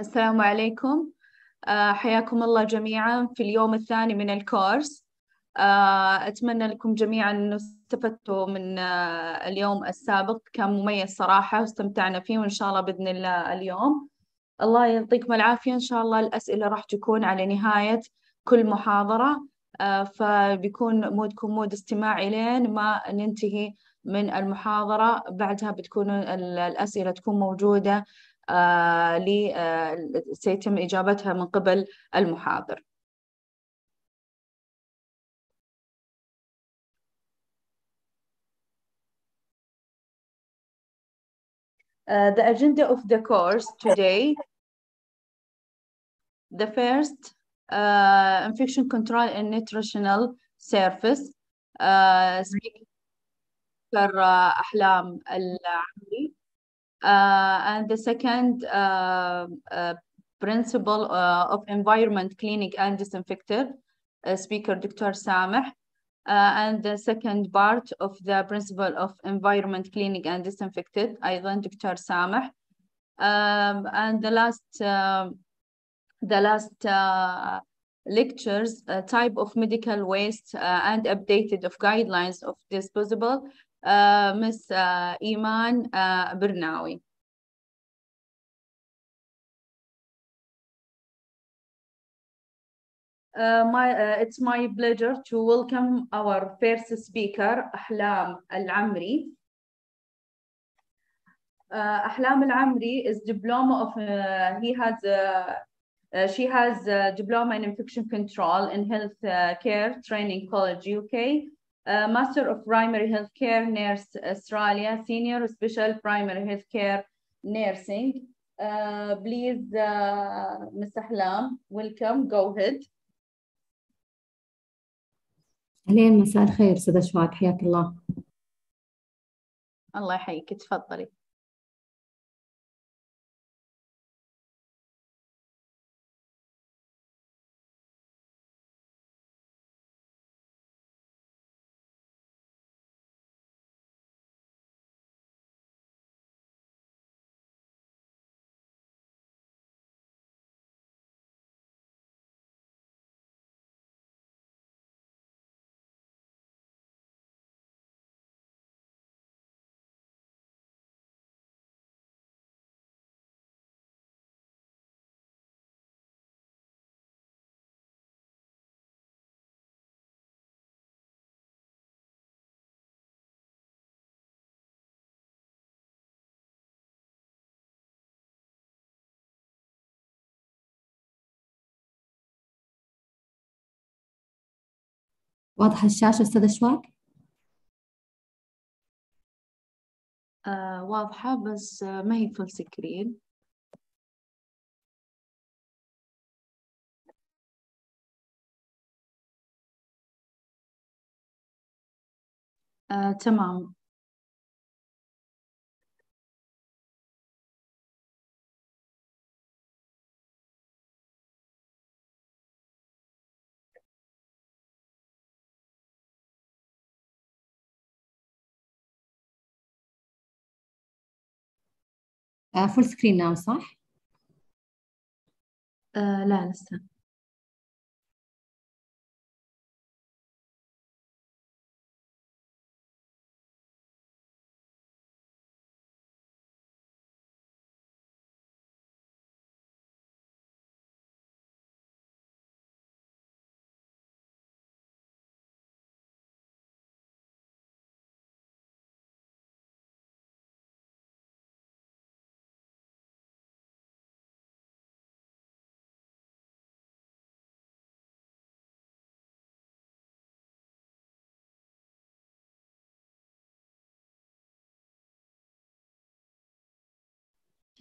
السلام عليكم. آه، حياكم الله جميعا في اليوم الثاني من الكورس. آه، أتمنى لكم جميعا أنه استفدتوا من آه، اليوم السابق. كان مميز صراحة واستمتعنا فيه وإن شاء الله بإذن الله اليوم. الله يعطيكم العافية. إن شاء الله الأسئلة راح تكون على نهاية كل محاضرة. فبيكون مودكم مود استماع إلين ما ننتهي من المحاضرة. بعدها بتكون الأسئلة تكون موجودة سيتم إجابتها من قبل المحاضر Uh, the agenda of the course today, the first, uh, infection control and nutritional service, uh, speaker أحلام Uh, and the second uh, uh, principle of environment clinic and disinfector speaker Dr. Sameh and the second part of the principle of environment clinic and disinfected أيضا Dr. Sameh um, and the last um, the last uh, lectures uh, type of medical waste uh, and updated of guidelines of disposable uh, Miss uh, Iman uh, Bernawi. Uh, my, uh, it's my pleasure to welcome our first speaker, Ahlam Al-Amri. Uh, Ahlam Al-Amri is diploma of, uh, he has, uh, she has a diploma in infection control in health care training college UK uh, Master of Primary Healthcare Nurse Australia, Senior Special Primary Healthcare Nursing. Uh, please, uh, Ms. Ahlam, welcome. Go ahead. أهلين مساء الخير أستاذ أشواق حياك الله. الله يحييك تفضلي. واضحة الشاشة أستاذ أشواق؟ آه واضحة بس آه ما هي full screen آه تمام فول سكرين ناو صح؟ آه لا لسه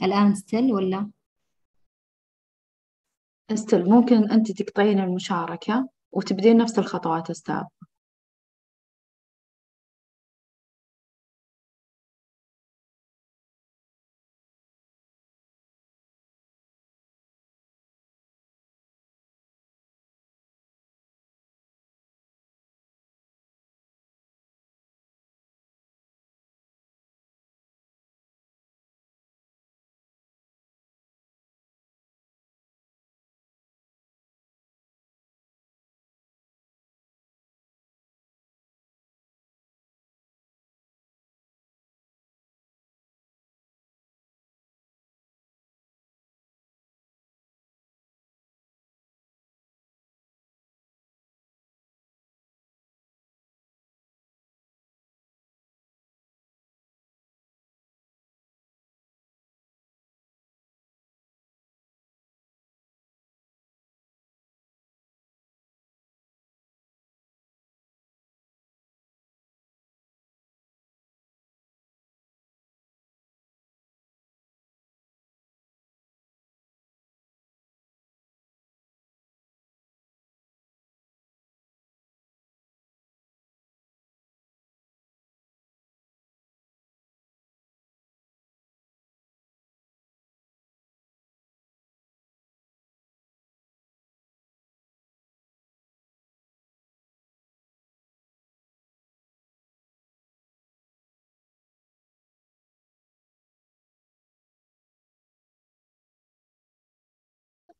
الآن ستيل ولا؟ استل ممكن أنت تقطعين المشاركة وتبدين نفس الخطوات السابقة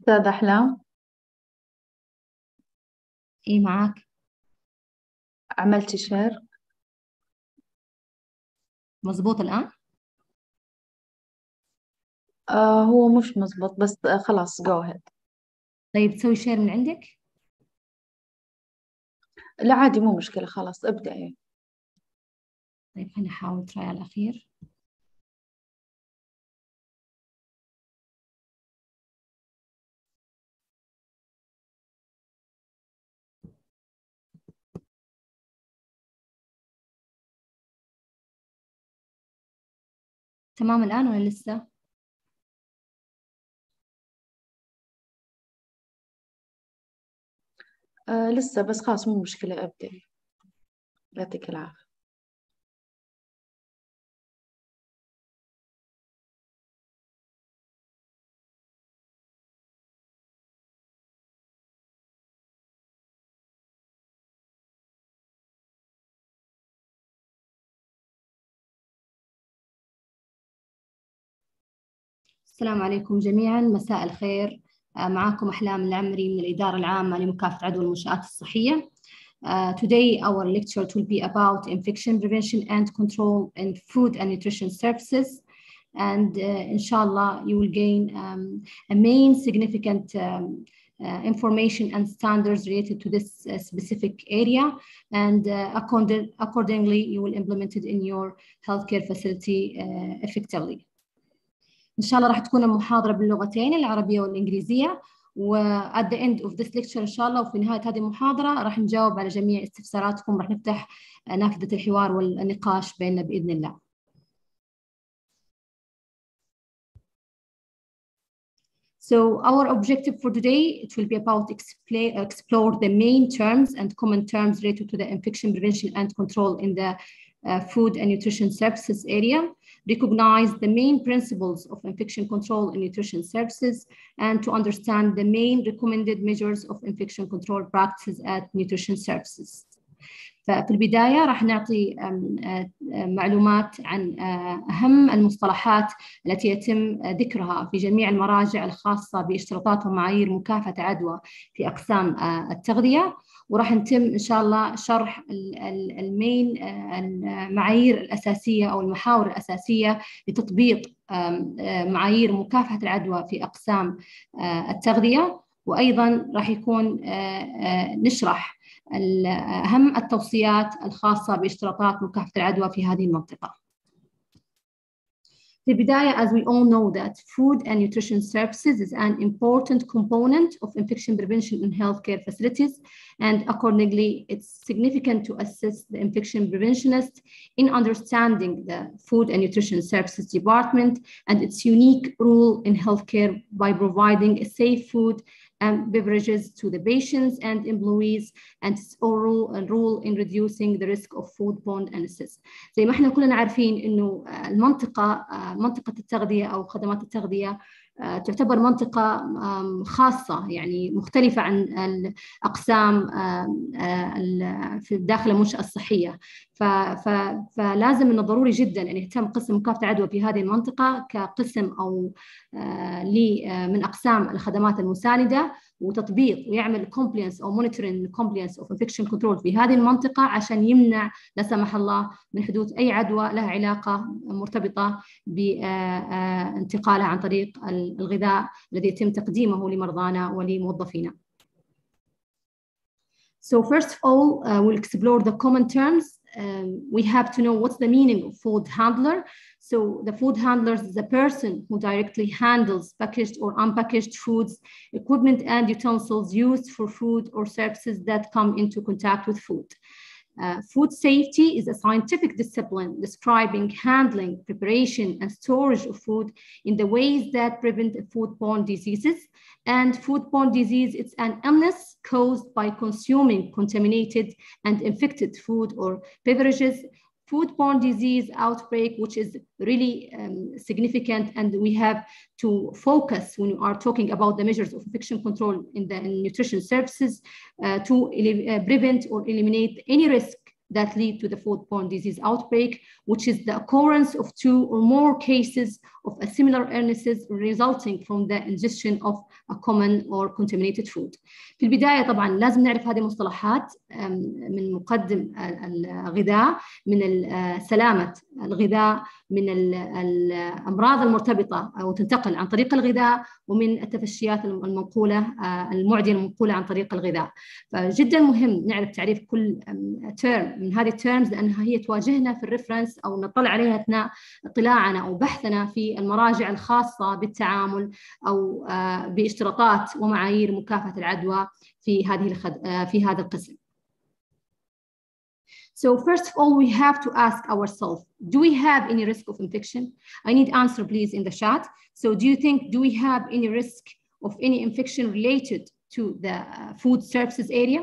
أستاذ أحلام إيه معاك؟ عملتي share. مظبوط الآن؟ آه هو مش مزبوط بس آه خلاص جو ahead. طيب تسوي share من عندك؟ لا عادي مو مشكلة خلاص ابدأي. طيب خليني أحاول try على الأخير. تمام الآن ولا لسه؟ آه لسه بس خلاص مو مشكلة ابدأي يعطيك العافية السلام عليكم جميعا مساء الخير آه، معكم أحلام العمري من الإدارة العامة لمكافحة عدوى المنشآت الصحية Uh, today our lecture will be about infection prevention and control in food and nutrition services and uh, inshallah you will gain um, a main significant um, uh, information and standards related to this uh, specific area and uh, according, accordingly you will implement it in your healthcare facility uh, effectively. ان شاء الله راح تكون المحاضره باللغتين العربيه والانجليزيه و at the end of this lecture ان شاء الله وفي نهايه هذه المحاضره راح نجاوب على جميع استفساراتكم راح نفتح نافذه الحوار والنقاش بيننا باذن الله. So our objective for today, it will be about explore the main terms and common terms related to the infection prevention and control in the uh, food and nutrition services area, recognize the main principles of infection control and nutrition services, and to understand the main recommended measures of infection control practices at nutrition services. ففي البداية راح نعطي معلومات عن أهم المصطلحات التي يتم ذكرها في جميع المراجع الخاصة باشتراطات ومعايير مكافحة عدوى في أقسام التغذية وراح نتم إن شاء الله شرح المين المعايير الأساسية أو المحاور الأساسية لتطبيق معايير مكافحة العدوى في أقسام التغذية وأيضا راح يكون نشرح أهم التوصيات الخاصة باشتراطات مكافحة العدوى في هذه المنطقة. The Bidaya, as we all know that food and nutrition services is an important component of infection prevention in healthcare facilities. And accordingly, it's significant to assist the infection preventionist in understanding the food and nutrition services department and its unique role in healthcare by providing a safe food and beverages to the patients and employees and its role, role in reducing the risk of foodborne illnesses. زي ما احنا كلنا عارفين انه المنطقة منطقة التغذية او خدمات التغذية تعتبر منطقة خاصة يعني مختلفة عن الأقسام في داخل المنشأة الصحية. فلازم إنه ضروري جدا أن يهتم قسم مكافحة العدوى في هذه المنطقة كقسم أو من أقسام الخدمات المساندة. وتطبيق ويعمل compliance أو monitoring compliance of infection control في هذه المنطقة عشان يمنع لا سمح الله من حدوث أي عدوى لها علاقة مرتبطة بانتقالها عن طريق الغذاء الذي يتم تقديمه لمرضانا ولموظفينا. So first of all, uh, we'll explore the common terms um, we have to know what's the meaning of food handler. So the food handler is the person who directly handles packaged or unpackaged foods, equipment and utensils used for food or services that come into contact with food. Uh, food safety is a scientific discipline describing handling, preparation, and storage of food in the ways that prevent foodborne diseases. And foodborne disease, it's an illness caused by consuming contaminated and infected food or beverages. Foodborne disease outbreak, which is really um, significant, and we have to focus when we are talking about the measures of infection control in the in nutrition services uh, to uh, prevent or eliminate any risk that lead to the foodborne disease outbreak, which is the occurrence of two or more cases of a similar illnesses resulting from the ingestion of a common or contaminated food. في البداية طبعا لازم نعرف هذه المصطلحات من مقدم الغذاء من سلامة الغذاء من الأمراض المرتبطة أو تنتقل عن طريق الغذاء ومن التفشيات المنقولة المعدية المنقولة عن طريق الغذاء فجدا مهم نعرف تعريف كل term من هذه ال terms لأنها هي تواجهنا في ال reference أو نطلع عليها أثناء اطلاعنا أو بحثنا في المراجع الخاصة بالتعامل أو باشتراطات ومعايير مكافحة العدوى في هذه في هذا القسم. So first of all, we have to ask ourselves, do we have any risk of infection? I need answer please in the chat. So do you think, do we have any risk of any infection related to the food services area?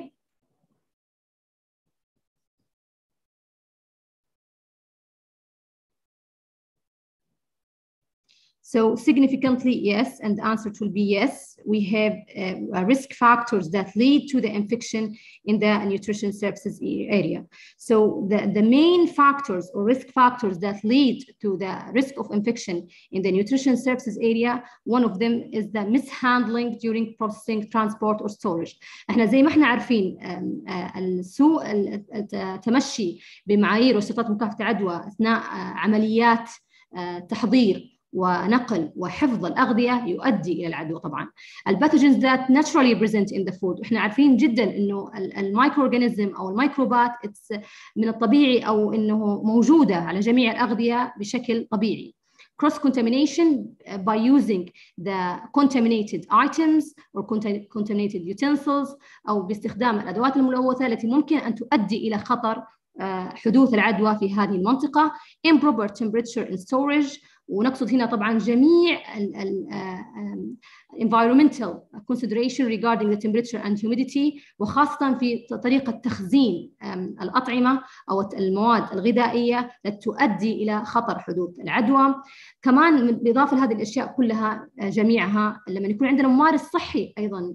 So significantly, yes, and the answer will be yes. We have uh, risk factors that lead to the infection in the nutrition services area. So the, the main factors or risk factors that lead to the risk of infection in the nutrition services area, one of them is the mishandling during processing, transport, or storage. احنا زي ما احنا عارفين السوء التمشي بمعايير وسيطات مكافحة العدوى أثناء عمليات تحضير ونقل وحفظ الأغذية يؤدي إلى العدوى طبعا. ال pathogens that naturally present in the food إحنا عارفين جدا إنه ال microorganism أو الميكروبات من الطبيعي أو إنه موجودة على جميع الأغذية بشكل طبيعي. Cross contamination by using the contaminated items or contaminated utensils أو باستخدام الأدوات الملوثة التي ممكن أن تؤدي إلى خطر حدوث العدوى في هذه المنطقة. Improper temperature in storage ونقصد هنا طبعا جميع ال ال environmental consideration regarding the temperature and humidity وخاصة في طريقة تخزين الأطعمة أو المواد الغذائية التي تؤدي إلى خطر حدوث العدوى كمان بالإضافة لهذه الأشياء كلها جميعها لما يكون عندنا ممارس صحي أيضا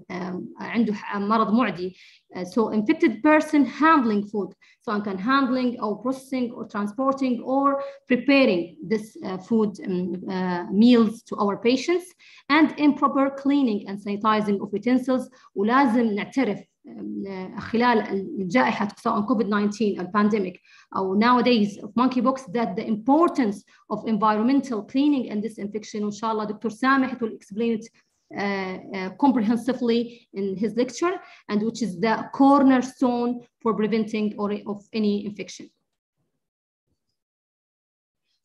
عنده مرض معدي so infected person handling food سواء كان handling أو processing or transporting or preparing this uh, food um, uh, meals to our patients and improper cleaning and sanitizing of utensils ولازم نعترف خلال الجائحة سواء COVID-19 أو pandemic أو nowadays of monkeypox that the importance of environmental cleaning and disinfection إن شاء الله دكتور سامح will explain it uh, uh, comprehensively in his lecture and which is the cornerstone for preventing or of any infection.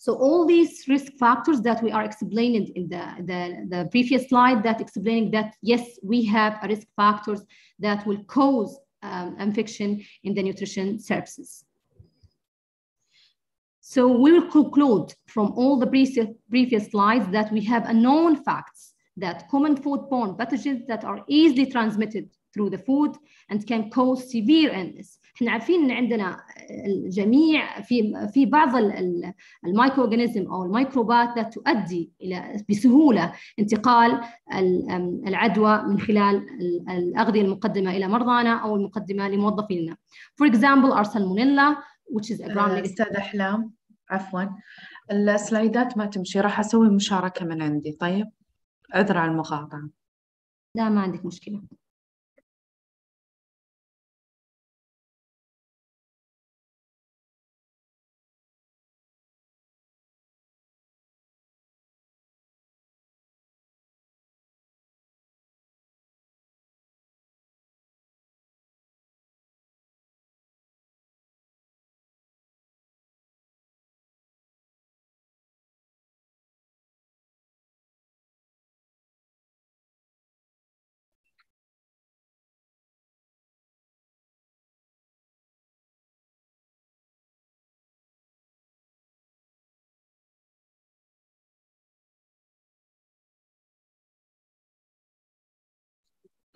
So all these risk factors that we are explaining in the, the, the previous slide that explaining that, yes, we have risk factors that will cause um, infection in the nutrition services. So we will conclude from all the previous, previous slides that we have a known facts that common foodborne pathogens that are easily transmitted through the food and can cause severe illness. إحنا عارفين إن عندنا الجميع في في بعض ال microorganism أو الميكروبات تؤدي إلى بسهولة انتقال العدوى من خلال الأغذية المقدمة إلى مرضانا أو المقدمة لموظفينا. For example, our salmonella which is a gram أستاذ أحلام عفوا ال slides ات ما تمشي راح أسوي مشاركة من عندي طيب؟ عذر على المقاطعة. لا ما عندك مشكلة.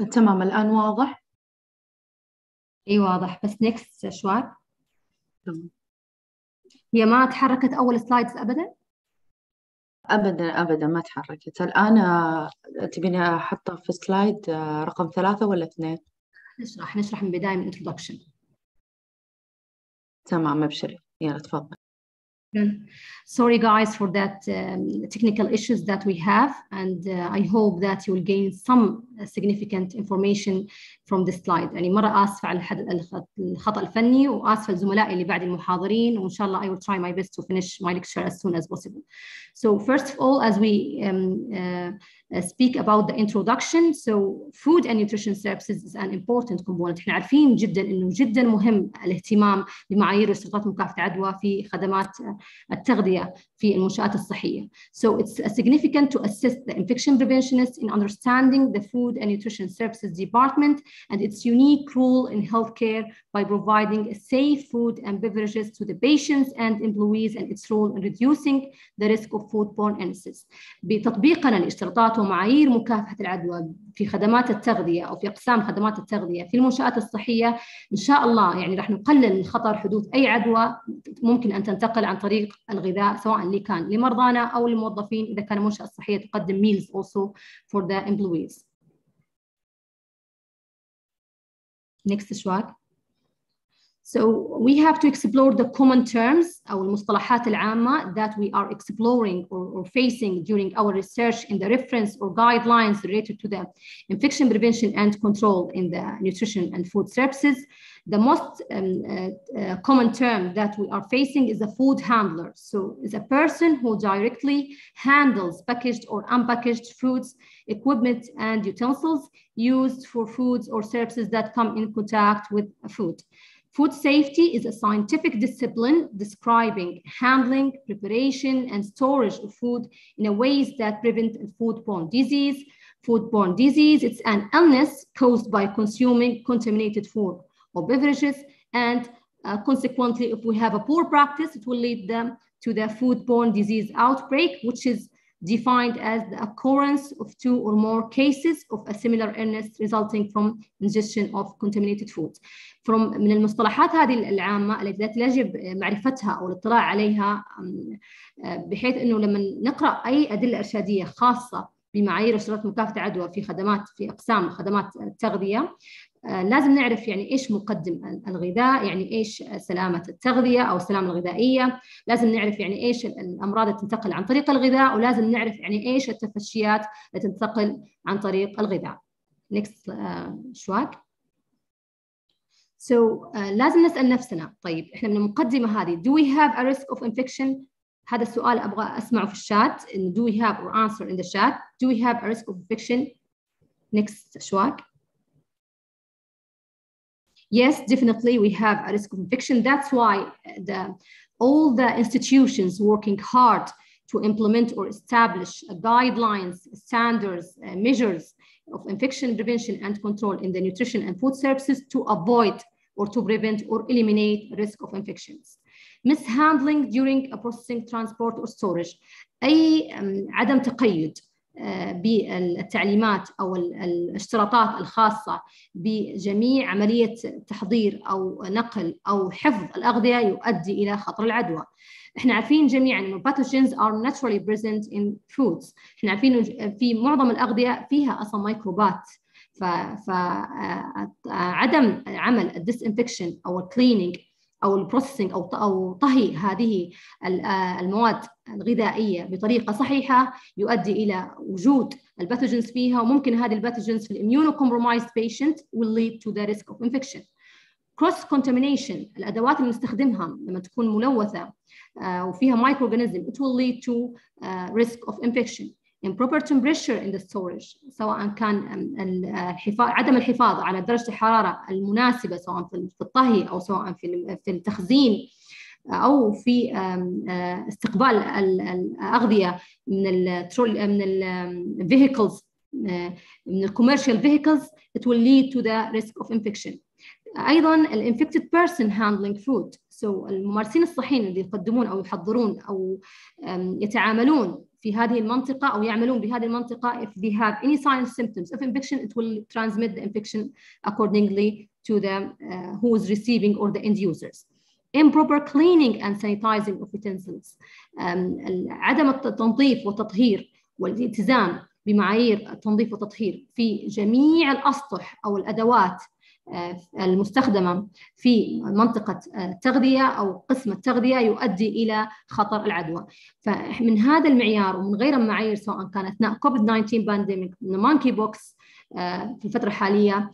تمام الآن واضح؟ إي واضح. بس Next شوار تمام. هي ما تحركت أول slides ابدا؟ أبدا أبدا ما تحركت. الآن تبيني أحطها في slide رقم ثلاثة ولا اثنين؟ نشرح نشرح من بداية من introduction. تمام ابشري يلا تفضل. Sorry guys for that um, technical issues that we have and uh, I hope that you will gain some significant information from this slide يعني مرة آسفة على الخطأ الفني وآسفة لزملائي اللي بعد المحاضرين وإن شاء الله I will try my best to finish my lecture as soon as possible. So first of all as we um, uh, Uh, speak about the introduction. So food and nutrition services is an important component. احنا عارفين جدا انه جدا مهم الاهتمام بمعايير واستراتيجيات مكافحة العدوى في خدمات التغذية في المنشآت الصحية. So it's significant to assist the infection preventionists in understanding the food and nutrition services department and its unique role in healthcare by providing safe food and beverages to the patients and employees and its role in reducing the risk of foodborne illnesses. بتطبيقنا لاشتراطات ومعايير مكافحة العدوى في خدمات التغذية أو في أقسام خدمات التغذية في المنشآت الصحية إن شاء الله يعني راح نقلل من خطر حدوث أي عدوى ممكن أن تنتقل عن طريق الغذاء سواء اللي كان لمرضانا أو للموظفين إذا كان المنشأة الصحية تقدم meals also for the employees. Next شواك. So we have to explore the common terms أو المصطلحات العامة that we are exploring or, or, facing during our research in the reference or guidelines related to the infection prevention and control in the nutrition and food services. The most um, uh, uh, common term that we are facing is a food handler. So is a person who directly handles packaged or unpackaged foods, equipment and utensils used for foods or services that come in contact with food. Food safety is a scientific discipline describing handling, preparation, and storage of food in a ways that prevent foodborne disease. Foodborne disease, it's an illness caused by consuming contaminated food or beverages. And uh, consequently, if we have a poor practice, it will lead them to the foodborne disease outbreak, which is defined as the occurrence of two or more cases of a similar illness resulting from ingestion of contaminated foods. From من المصطلحات هذه العامة التي يجب معرفتها أو الاطلاع عليها بحيث أنه لما نقرأ أي أدلة إرشادية خاصة بمعايير وشروط مكافحة العدوى في خدمات في أقسام خدمات التغذية لازم نعرف يعني إيش مقدم الغذاء يعني إيش سلامة التغذية أو السلامة الغذائية. لازم نعرف يعني إيش الأمراض اللي تنتقل عن طريق الغذاء ولازم نعرف يعني إيش التفشيات اللي تنتقل عن طريق الغذاء. Next uh, شواك. So uh, لازم نسأل نفسنا طيب إحنا من المقدمة هذه do we have a risk of infection هذا السؤال أبغى أسمعه في الشات do we have or answer in the chat. Do we have a risk of infection next شواك. yes, definitely we have a risk of infection. That's why the, all the institutions working hard to implement or establish guidelines, standards, uh, measures of infection prevention and control in the nutrition and food services to avoid or to prevent or eliminate risk of infections. Mishandling during a processing, transport or storage. أي عدم تقيد بالتعليمات أو الاشتراطات الخاصة بجميع عملية تحضير أو نقل أو حفظ الأغذية يؤدي إلى خطر العدوى. إحنا عارفين جميعا إنه pathogens are naturally present in foods، إحنا عارفين في معظم الأغذية فيها أصلا ميكروبات فعدم عمل ال disinfection أو ال cleaning أو ال processing أو أو طهي هذه المواد الغذائية بطريقة صحيحة يؤدي إلى وجود ال pathogens فيها وممكن هذه ال pathogens في ال immunocompromised patient will lead to the risk of infection. Cross contamination الأدوات اللي نستخدمها لما تكون ملوثة وفيها microorganism it will lead to uh, risk of infection. Improper temperature in the storage سواء كان الحفاظ عدم الحفاظ على درجة الحرارة المناسبة سواء في الطهي أو سواء في في التخزين أو في استقبال الأغذية من ال من ال vehicles من ال commercial vehicles it will lead to the risk of infection. أيضا ال infected person handling food so الممارسين الصحيين اللي يقدمون أو يحضرون أو يتعاملون في هذه المنطقة أو يعملون بهذه المنطقة if they have any signs symptoms of infection it will transmit the infection accordingly to the uh, who is receiving or the end users improper cleaning and sanitizing of utensils um, عدم التنظيف والتطهير والالتزام بمعايير التنظيف والتطهير في جميع الأسطح أو الأدوات المستخدمة في منطقة التغذية أو قسم التغذية يؤدي إلى خطر العدوى. فمن هذا المعيار ومن غير المعايير سواء كانت أثناء كوفيد 19 pandemic monkeypox في الفترة الحالية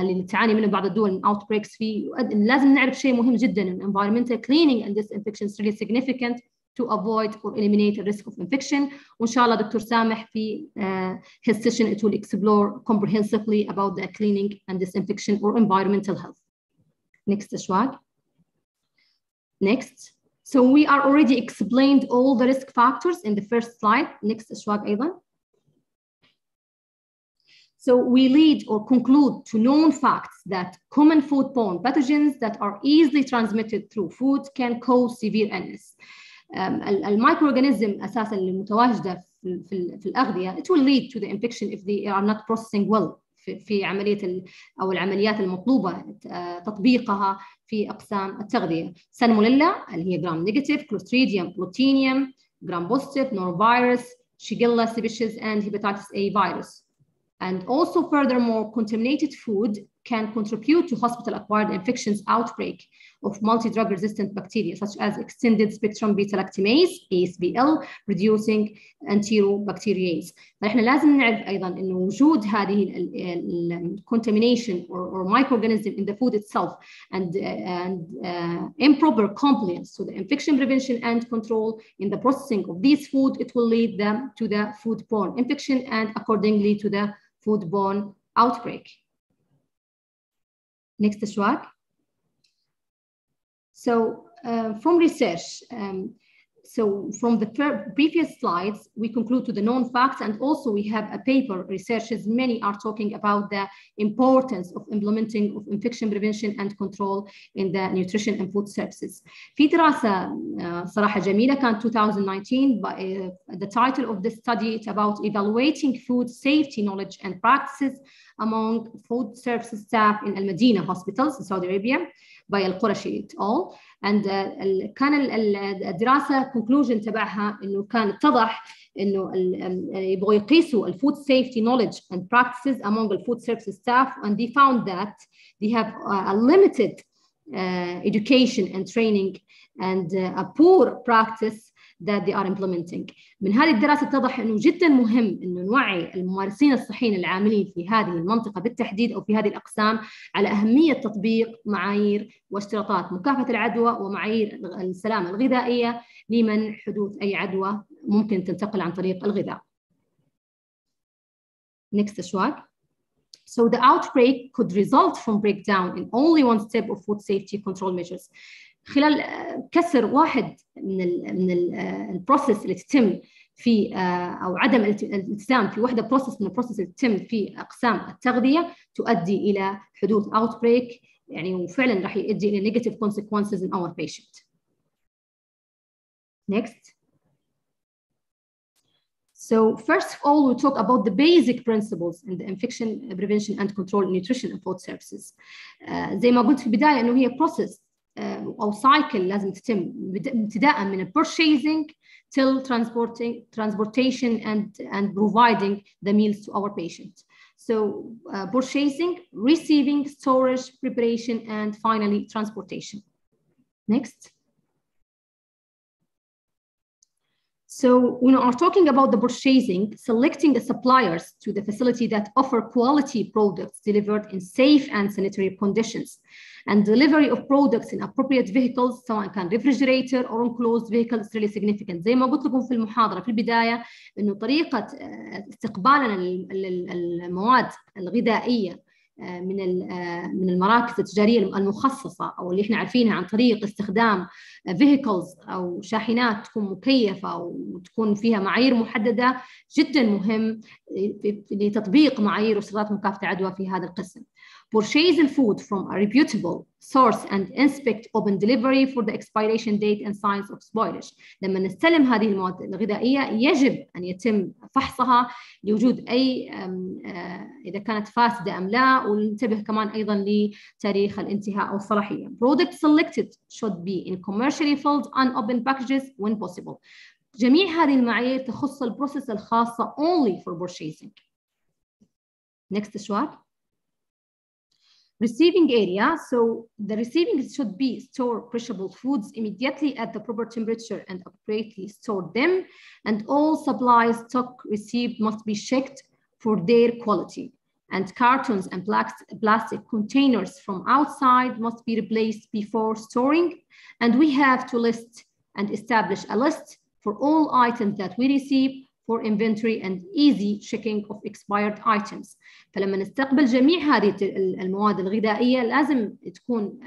اللي تعاني منه بعض الدول من بريكس في لازم نعرف شيء مهم جدا environmental cleaning and disinfection is really significant. to avoid or eliminate the risk of infection وإن شاء الله دكتور سامح في uh, his session it will explore comprehensively about the cleaning and disinfection or environmental health. Next أشواق. Next. So we are already explained all the risk factors in the first slide. Next أشواق أيضا. So we lead or conclude to known facts that common foodborne pathogens that are easily transmitted through food can cause severe illness. المايكرو اورجانيزم أساسا اللي متواجدة في, في, في الأغذية. It will lead to the infection if they are not processing well في, في عملية أو العمليات المطلوبة تطبيقها في أقسام التغذية. سالمونيلا اللي هي gram negative Clostridium botulinum gram positive Norovirus شيجيلا سيبيشيز and hepatitis A virus. And also furthermore contaminated food can contribute to hospital-acquired infections outbreak of multi-drug resistant bacteria such as extended spectrum beta-lactamase ASBL producing enterobacteriase. فإحنا لازم نعرف أيضا إنه وجود هذه ال contamination or, or microorganism in the food itself and, uh, and uh, improper compliance to the infection prevention and control in the processing of these food, it will lead them to the foodborne infection and accordingly to the foodborne outbreak. Next, Ashwag. So uh, from research, um, so from the previous slides, we conclude to the known facts and also we have a paper researches, many are talking about the importance of implementing of infection prevention and control in the nutrition and food services. في دراسة صراحة جميلة كانت 2019 by, uh, the title of the study is about evaluating food safety knowledge and practices among food services staff in Al-Madina hospitals in Saudi Arabia by Al-Qurashi et al. and uh, كان الدراسة conclusion تبعها إنه كان اتضح إنه يبغوا يقيسوا الفود safety knowledge and practices among the food services staff and they found that they have a limited uh, education and training and uh, a poor practice that they are implementing. من هذه الدراسة اتضح أنه جدا مهم أنه نوعي الممارسين الصحيين العاملين في هذه المنطقة بالتحديد أو في هذه الأقسام على أهمية تطبيق معايير واشتراطات مكافحة العدوى ومعايير السلامة الغذائية لمنع حدوث أي عدوى ممكن تنتقل عن طريق الغذاء. Next أشواق. So the outbreak could result from breakdown in only one step of food safety control measures. خلال كسر واحد من ال من ال process اللي تتم في أو عدم الالتزام في وحدة process من ال process اللي تتم في أقسام التغذية تؤدي إلى حدوث outbreak يعني وفعلا راح يؤدي إلى negative consequences in our patient. Next. So first of all, we talk about the basic principles in the infection prevention and control nutrition and food services. Uh, زي ما قلت في البداية إنه هي process او سايكل لازم تتم ابتداء من purchasing till transporting transportation and and providing the meals to our patient so uh, purchasing receiving storage preparation and finally transportation next So when we are talking about the purchasing, selecting the suppliers to the facility that offer quality products delivered in safe and sanitary conditions and delivery of products in appropriate vehicles سواء كان refrigerator or enclosed vehicle is really significant زي ما قلت لكم في المحاضرة في البداية إنه طريقة استقبالنا للمواد الغذائية من من المراكز التجارية المخصصة أو اللي إحنا عارفينها عن طريق استخدام vehicles أو شاحنات تكون مكيفة وتكون فيها معايير محددة جدا مهم لتطبيق معايير وصفات مكافحة العدوى في هذا القسم. Purchase the food from a reputable source and inspect open delivery for the expiration date and signs of spoilage. لما نستلم هذه المواد الغذائية يجب أن يتم فحصها لوجود أي إذا كانت فاسدة أم لا وننتبه كمان أيضا لتاريخ الانتهاء أو الصلاحية. Product selected should be in commercially filled unopened packages when possible. جميع هذه المعايير تخص البروسيس الخاصة only for purchasing. Next شوار. Receiving area, so the receiving should be store perishable foods immediately at the proper temperature and appropriately store them. And all supplies stock received must be checked for their quality. And cartons and plastic containers from outside must be replaced before storing. And we have to list and establish a list for all items that we receive for inventory and easy checking of expired items فلما نستقبل جميع هذه المواد الغذائية لازم تكون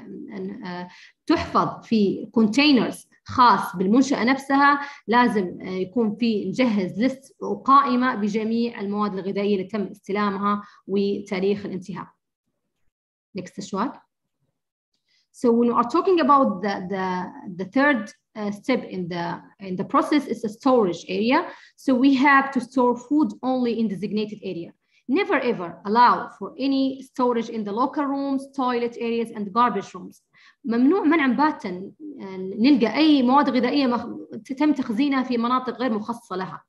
تحفظ في كونتينرز خاص بالمنشأة نفسها لازم يكون في نجهز لست وقائمة بجميع المواد الغذائية اللي تم استلامها وتاريخ الانتهاء. Next slide. So when we are talking about the, the, the third uh, step in the in the process is a storage area. So we have to store food only in designated area. Never ever allow for any storage in the locker rooms, toilet areas, and garbage rooms. ممنوع منعا باتا نلقى أي مواد غذائية تم تخزينها في مناطق غير مخصصة لها.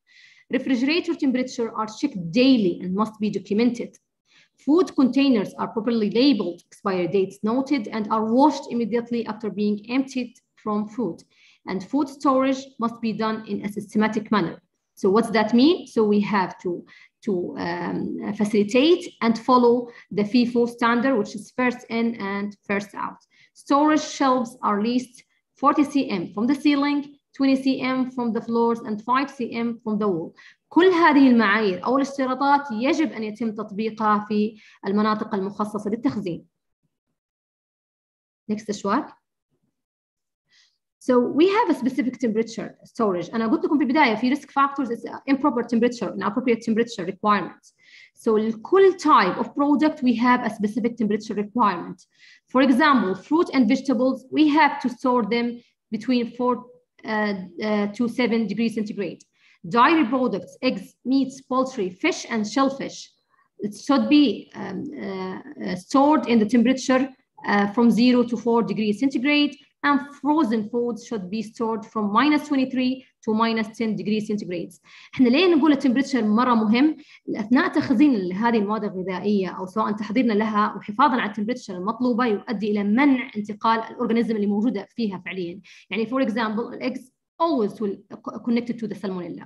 Refrigerator temperature are checked daily and must be documented. Food containers are properly labeled, expiry dates noted, and are washed immediately after being emptied from food and food storage must be done in a systematic manner. So what's that mean? So we have to, to um, facilitate and follow the FIFO standard, which is first in and first out. Storage shelves are least 40 cm from the ceiling, 20 cm from the floors, and 5 cm from the wall. كل هذه المعايير أو الاشتراطات يجب أن يتم تطبيقها في المناطق المخصصة للتخزين. Next شوار. So we have a specific temperature storage. أنا قلت لكم في البداية في risk factors is improper temperature, inappropriate temperature requirements. So كل type of product we have a specific temperature requirement. For example, fruit and vegetables, we have to store them between 4 uh, uh, to 7 degrees centigrade. Dairy products, eggs, meats, poultry, fish, and shellfish, it should be um, uh, stored in the temperature uh, from 0 to 4 degrees centigrade and frozen foods should be stored from minus 23 to minus 10 degrees centigrade. احنا ليه نقول التمبريتشر مره مهم؟ اثناء تخزين هذه المواد الغذائيه او سواء تحضيرنا لها وحفاظا على التمبريتشر المطلوبه يؤدي الى منع انتقال الاورجانيزم اللي موجوده فيها فعليا. يعني for example الاكس always will connected to the salmonella.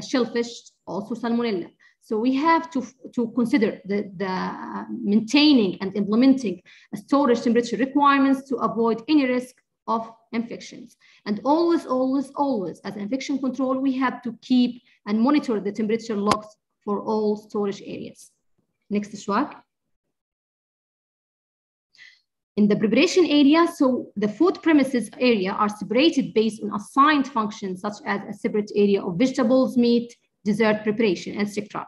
A shellfish also salmonella. So we have to, to consider the, the uh, maintaining and implementing storage temperature requirements to avoid any risk of infections. And always, always, always, as infection control, we have to keep and monitor the temperature logs for all storage areas. Next slide. In the preparation area, so the food premises area are separated based on assigned functions such as a separate area of vegetables, meat, dessert preparation, etc.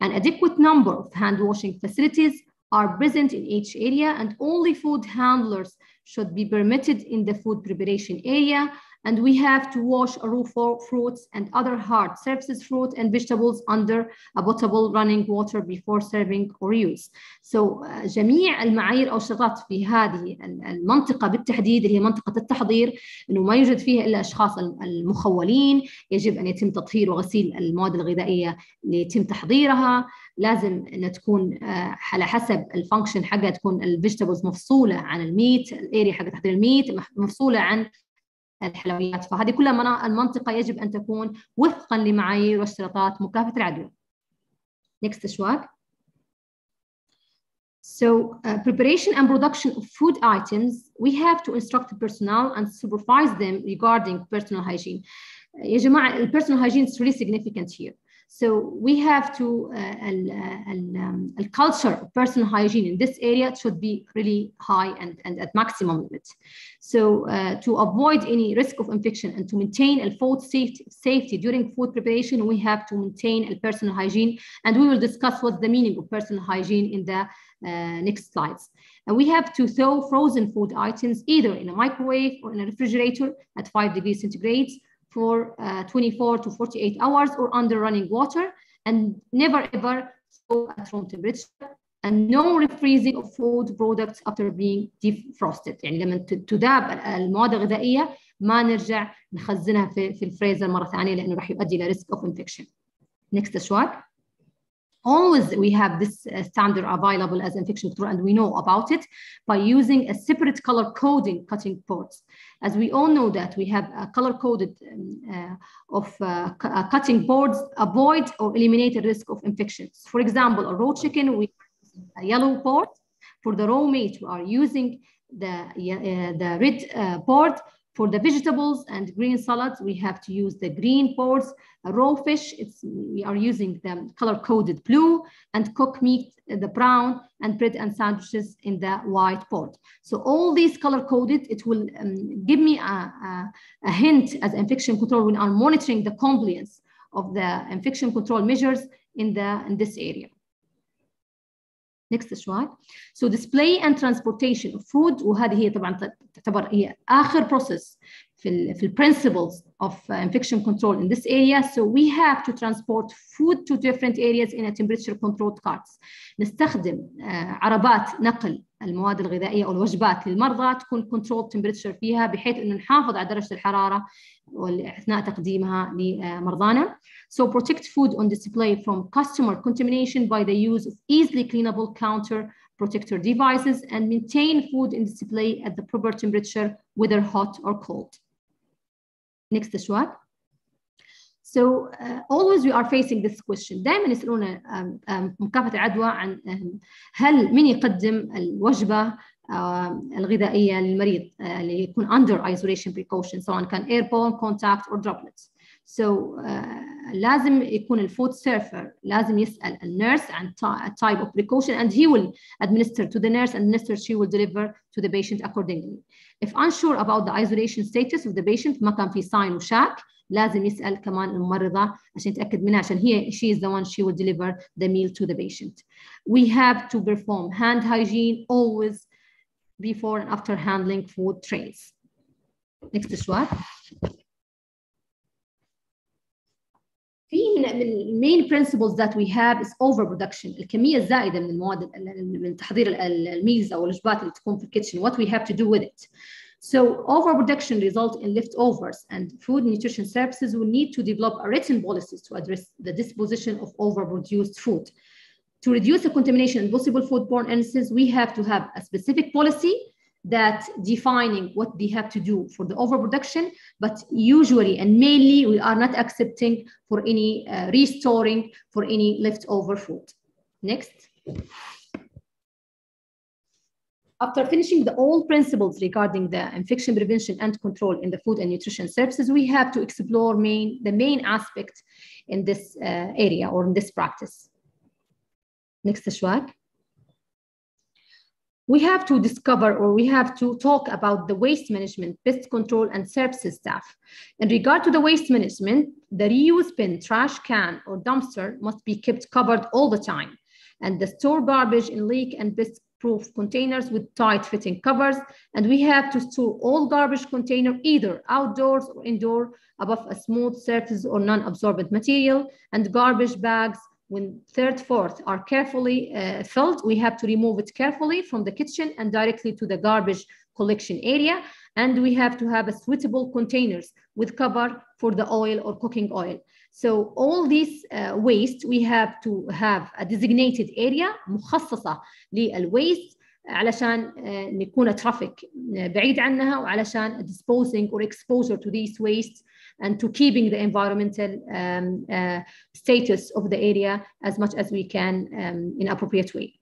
An adequate number of hand washing facilities are present in each area and only food handlers should be permitted in the food preparation area and we have to wash raw fruits and other hard surfaces fruit and vegetables under a potable running water before serving or use. So uh, جميع المعايير أو الشرطات في هذه المنطقة بالتحديد اللي هي منطقة التحضير إنه ما يوجد فيها إلا أشخاص المخولين يجب أن يتم تطهير وغسيل المواد الغذائية اللي يتم تحضيرها لازم إنها تكون على حسب ال function حقها تكون ال vegetables مفصولة عن ال meat ال area حق تحضير ال meat مفصولة عن الحلويات فهذه كلها المنطقة يجب أن تكون وفقا لمعايير واشتراطات مكافحة العدوى. Next شوار. So uh, preparation and production of food items, we have to instruct the personnel and supervise them regarding personal hygiene. يا جماعة, personal hygiene is really significant here. So we have to, uh, um, culture of personal hygiene in this area should be really high and, and at maximum limit. So uh, to avoid any risk of infection and to maintain a food safety, safety during food preparation, we have to maintain a personal hygiene. And we will discuss what's the meaning of personal hygiene in the uh, next slides. And we have to thaw frozen food items either in a microwave or in a refrigerator at five degrees centigrade for uh, 24 to 48 hours or under running water and never ever so at room temperature and no refreezing of food products after being defrosted يعني لما تذاب المواد الغذائيه ما نرجع نخزنها في في الفريزر مره ثانيه لانه راح يؤدي الى risk of infection. Next slide. always we have this uh, standard available as infection control and we know about it by using a separate color coding cutting boards. As we all know that we have a color coded um, uh, of uh, cutting boards avoid or eliminate the risk of infections. For example, a raw chicken, we a yellow board. For the raw meat, we are using the, the red board for the vegetables and green salads, we have to use the green boards. Raw fish, we are using the color-coded blue, and cooked meat, the brown, and bread and sandwiches in the white board. So all these color-coded, it will um, give me a, a, a hint as infection control when I'm monitoring the compliance of the infection control measures in, the, in this area. Next slide so display and transportation of food وهذه هي طبعا تعتبر هي اخر process في ال في ال principles of uh, infection control in this area so we have to transport food to different areas in a temperature controlled carts نستخدم uh, عربات نقل المواد الغذائيه او الوجبات للمرضى تكون controlled temperature فيها بحيث انه نحافظ على درجه الحراره اثناء تقديمها لمرضانا So protect food on display from customer contamination by the use of easily cleanable counter protector devices and maintain food in display at the proper temperature, whether hot or cold. Next slide. So uh, always we are facing this question. دائما يسألونا um, um, مكافحة العدوى عن um, هل من يقدم الوجبة uh, الغذائية للمريض uh, اللي يكون under isolation precaution سواء كان airborne, contact or droplets. So uh, لازم يكون الفود سيرفر لازم يسأل النيرس عن type of precaution and he will administer to the nurse and nurse she will deliver to the patient accordingly. If unsure about the isolation status of the patient ما كان في sign وشاك لازم يسأل كمان الممرضة عشان يتأكد منها عشان هي she is the one she will deliver the meal to the patient. We have to perform hand hygiene always before and after handling food trays. Next slide. في من المين principles that we have is overproduction الكميه الزائده من المواد من تحضير الميلز او الوجبات اللي تكون في الكيتشن what we have to do with it so overproduction result in leftovers and food nutrition services will need to develop a written policies to address the disposition of overproduced food to reduce the contamination and possible foodborne illnesses we have to have a specific policy that defining what they have to do for the overproduction, but usually and mainly we are not accepting for any uh, restoring for any leftover food. Next. After finishing the all principles regarding the infection prevention and control in the food and nutrition services, we have to explore main, the main aspect in this uh, area or in this practice. Next slide we have to discover or we have to talk about the waste management, pest control, and services staff. In regard to the waste management, the reuse bin, trash can, or dumpster must be kept covered all the time. And the store garbage in leak and pest proof containers with tight fitting covers. And we have to store all garbage container either outdoors or indoor above a smooth surface or non-absorbent material and garbage bags when third, fourth are carefully uh, filled, we have to remove it carefully from the kitchen and directly to the garbage collection area. And we have to have a suitable containers with cover for the oil or cooking oil. So all these uh, waste, we have to have a designated area مخصصة للwaste علشان نكون traffic بعيد عنها وعلشان disposing or exposure to these wastes and to keeping the environmental um, uh, status of the area as much as we can um, in appropriate way.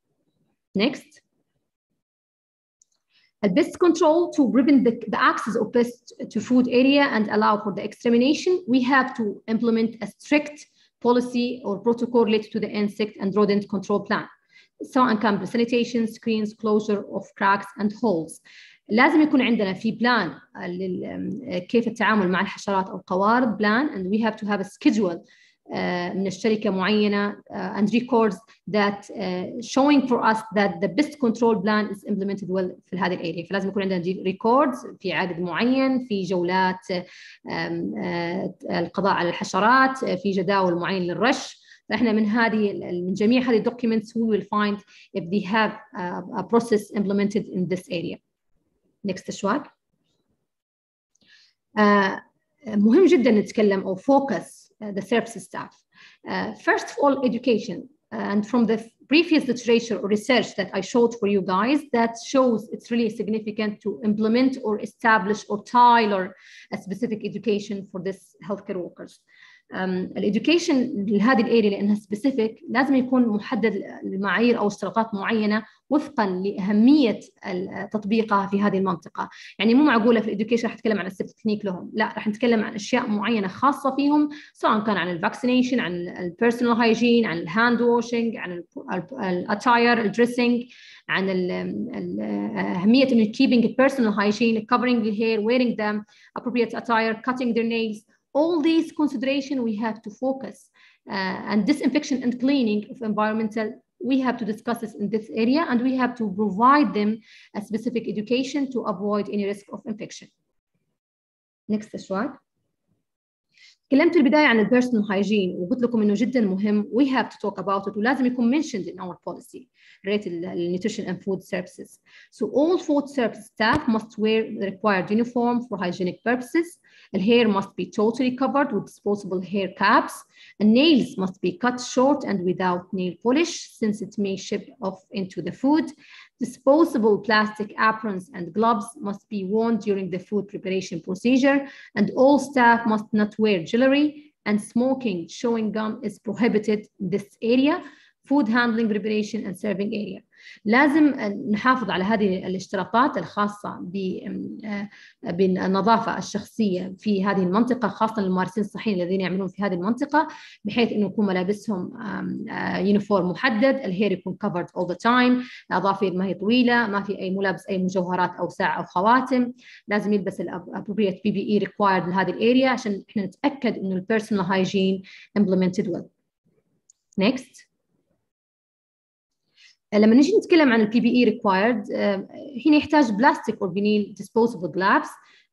Next. A pest control to prevent the, the access of pests to food area and allow for the extermination, we have to implement a strict policy or protocol related to the insect and rodent control plan. So encompass sanitation, screens, closure of cracks and holes. لازم يكون عندنا في بلان كيف التعامل مع الحشرات أو القوارض بلان and we have to have a schedule uh, من الشركة معينة uh, and records that uh, showing for us that the best control plan is implemented well في هذه الاريا فلازم يكون عندنا ريكوردز في عدد معين في جولات القضاء على الحشرات في جداول معين للرش. فإحنا من هذه من جميع هذه documents we will find if they have a, a process implemented in this area. next slide uh, مهم جدا نتكلم او focus uh, the service staff uh, first of all education and from the previous literature or research that I showed for you guys that shows it's really significant to implement or establish or tailor a specific education for this healthcare workers. ال education لهذه ال area لأنها specific لازم يكون محدد المعايير أو اشتراطات معينة وفقا لأهمية تطبيقها في هذه المنطقة، يعني مو معقولة في ال education راح نتكلم عن ال safe technique لهم، لا راح نتكلم عن أشياء معينة خاصة فيهم سواء كان عن ال vaccination، عن ال personal hygiene، عن ال hand washing، عن ال attire، ال dressing، عن أهمية إنه keeping personal hygiene, covering the hair, wearing them, appropriate attire, cutting their nails. All these consideration we have to focus uh, and disinfection and cleaning of environmental we have to discuss this in this area and we have to provide them a specific education to avoid any risk of infection. Next slide. تكلمت البداية عن البيرسونال hygiene وقلت لكم إنه جدا مهم we have to talk about it ولازم يكون mentioned in our policy related to nutrition and food services. So all food service staff must wear the required uniform for hygienic purposes. The hair must be totally covered with disposable hair caps. The nails must be cut short and without nail polish since it may chip off into the food. Disposable plastic aprons and gloves must be worn during the food preparation procedure, and all staff must not wear jewelry, and smoking, chewing gum is prohibited in this area. Food handling, preparation, and serving area. لازم نحافظ على هذه الاشتراطات الخاصة بالنظافة الشخصية في هذه المنطقة خاصة للممارسين الصحيين الذين يعملون في هذه المنطقة بحيث إنه يكون ملابسهم uniform محدد ال hair يكون covered all the time الأظافر ما هي طويلة ما في أي ملابس أي مجوهرات أو ساعة أو خواتم لازم يلبس PPE required لهذه ال area عشان إحنا نتأكد إنه ال personal hygiene implemented well. Next. لما نجي نتكلم عن البي بي اي ريكوايرد هنا يحتاج بلاستيك اور فينيل disposable gloves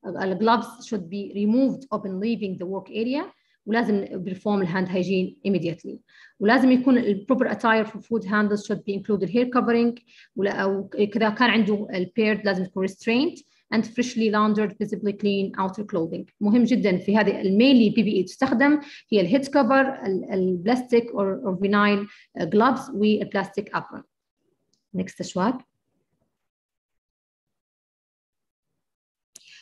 الجلافز should be removed upon leaving the work area ولازم perform الهاند hygiene immediately ولازم يكون البروبر attire for food handlers should be included hair covering او كذا كان عنده البيرد لازم تكون restrained and freshly laundered visibly clean outer clothing مهم جدا في هذه المينلي بي بي اي تستخدم هي الهيد كفر البلاستيك or vinyl gloves والبلاستيك apron Next أشواق.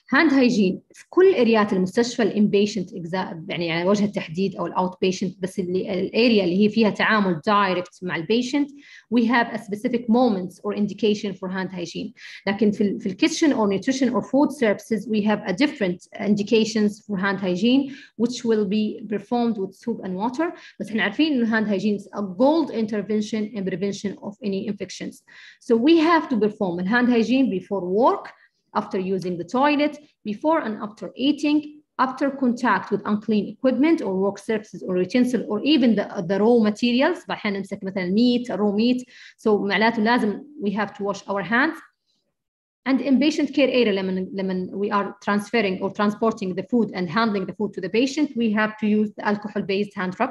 hand hygiene في كل areas المستشفى ال inpatient يعني على وجه التحديد أو ال outpatient بس اللي ال area اللي هي فيها تعامل direct مع ال patient we have a specific moments or indication for hand hygiene لكن في في ال kitchen or nutrition or food services we have a different indications for hand hygiene which will be performed with soap and water بس إحنا عارفين انه hand hygiene is a gold intervention in prevention of any infections so we have to perform hand hygiene before work after using the toilet, before and after eating, after contact with unclean equipment or work surfaces or utensil or even the, the raw materials بحين نمسك مثلا meat, raw meat so معناته لازم we have to wash our hands and in patient care area لما لما we are transferring or transporting the food and handling the food to the patient we have to use the alcohol based hand rub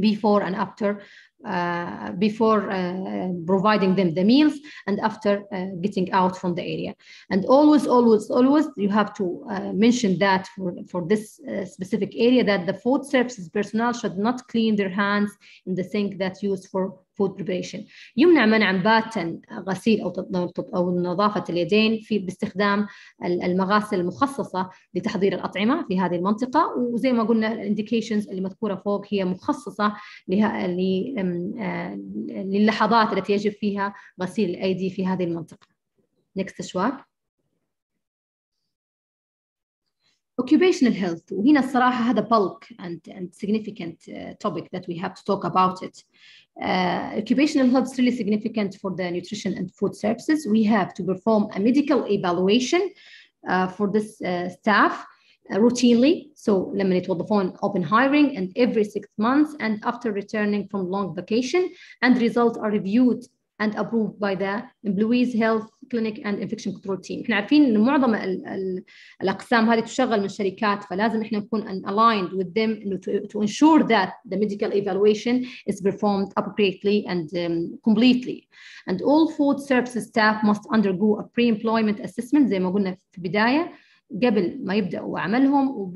before and after uh, before uh, providing them the meals and after uh, getting out from the area. And always, always, always, you have to mention that for, for this specific area that the food services personnel should not clean their hands in the sink that's used for food preparation يمنع منعا باتا غسيل أو أو نظافة اليدين في باستخدام المغاسل المخصصة لتحضير الأطعمة في هذه المنطقة وزي ما قلنا الانديكيشنز اللي مذكورة فوق هي مخصصة للحظات التي يجب فيها غسيل الأيدي في هذه المنطقة. Next شوار. occupational health وهنا الصراحة هذا bulk and, and significant uh, topic that we have to talk about it. Uh, occupational health is really significant for the nutrition and food services. We have to perform a medical evaluation uh, for this uh, staff routinely. So لما يتوظفون open hiring and every six months and after returning from long vacation and results are reviewed and approved by the employees health clinic and infection control team إحنا عارفين ان معظم ال ال الاقسام هذه تشغل من شركات فلازم إحنا نكون aligned with them to, ensure that the medical evaluation is performed appropriately and um, completely and all food services staff must undergo a pre-employment assessment زي ما قلنا في البدايه قبل ما يبداوا عملهم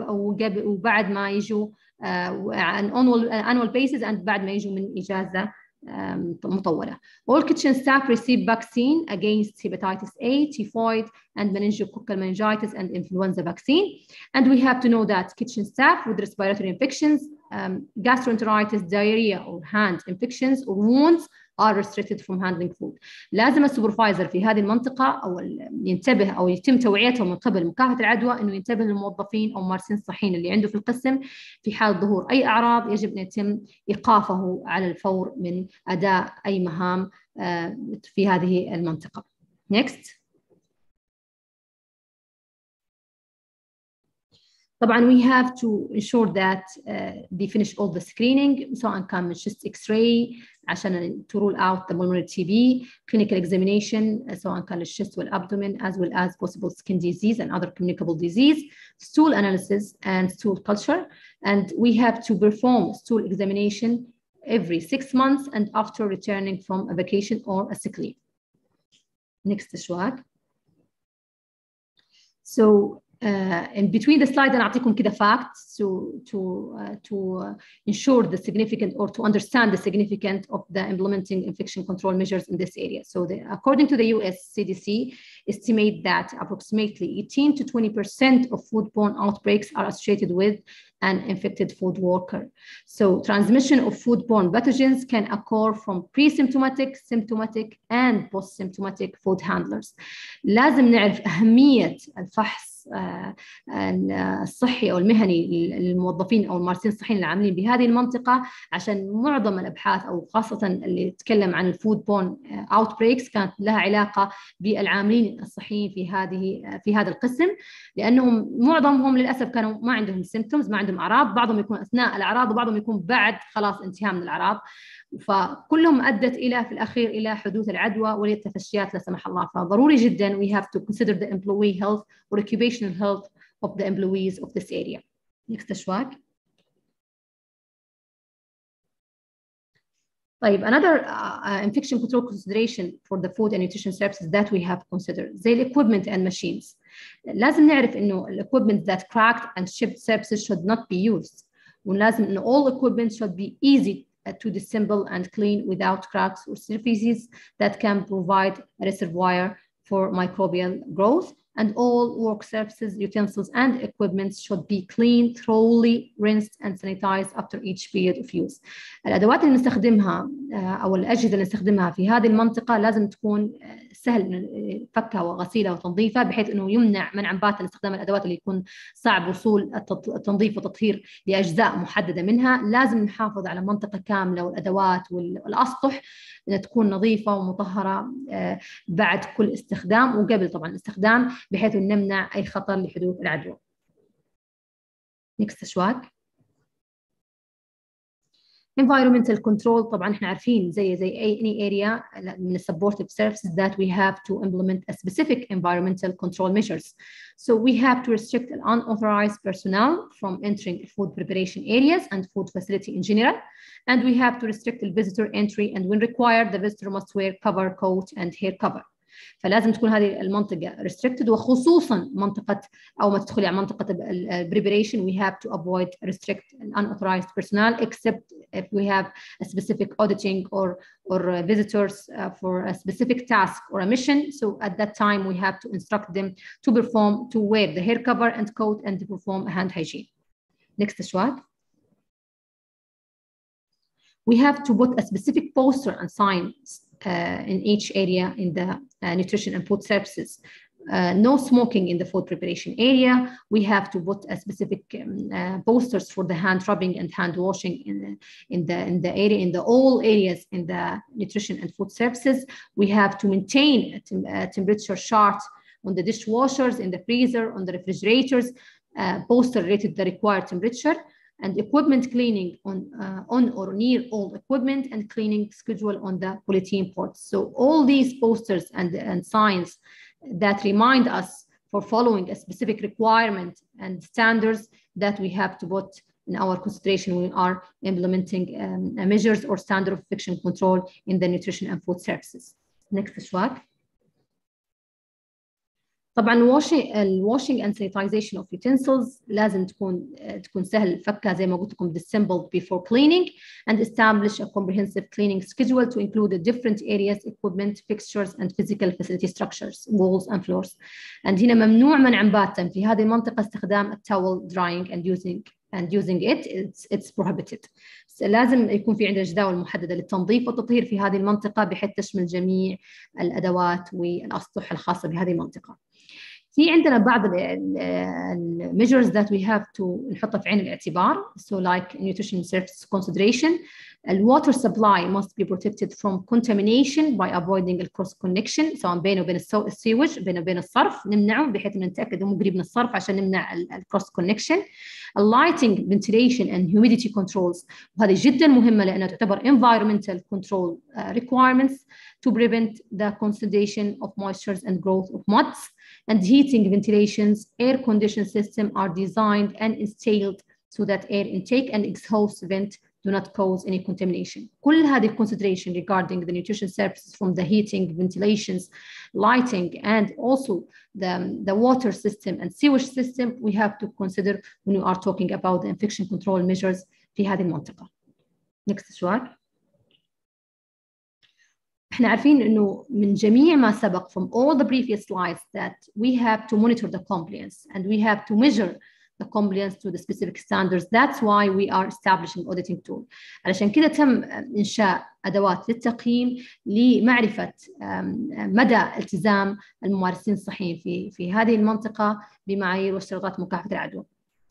وبعد ما يجوا uh, an annual, annual basis and بعد ما يجوا من اجازه مطولة. All kitchen staff receive vaccine against hepatitis A, typhoid, and meningococcal meningitis and influenza vaccine. And we have to know that kitchen staff with respiratory infections, um, gastroenteritis, diarrhea, or hand infections or wounds are restricted from handling food. لازم السوبرفايزر في هذه المنطقة أو ينتبه أو يتم توعيتهم من قبل مكافحة العدوى إنه ينتبه للموظفين أو ممارسين الصحيين اللي عنده في القسم في حال ظهور أي أعراض يجب أن يتم إيقافه على الفور من أداء أي مهام في هذه المنطقة. Next. طبعا we have to ensure that uh, they finish all the screening سواء كان من chest x-ray عشان to rule out the pulmonary TB clinical examination سواء كان الشست والabdomen as well as possible skin disease and other communicable disease stool analysis and stool culture and we have to perform stool examination every six months and after returning from a vacation or a sick leave. Next شواك. So uh, in between the slide أنا أعطيكم كده facts to to uh, to uh, ensure the significant or to understand the significance of the implementing infection control measures in this area. So the, according to the US CDC, estimate that approximately 18 to 20 percent of foodborne outbreaks are associated with an infected food worker. So transmission of foodborne pathogens can occur from pre-symptomatic, symptomatic, and post-symptomatic food handlers. لازم نعرف أهمية الفحص الصحي أو المهني للموظفين أو الممارسين الصحيين العاملين بهذه المنطقة عشان معظم الأبحاث أو خاصة اللي تتكلم عن الفود بون outbreaks كانت لها علاقة بالعاملين الصحيين في هذه في هذا القسم لأنهم معظمهم للأسف كانوا ما عندهم symptoms ما عندهم أعراض بعضهم يكون أثناء الأعراض وبعضهم يكون بعد خلاص انتهاء من الأعراض. فكلهم ادت إلى في الاخير إلى حدوث العدوى والتفشيات لا سمح الله فضروري جدا we have to consider the employee health or occupational health of the employees of this area. Next أشواق. طيب another uh, infection control consideration for the food and nutrition services that we have considered زي equipment and machines. لازم نعرف انه equipment that cracked and shipped services should not be used. ولازم انه all equipment should be easy Uh, to disassemble and clean without cracks or surfaces that can provide a reservoir for microbial growth and all work surfaces, utensils, and equipment should be cleaned, thoroughly rinsed, and sanitized after each period of use. الأدوات اللي نستخدمها أو الأجهزة اللي نستخدمها في هذه المنطقة لازم تكون سهل فكها وغسيلها وتنظيفها بحيث أنه يمنع منعا باتا استخدام الأدوات اللي يكون صعب وصول التنظيف والتطهير لأجزاء محددة منها لازم نحافظ على منطقة كاملة والأدوات والأسطح تكون نظيفة ومطهرة بعد كل استخدام وقبل طبعا الاستخدام بحيث نمنع أي خطر لحدوث العدوى. نكست أشواك. environmental control طبعا إحنا عارفين زي زي any area من supportive services that we have to implement a specific environmental control measures. So we have to restrict unauthorized personnel from entering food preparation areas and food facility in general. And we have to restrict the visitor entry and when required the visitor must wear cover coat and hair cover. فلازم تكون هذه المنطقة restricted وخصوصا منطقة أو ما تدخلي على منطقة preparation we have to avoid restrict unauthorized personnel except if we have a specific auditing or or visitors uh, for a specific task or a mission. So at that time we have to instruct them to perform to wear the hair cover and coat and to perform hand hygiene. Next Ashwat. We have to put a specific poster and sign uh, in each area in the uh, nutrition and food services. Uh, no smoking in the food preparation area. We have to put a specific um, posters for the hand rubbing and hand washing in the, in the in the area in the all areas in the nutrition and food services. We have to maintain a, tem a temperature chart on the dishwashers, in the freezer, on the refrigerators, poster related to the required temperature and equipment cleaning on, uh, on or near all equipment and cleaning schedule on the polythene ports. So all these posters and, and signs that remind us for following a specific requirement and standards that we have to put in our consideration when we are implementing um, measures or standard of infection control in the nutrition and food services. Next, Ashwak. طبعا الواشنج اند sanitization اوف utensils لازم تكون تكون سهل فكها زي ما قلت لكم disassembled before cleaning and establish a comprehensive cleaning schedule to include the different areas equipment fixtures and physical facility structures walls and floors and هنا ممنوع منعا باتا في هذه المنطقة استخدام التاول drying and using and using it it's, it's prohibited. لازم يكون في عندنا جداول محددة للتنظيف والتطهير في هذه المنطقة بحيث تشمل جميع الأدوات والأسطح الخاصة بهذه المنطقة. في عندنا بعض الميجرز that we have to نحطها في عين الاعتبار so like nutrition service consideration الwater supply must be protected from contamination by avoiding the cross connection سواء بينه وبين السيوج بينه وبين الصرف نمنعه بحيث انه نتاكد انه قريب من الصرف عشان نمنع الكروس كونكشن lighting ventilation and humidity controls وهذه جدا مهمه لانها تعتبر environmental control requirements to prevent the condensation of moistures and growth of muds and heating ventilations air condition system are designed and installed so that air intake and exhaust vent do not cause any contamination. كل هذه consideration regarding the nutrition services from the heating, ventilations, lighting, and also the, the water system and sewage system we have to consider when we are talking about the infection control measures في هذه المنطقة. Next سؤال. إحنا عارفين انه من جميع ما سبق from all the previous slides that we have to monitor the compliance and we have to measure the compliance to the specific standards. That's why we are establishing auditing tool. علشان كده تم إنشاء أدوات للتقييم لمعرفة مدى التزام الممارسين الصحيين في في هذه المنطقة بمعايير واشتراطات مكافحة العدوى.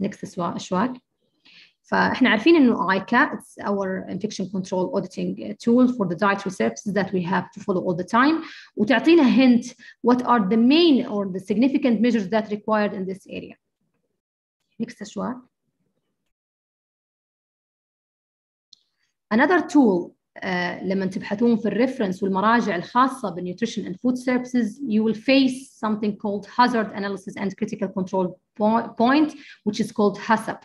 Next أشواك. فاحنا عارفين انه ICA it's our infection control auditing tool for the dietary services that we have to follow all the time وتعطينا hint what are the main or the significant measures that required in this area. Next شوي. Another tool uh, لما تبحثون في الريفرنس والمراجع الخاصة بالnutrition and food services you will face something called hazard analysis and critical control point which is called HACCP.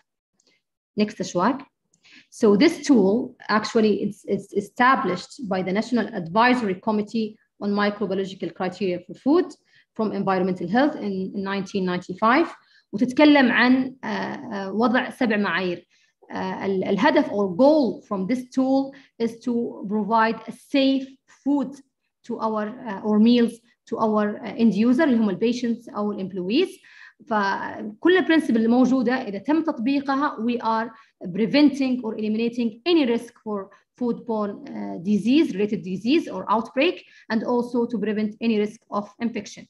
Next أشواك. So this tool actually it's, it's established by the National Advisory Committee on Microbiological Criteria for Food from Environmental Health in, in 1995 وتتكلم عن وضع سبع معايير الهدف or goal from this tool is to provide a safe food to our uh, or meals to our end user اللي هم البيشنتس او الامبلويز فكل البرنسبل الموجوده اذا تم تطبيقها we are preventing or eliminating any risk for foodborne uh, disease related disease or outbreak and also to prevent any risk of infection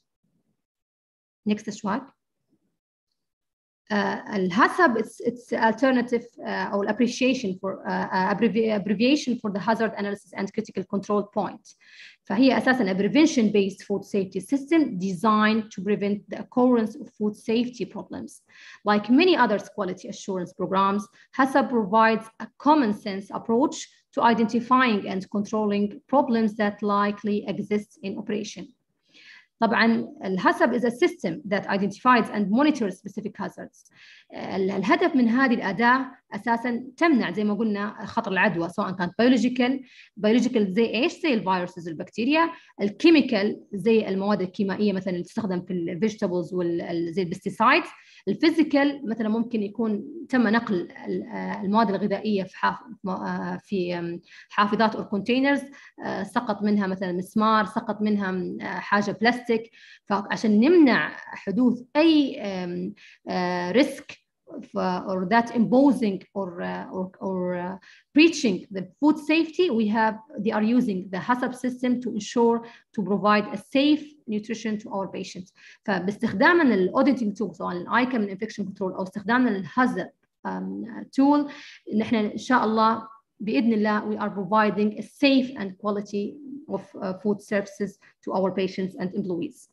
next slide الHACCP it's it's alternative uh, or appreciation for uh, abbreviation for the hazard analysis and critical control point فهي اساسا a prevention based food safety system designed to prevent the occurrence of food safety problems like many other quality assurance programs HACCP provides a common sense approach to identifying and controlling problems that likely exist in operation طبعا ال HACCP is a system that identifies and monitors specific hazards. الهدف من هذه الأداة أساسا تمنع زي ما قلنا خطر العدوى سواء كانت biological biological زي إيش؟ زي ال viruses والبكتيريا ال chemical زي المواد الكيميائية مثلا اللي تستخدم في ال vegetables زي ال pesticides ال physical مثلا ممكن يكون تم نقل المواد الغذائية في حاف في حافظات أو containers سقط منها مثلا مسمار سقط منها حاجة بلاستيك فعشان نمنع حدوث أي risk or that imposing or or, or breaching the food safety we have they are using the HACCP system to ensure to provide a safe nutrition to our patients. فباستخدامنا ال auditing tool سواء الايكا من infection control أو استخدامنا لل hazard tool نحن إن شاء الله بإذن الله we are providing a safe and quality of uh, food services to our patients and employees.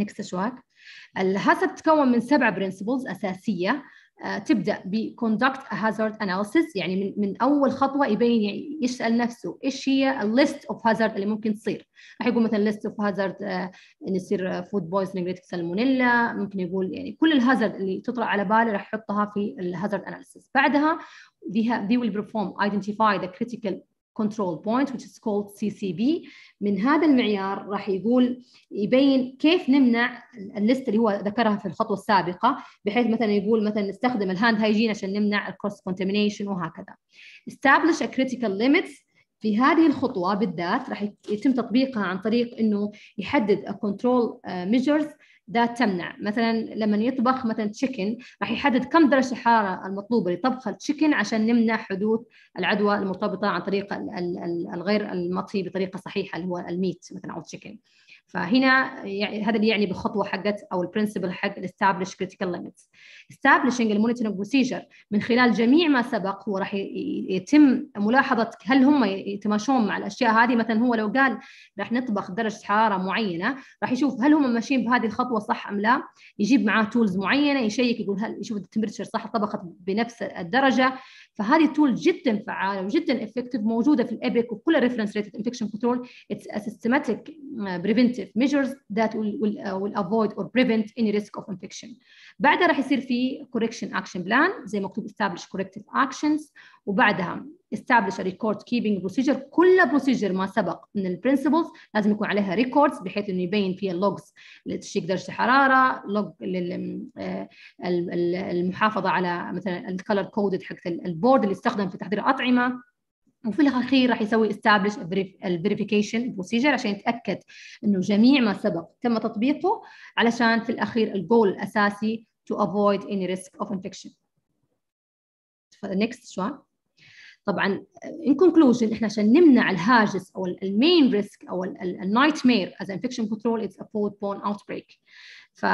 Next أشواق ال hazard تتكون من سبع principles أساسية. تبدأ ب conduct a hazard analysis يعني من من أول خطوة يبين يسأل نفسه إيش هي ال list of hazard اللي ممكن تصير. راح يقول مثلا list of hazard يصير food poisoning related سالمونيلا ممكن يقول يعني كل ال hazard اللي تطرح على باله راح يحطها في ال hazard analysis بعدها they will perform identify the critical control point which is called CCP من هذا المعيار راح يقول يبين كيف نمنع ال list اللي هو ذكرها في الخطوة السابقة بحيث مثلا يقول مثلا نستخدم ال hand hygiene عشان نمنع ال cross contamination وهكذا. Establish a critical limits. في هذه الخطوة بالذات راح يتم تطبيقها عن طريق إنه يحدد control measures that تمنع. مثلا لما يطبخ مثلا chicken راح يحدد كم درجة الحرارة المطلوبة لطبخ ال chicken عشان نمنع حدوث العدوى المرتبطة عن طريق الغير المطهي بطريقة صحيحة اللي هو ال meat مثلا أو ال chicken فهنا يعني هذا اللي يعني بالخطوة حقت أو ال principle حق ال establish critical limits establishing ال monitoring procedure من خلال جميع ما سبق هو راح يتم ملاحظة هل هم يتماشون مع الأشياء هذه. مثلا هو لو قال راح نطبخ درجة حرارة معينة راح يشوف هل هم ماشيين بهذه الخطوة صح أم لا. يجيب معاه tools معينة يشيك يقول هل يشوف ال temperature صح طبخت بنفس الدرجة. فهذه tool جدا فعالة وجدا effective موجودة في ال APIC وكل reference related infection control it's a systematic preventive measures that will, will, uh, will avoid or prevent any risk of infection. بعدها راح يصير في correction action plan زي مكتوب establish corrective actions. وبعدها establish a record keeping procedure. كل procedure ما سبق من ال principles لازم يكون عليها records بحيث إنه يبين فيها ال logs ل check درجة الحرارة log المحافظة على مثلا ال color coded حق ال board اللي يستخدم في تحضير الأطعمة. وفي الأخير راح يسوي establish ال verification procedure عشان يتأكد إنه جميع ما سبق تم تطبيقه علشان في الأخير الجول الأساسي to avoid any risk of infection. next سؤال. طبعا in conclusion إحنا عشان نمنع الهاجس أو ال main risk أو ال nightmare as infection control it's a foodborne outbreak ف,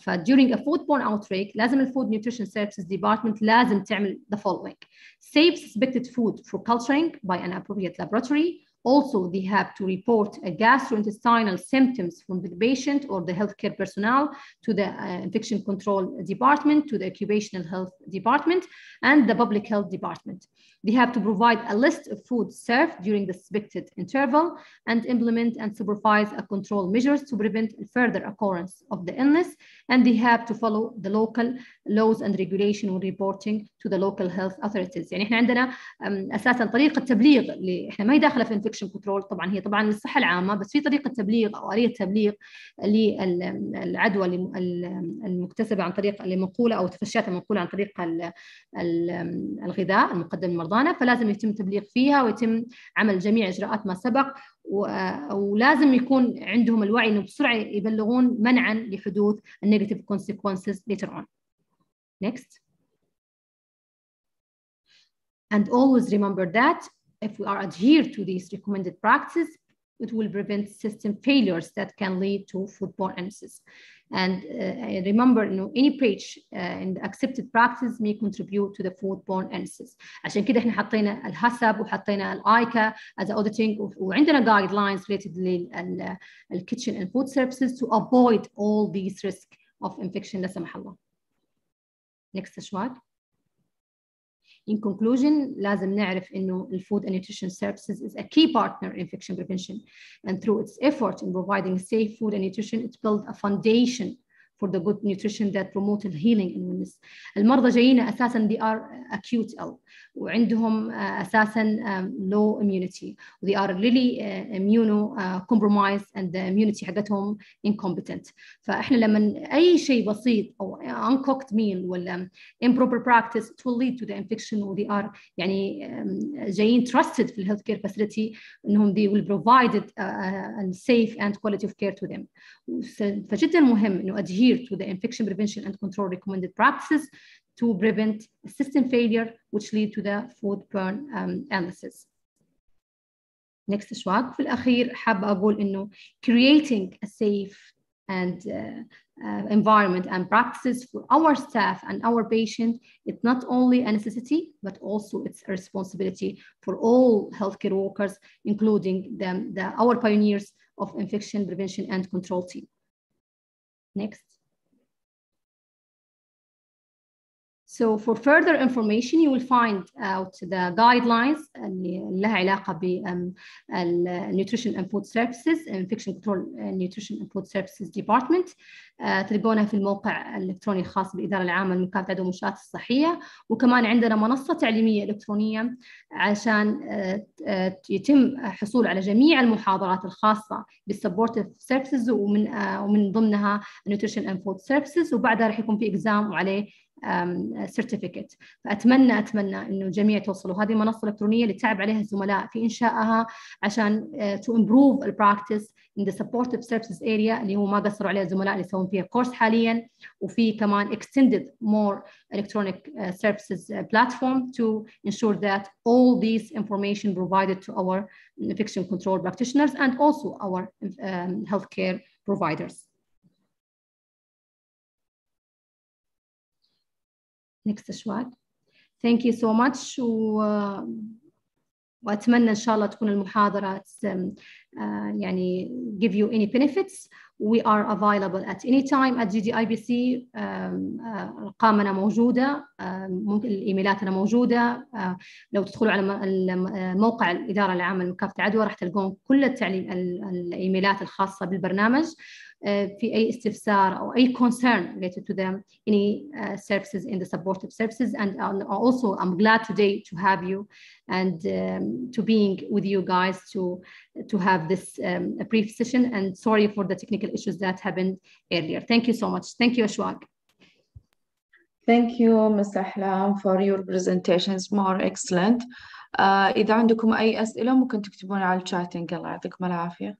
ف during a foodborne outbreak لازم الفود nutrition services department لازم تعمل the following save suspected food for culturing by an appropriate laboratory Also, they have to report a gastrointestinal symptoms from the patient or the healthcare personnel to the uh, infection control department, to the occupational health department, and the public health department. They have to provide a list of food served during the suspected interval and implement and supervise a control measures to prevent further occurrence of the illness. And they have to follow the local laws and regulation when reporting to the local health authorities. يعني احنا عندنا اساسا طريقه تبليغ اللي احنا ما هي داخله في انفكشن كنترول طبعا هي طبعا للصحه العامة بس في طريقة تبليغ أو اليه تبليغ للعدوى المكتسبة عن طريق المنقوله أو تفشيات المنقوله عن طريق الغذاء المقدم لمرضانا فلازم يتم التبليغ فيها ويتم عمل جميع إجراءات ما سبق ولازم يكون عندهم الوعي إنه بسرعة يبلغون منعا لحدوث النيجاتيف consequences later on. Next. And always remember that if we are adhere to these recommended practices, it will prevent system failures that can lead to foodborne illnesses. And uh, remember, you know, any breach uh, in the accepted practice may contribute to the foodborne illnesses. عشان كده احنا حطينا الحسب وحطينا الايكا as auditing وعندنا guidelines related للkitchen and food services to avoid all these risks of infection لا سمح الله. Next slide. In conclusion, لازم نعرف إنه الفود and nutrition services is a key partner in infection prevention. And through its effort in providing safe food and nutrition, it built a foundation for the good nutrition that promoted healing and wellness. المرضى جايين أساسا they are acute ill وعندهم أساسا um, low immunity they are really uh, immuno uh, compromised and the immunity حقتهم incompetent فإحنا لما أي شيء بسيط أو uncooked meal ولا improper practice it will lead to the infection و they are يعني um, جايين trusted في الهيلث كير facility إنهم they will provide it, uh, and safe and quality of care to them فجدا مهم إنه adhere to the infection prevention and control recommended practices to prevent system failure which lead to the foodborne um, illnesses. Next سؤال في الأخير حابة أقول إنه creating a safe and uh, uh, environment and practices for our staff and our patient, it's not only a necessity, but also it's a responsibility for all healthcare workers, including them, the, our pioneers of infection prevention and control team. Next. So for further information, you will find out the guidelines اللي لها علاقة بال Nutrition and Food Services Infection Control Nutrition and Food Services Department. تلقونها في الموقع الإلكتروني الخاص بالإدارة العامة لمكافحة عدوى المنشآت الصحية. وكمان عندنا منصة تعليمية إلكترونية عشان يتم الحصول على جميع المحاضرات الخاصة بال supportive services ومن ومن ضمنها Nutrition and Food Services. وبعدها راح يكون في exam وعليه certificate فاتمنى اتمنى انه الجميع توصلوا هذه المنصه الالكترونيه اللي تعب عليها الزملاء في انشائها عشان to improve ال practice in the supportive services area اللي هو ما قصروا عليها الزملاء اللي يسوون فيها course حاليا وفي كمان extended more electronic uh, services uh, platform to ensure that all these information provided to our infection control practitioners and also our um, healthcare providers. Next slide. Thank you so much و... وأتمنى إن شاء الله تكون المحاضرة يعني give you any benefits. We are available at any time at GDIBC أرقامنا موجودة ممكن إيميلاتنا موجودة لو تدخلوا على موقع الإدارة العامة لمكافحة العدوى راح تلقون كل التعليم الإيميلات الخاصة بالبرنامج في أي استفسار أو أي concern related to them any uh, services in the supportive services and um, also I'm glad today to have you and um, to being with you guys to to have this um, a brief session and sorry for the technical issues that happened earlier. Thank you so much. Thank you, Ashwag. Thank you, Ms. Ahlam, for your presentations. More excellent. Uh, إذا عندكم أي أسئلة ممكن تكتبون على الشاتنج الله يعطيكم العافية.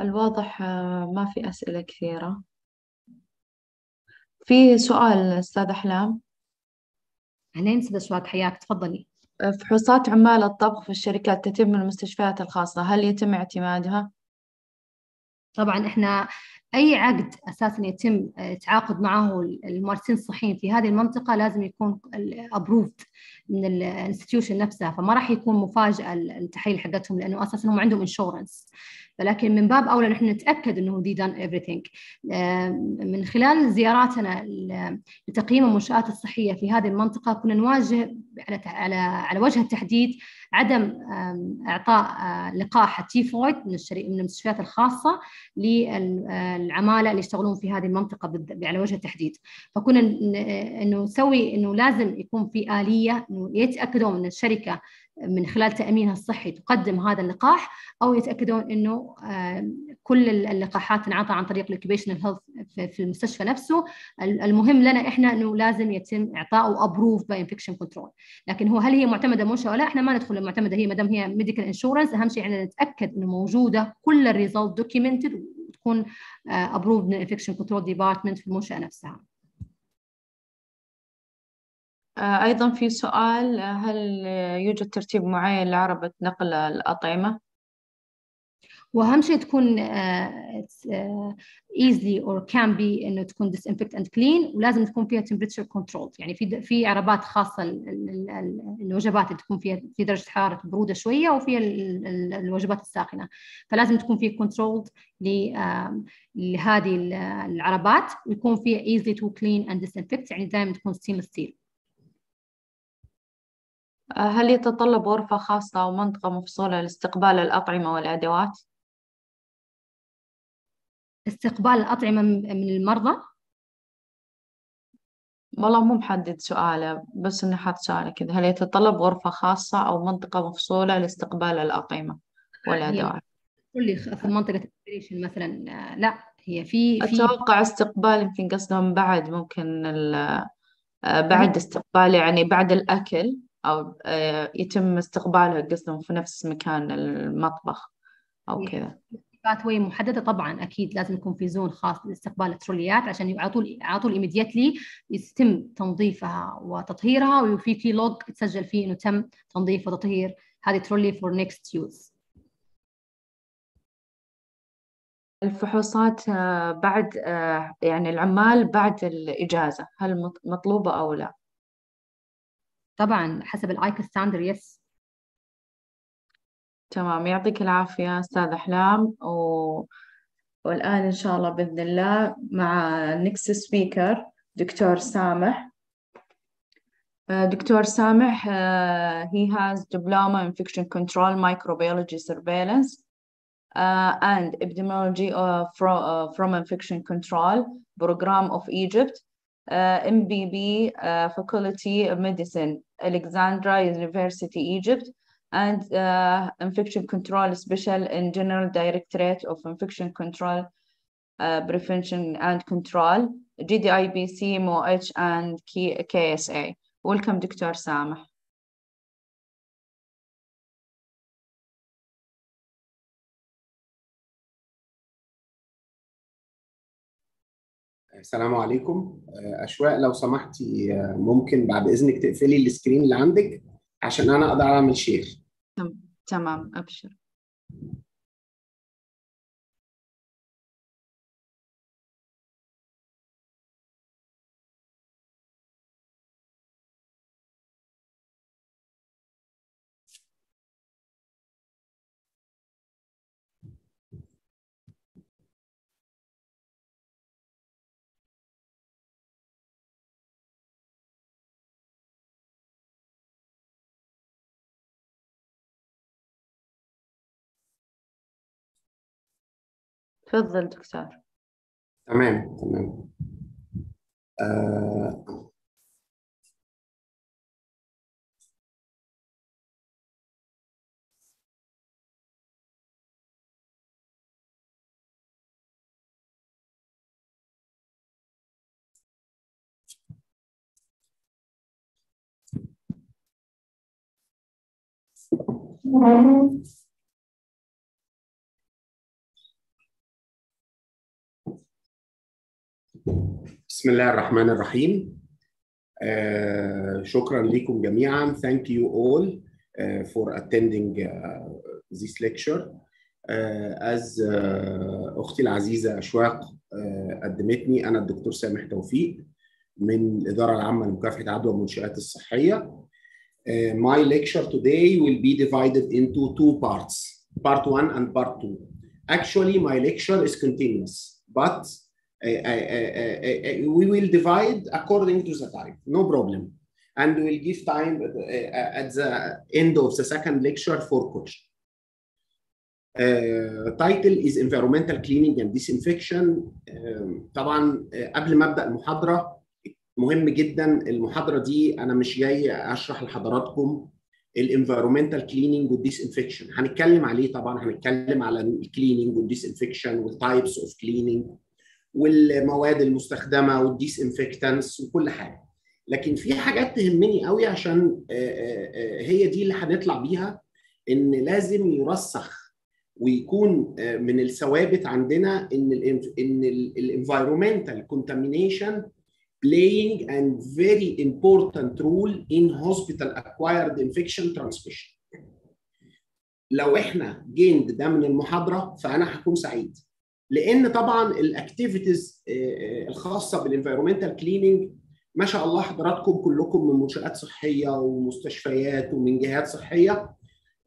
الواضح آه ما في أسئلة كثيرة. في سؤال أستاذ أحلام؟ أهلين أستاذ أشواق حياك تفضلي. فحوصات عمال الطبخ في الشركات تتم من المستشفيات الخاصة هل يتم اعتمادها؟ طبعا إحنا أي عقد أساسا يتم التعاقد معه الممارسين الصحيين في هذه المنطقة لازم يكون approved من ال institution نفسها فما راح يكون مفاجأة التحليل حقتهم لأنه أساسا هم عندهم insurance فلكن من باب أولى نحن نتأكد إنه دي دان everything من خلال زياراتنا لتقييم المنشآت الصحية في هذه المنطقة كنا نواجه على على على وجه التحديد عدم إعطاء لقاح التيفويد من. من المستشفيات الخاصة للعماله اللي يشتغلون في هذه المنطقة على وجه التحديد فكنا إنه نسوي إنه لازم يكون في آلية إنه يتاكدوا من الشركة من خلال تأمينها الصحي تقدم هذا اللقاح أو يتأكدون إنه كل اللقاحات تنعطى عن طريق ال occupational health في المستشفى نفسه. المهم لنا إحنا إنه لازم يتم اعطائه approve by infection control لكن هو هل هي معتمدة منشاه ولا إحنا ما ندخل المعتمدة هي ما دام هي medical insurance أهم شيء إحنا نتأكد إنه موجودة كل ال result documented وتكون approve من ال infection control department في المنشأة نفسها. أيضا في سؤال هل يوجد ترتيب معين لعربة نقل الأطعمة؟ وأهم شيء تكون easily or can be إنه تكون disinfect and clean ولازم تكون فيها temperature controlled. يعني في في عربات خاصة الوجبات اللي تكون فيها في درجة حرارة برودة شوية وفي الوجبات الساخنة. فلازم تكون في controlled لهذه العربات ويكون فيها easily to clean and disinfect يعني دائما تكون stainless steel. هل يتطلب غرفة خاصة أو منطقة مفصولة لاستقبال الأطعمة والأدوات؟ استقبال الأطعمة من المرضى؟ والله مو محدد سؤاله بس إنه حاط سؤاله كذا هل يتطلب غرفة خاصة أو منطقة مفصولة لاستقبال الأقيمة والأدوات؟ كل في منطقة ال operation مثلا لا هي في في أتوقع استقبال يمكن قصدهم بعد ممكن بعد استقبال يعني بعد الأكل أو يتم استقبالها قصدهم في نفس مكان المطبخ أو كذا. pathway محددة طبعا أكيد لازم يكون في zone خاص لاستقبال التروليات عشان على طول على طول immediately يتم تنظيفها وتطهيرها وفي في log يتسجل فيه إنه تم تنظيف وتطهير هذه trolley for next use الفحوصات بعد يعني العمال بعد الإجازة هل مطلوبة أو لا؟ طبعا حسب الايكا standard yes تمام يعطيك العافية أستاذ أحلام و... والآن إن شاء الله بإذن الله مع next speaker دكتور سامح دكتور سامح uh, he has diploma in infection control microbiology surveillance uh, and epidemiology uh, from, uh, from infection control program of Egypt uh, Uh, MBB uh, Faculty of Medicine, Alexandra University, Egypt, and uh, Infection Control Special in General Directorate of Infection Control Prevention and Control, GDIPC, MOH, and KSA. Welcome, Dr. Samah. السلام عليكم. أشواق لو سمحتي ممكن بعد إذنك تقفلي ال screen اللي عندك عشان أنا أقدر أعمل share تمام أبشر. تفضل دكتور. تمام تمام. آه. بسم الله الرحمن الرحيم uh, شكرا لكم جميعا thank you all uh, for attending uh, this lecture as أختي العزيزه اشواق قدمتني أنا الدكتور سامح توفيق من الاداره العامه لمكافحه عدوى المنشات الصحيه my lecture today will be divided into two parts part one and part two actually my lecture is continuous but we will divide according to the time, no problem. And we'll give time at the end of the second lecture for question. Uh, title is environmental cleaning and disinfection. Uh, طبعا قبل ما أبدأ المحاضرة مهم جدا المحاضرة دي أنا مش جاي أشرح لحضراتكم ال environmental cleaning وال disinfection هنتكلم عليه طبعا هنتكلم على ال cleaning وال disinfection وال types of cleaning والمواد المستخدمة وال disinfectants وكل حاجة لكن في حاجات تهمني قوي عشان هي دي اللي هنطلع بيها إن لازم يرسخ ويكون من الثوابت عندنا إن ال إن ال environmental contamination playing a very important role in hospital acquired infection transmission. لو إحنا gained ده من المحاضرة فأنا هكون سعيد. لأن طبعا ال activities الخاصة بال environmental cleaning ما شاء الله حضراتكم كلكم من منشآت صحية ومستشفيات ومن جهات صحية.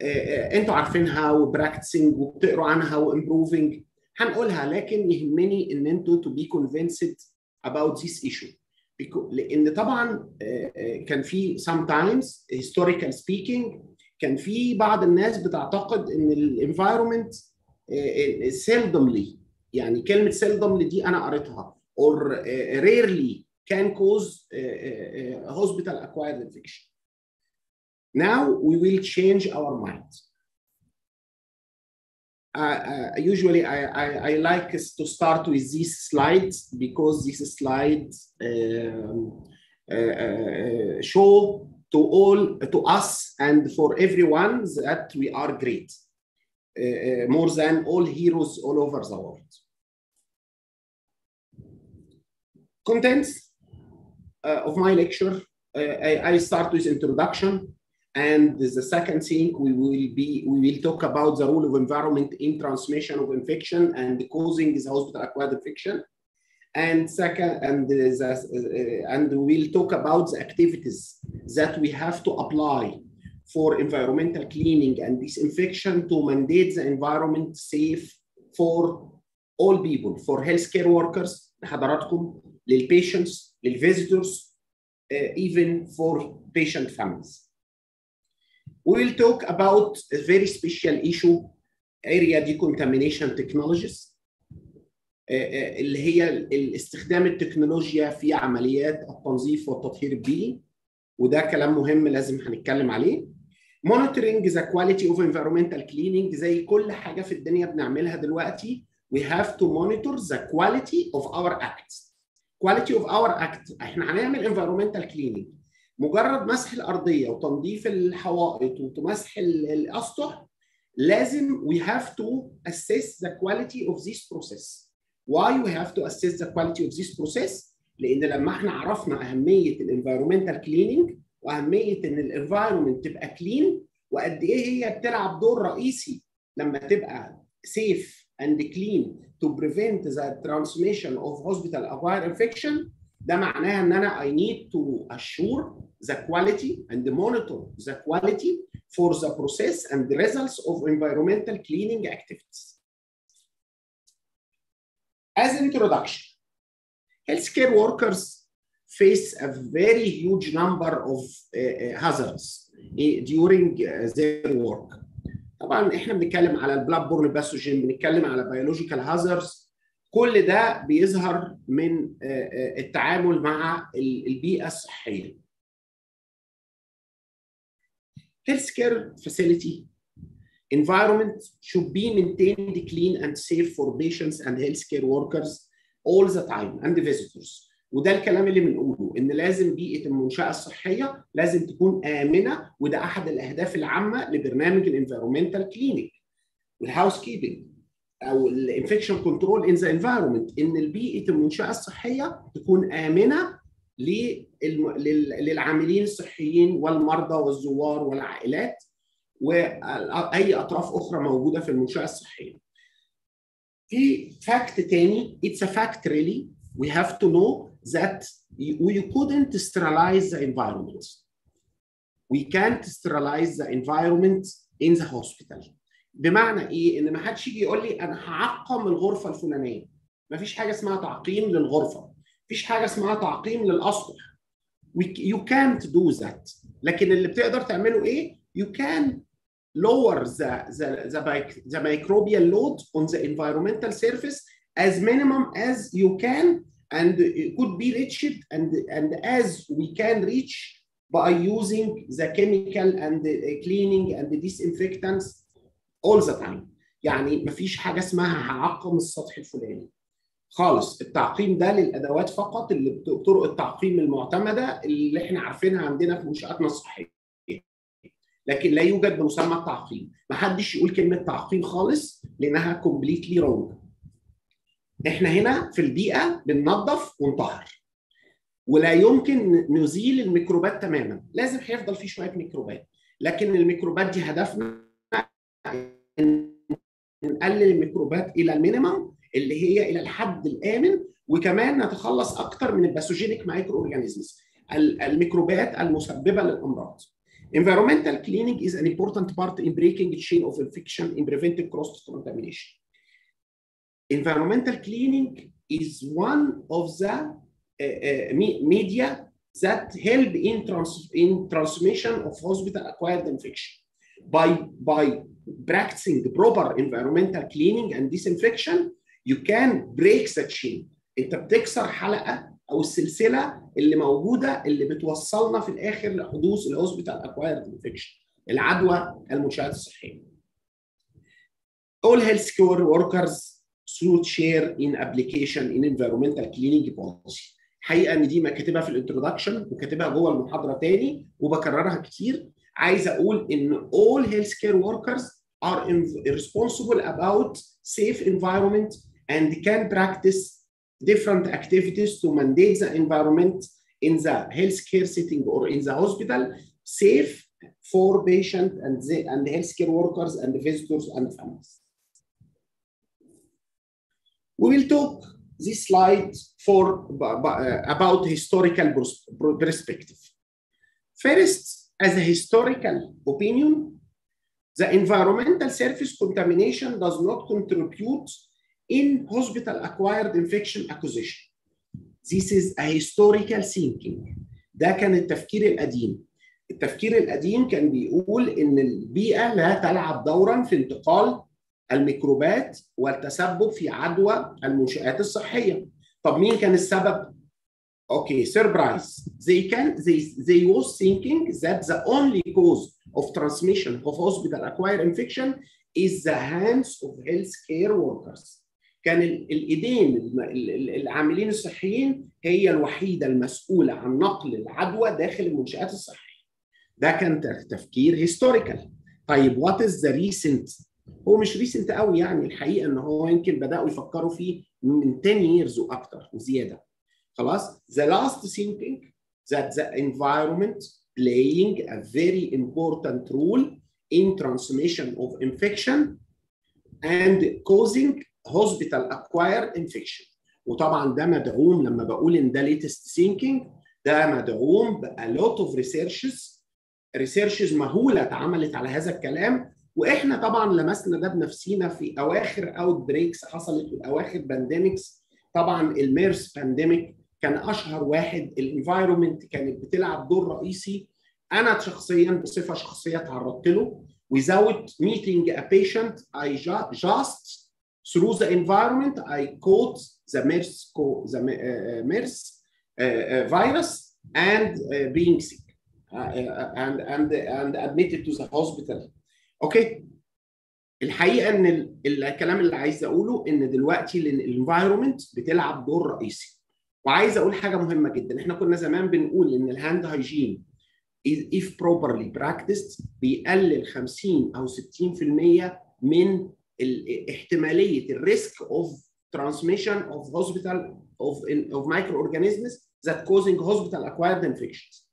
أنتوا عارفينها و practicing وبتقروا عنها و improving هنقولها لكن يهمني ان أنتوا to be convinced about this issue. لأن طبعا كان في sometimes historical speaking كان في بعض الناس بتعتقد إن ال environment seldomly يعني كلمه seldomly دي انا قريتها or rarely can cause uh, uh, hospital acquired infection. Now we will change our mind. Uh, usually I, I, I, like to start with these slides because these slides um, show to all, to us and for everyone that we are great. more than all heroes all over the world. Contents uh, of my lecture, uh, I, I, start with introduction. And the second thing we will be, we will talk about the role of environment in transmission of infection and causing the hospital-acquired infection. And second, and, the, uh, and we'll talk about the activities that we have to apply for environmental cleaning and disinfection to mandate the environment safe for all people, for healthcare workers, لحضراتكم, للpatients, للvisitors, uh, even for patient families. We will talk about a very special issue, area decontamination technologies, uh, uh, اللي هي استخدام التكنولوجيا في عمليات التنظيف والتطهير البيئي وده كلام مهم لازم هنتكلم عليه. Monitoring the quality of environmental cleaning زي كل حاجة في الدنيا بنعملها دلوقتي we have to monitor the quality of our acts. quality of our act إحنا هنعمل environmental cleaning مجرد مسح الأرضية وتنظيف الحوائط ومسح الأسطح لازم we have to assess the quality of this process. Why we have to assess the quality of this process؟ لأن لما إحنا عرفنا أهمية ال environmental cleaning واهميه ان ال environment تبقى clean وقد إيه هي بتلعب دور رئيسي لما تبقى safe and clean to prevent the transmission of hospital acquired infection ده معناها ان أنا I need to assure the quality and monitor the quality for the process and the results of environmental cleaning activities. As an introduction, healthcare workers face a very huge number of uh, hazards during uh, their work. طبعا إحنا بنتكلم على ال blood borne pathogen بنتكلم على biological hazards كل ده بيظهر من uh, التعامل مع البيئه الصحيه. Healthcare facility environment should be maintained clean and safe for patients and healthcare workers all the time and the visitors. وده الكلام اللي بنقوله إن لازم بيئة المنشأة الصحية لازم تكون آمنة وده أحد الأهداف العامة لبرنامج ال environmental cleaning وال housekeeping أو ال infection control in the environment إن بيئة المنشأة الصحية تكون آمنة للعاملين الصحيين والمرضى والزوار والعائلات وأي أطراف أخرى موجودة في المنشأة الصحية. في fact تاني it's a fact really we have to know that we couldn't sterilize the environment. We can't sterilize the environment in the hospital. بمعنى إيه؟ ان ما حدش يجي يقول لي أنا هعقم الغرفه الفلانيه. ما فيش حاجة اسمها تعقيم للغرفه. ما فيش حاجة اسمها تعقيم للاسطح. You can't do that. لكن اللي بتقدر تعمله إيه؟ You can lower the, the, the, the microbial load on the environmental surface as minimum as you can and it could be reached and, and as we can reach by using the chemical and the cleaning and the disinfectants all the time. يعني مفيش حاجة اسمها هعقم السطح الفلاني. خالص التعقيم ده للأدوات فقط اللي طرق التعقيم المعتمدة اللي إحنا عارفينها عندنا في منشاتنا الصحيه لكن لا يوجد بمسمى التعقيم. محدش يقول كلمة تعقيم خالص لأنها كومبليتلي رونج إحنا هنا في البيئة بننظف ونطهر. ولا يمكن نزيل الميكروبات تماما. لازم هيفضل في شوية ميكروبات. لكن الميكروبات دي هدفنا نقلل الميكروبات إلى ال minimum اللي هي إلى الحد الآمن وكمان نتخلص أكتر من ال pathogenic microorganisms الميكروبات المسببة للأمراض. Environmental cleaning is an important part in breaking the chain of infection in preventing cross contamination. Environmental cleaning is one of the uh, uh, media that help in, trans in transmission of hospital-acquired infection. By, by practicing proper environmental cleaning and disinfection, you can break the chain. انت بتكسر حلقه او السلسله اللي موجوده اللي بتوصلنا في الاخر لحدوث الهوسبيتال اكوايرد انفكشن العدوى المنشات الصحيه. All healthcare workers should share in application in environmental cleaning policy. الحقيقه ان دي ما كاتبها في الانترودكشن وكاتبها جوه المحاضره تاني وبكررها كتير عايز اقول ان all healthcare workers are responsible about safe environment and can practice different activities to mandate the environment in the healthcare setting or in the hospital safe for patient and the, and the healthcare workers and the visitors and families. We will talk this slide for about historical perspective. First, as a historical opinion, the environmental surface contamination does not contribute in hospital acquired infection acquisition. This is a historical thinking. ده كان التفكير القديم. التفكير القديم كان بيقول ان البيئه لا تلعب دورا في انتقال الميكروبات والتسبب في عدوى المنشآت الصحية. طب مين كان السبب؟ Okay, surprise. They can they they was thinking that the only cause of transmission of hospital acquired infection is the hands of healthcare workers. كان الإيدين العاملين الصحيين هي الوحيدة المسؤولة عن نقل العدوى داخل المنشآت الصحية. ده كان تفكير historical. طيب what is the recent؟ هو مش recent قوي يعني الحقيقة إن هو يمكن بدأوا يفكروا فيه من 10 years وأكتر وزيادة. خلاص؟ the last thinking that the environment playing a very important role in transmission of infection and causing hospital acquired infection. وطبعا ده مدعوم لما بقول إن ده latest thinking ده مدعوم ب a lot of researches researches مهولة اتعملت على هذا الكلام وإحنا طبعا لمسنا ده بنفسينا في أواخر outbreaks حصلت واواخر pandemics طبعا ال MERS pandemic كان أشهر واحد. ال environment كانت بتلعب دور رئيسي. أنا شخصيا بصفة شخصية تعرضت له. Without meeting a patient. I just through the environment. I caught the MERS the uh, MERS uh, uh, virus and being sick. And and and admitted to the hospital. okay. الحقيقة إن الكلام اللي عايز أقوله إن دلوقتي ال environment بتلعب دور رئيسي. وعايز أقول حاجة مهمة جدا. إحنا كنا زمان بنقول إن ال hand hygiene if properly practiced بيقلل 50 أو 60% من احتمالية الريسك اوف transmission of hospital of of microorganisms that causing hospital acquired infections.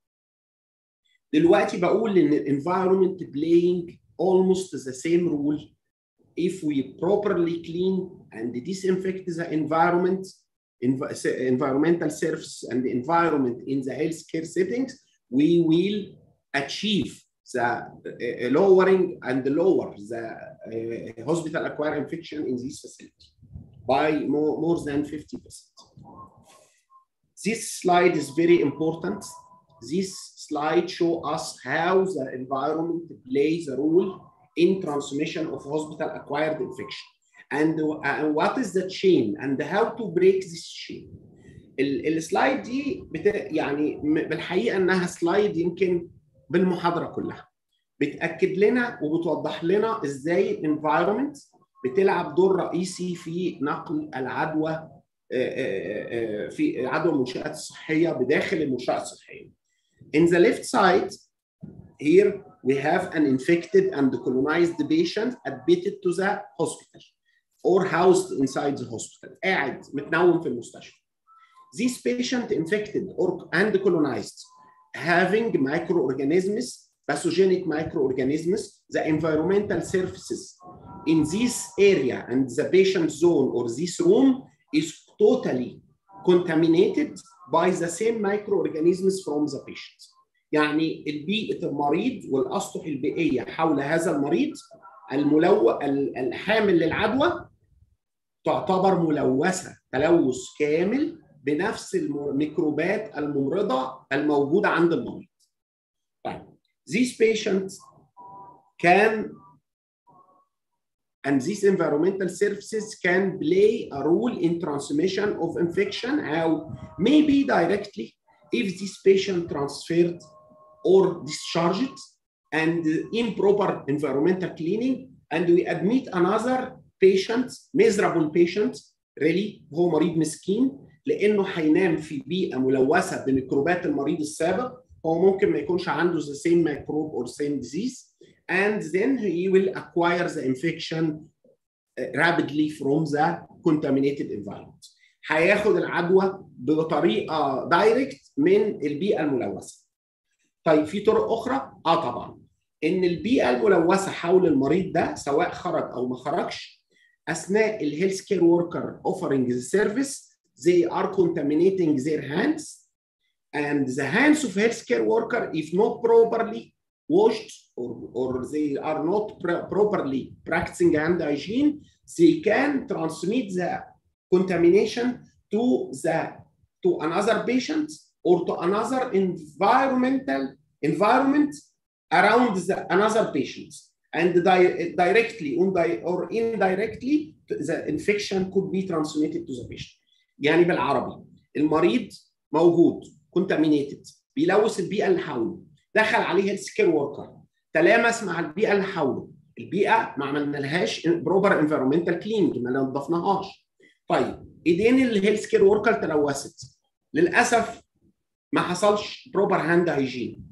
دلوقتي بقول إن الانفايرمنت playing almost the same rule if we properly clean and disinfect the environment environmental surface and the environment in the healthcare settings, we will achieve the uh, lowering and lower the uh, hospital acquired infection in this facility by more, more than 50%. This slide is very important. This slide show us how the environment plays a role in transmission of hospital acquired infection. and uh, what is the chain and how to break this chain. ال slide دي بت... يعني بالحقيقة إنها slide يمكن بالمحاضرة كلها بتأكد لنا وبتوضح لنا إزاي ال environment بتلعب دور رئيسي في نقل العدوى في عدوى المنشآت الصحية بداخل المنشأة الصحية. In the left side here we have an infected and colonized patient admitted to the hospital. or housed inside the hospital قاعد متنوم في المستشفى This patient infected or and colonized having microorganisms pathogenic microorganisms the environmental surfaces in this area and the patient zone or this room is totally contaminated by the same microorganisms from the patient يعني البيئة المريض والأسطح البيئية حول هذا المريض الملو الحامل للعدوى تعتبر ملوثة تلوث كامل بنفس الميكروبات الممرضة الموجودة عند المريض. طيب these patients can and these environmental services can play a role in transmission of infection how maybe directly if this patient transferred or discharged and improper environmental cleaning and we admit another patient miserable patient really هو مريض مسكين لانه هينام في بيئه ملوثه بميكروبات المريض السابق هو ممكن ما يكونش عنده the same microbe or same disease And then he will acquire the infection rapidly from the contaminated environment. هياخد العدوى بطريقه دايركت من البيئه الملوثه. طيب في طرق أخرى؟ آه طبعا. ان البيئه الملوثه حول المريض ده سواء خرج أو ما خرجش اثناء الهيلث كير وركر اوفرنج ذا سيرفيس they are contaminating their hands and the hands of healthcare worker if not properly washed or, or they are not properly practicing hand hygiene, they can transmit the contamination to the to another patient or to another environmental environment around the another patient. And di directly or indirectly, the infection could be transmitted to the patient. يعني بالعربي المريض موجود contaminated بيلوث البيئه اللي حوله دخل عليه healthcare worker. تلامس مع البيئة اللي حوله. البيئة ما عملنالهاش proper environmental cleaning ما نظفناهاش. طيب إيدين ال healthcare worker تلوثت. للأسف ما حصلش proper hand hygiene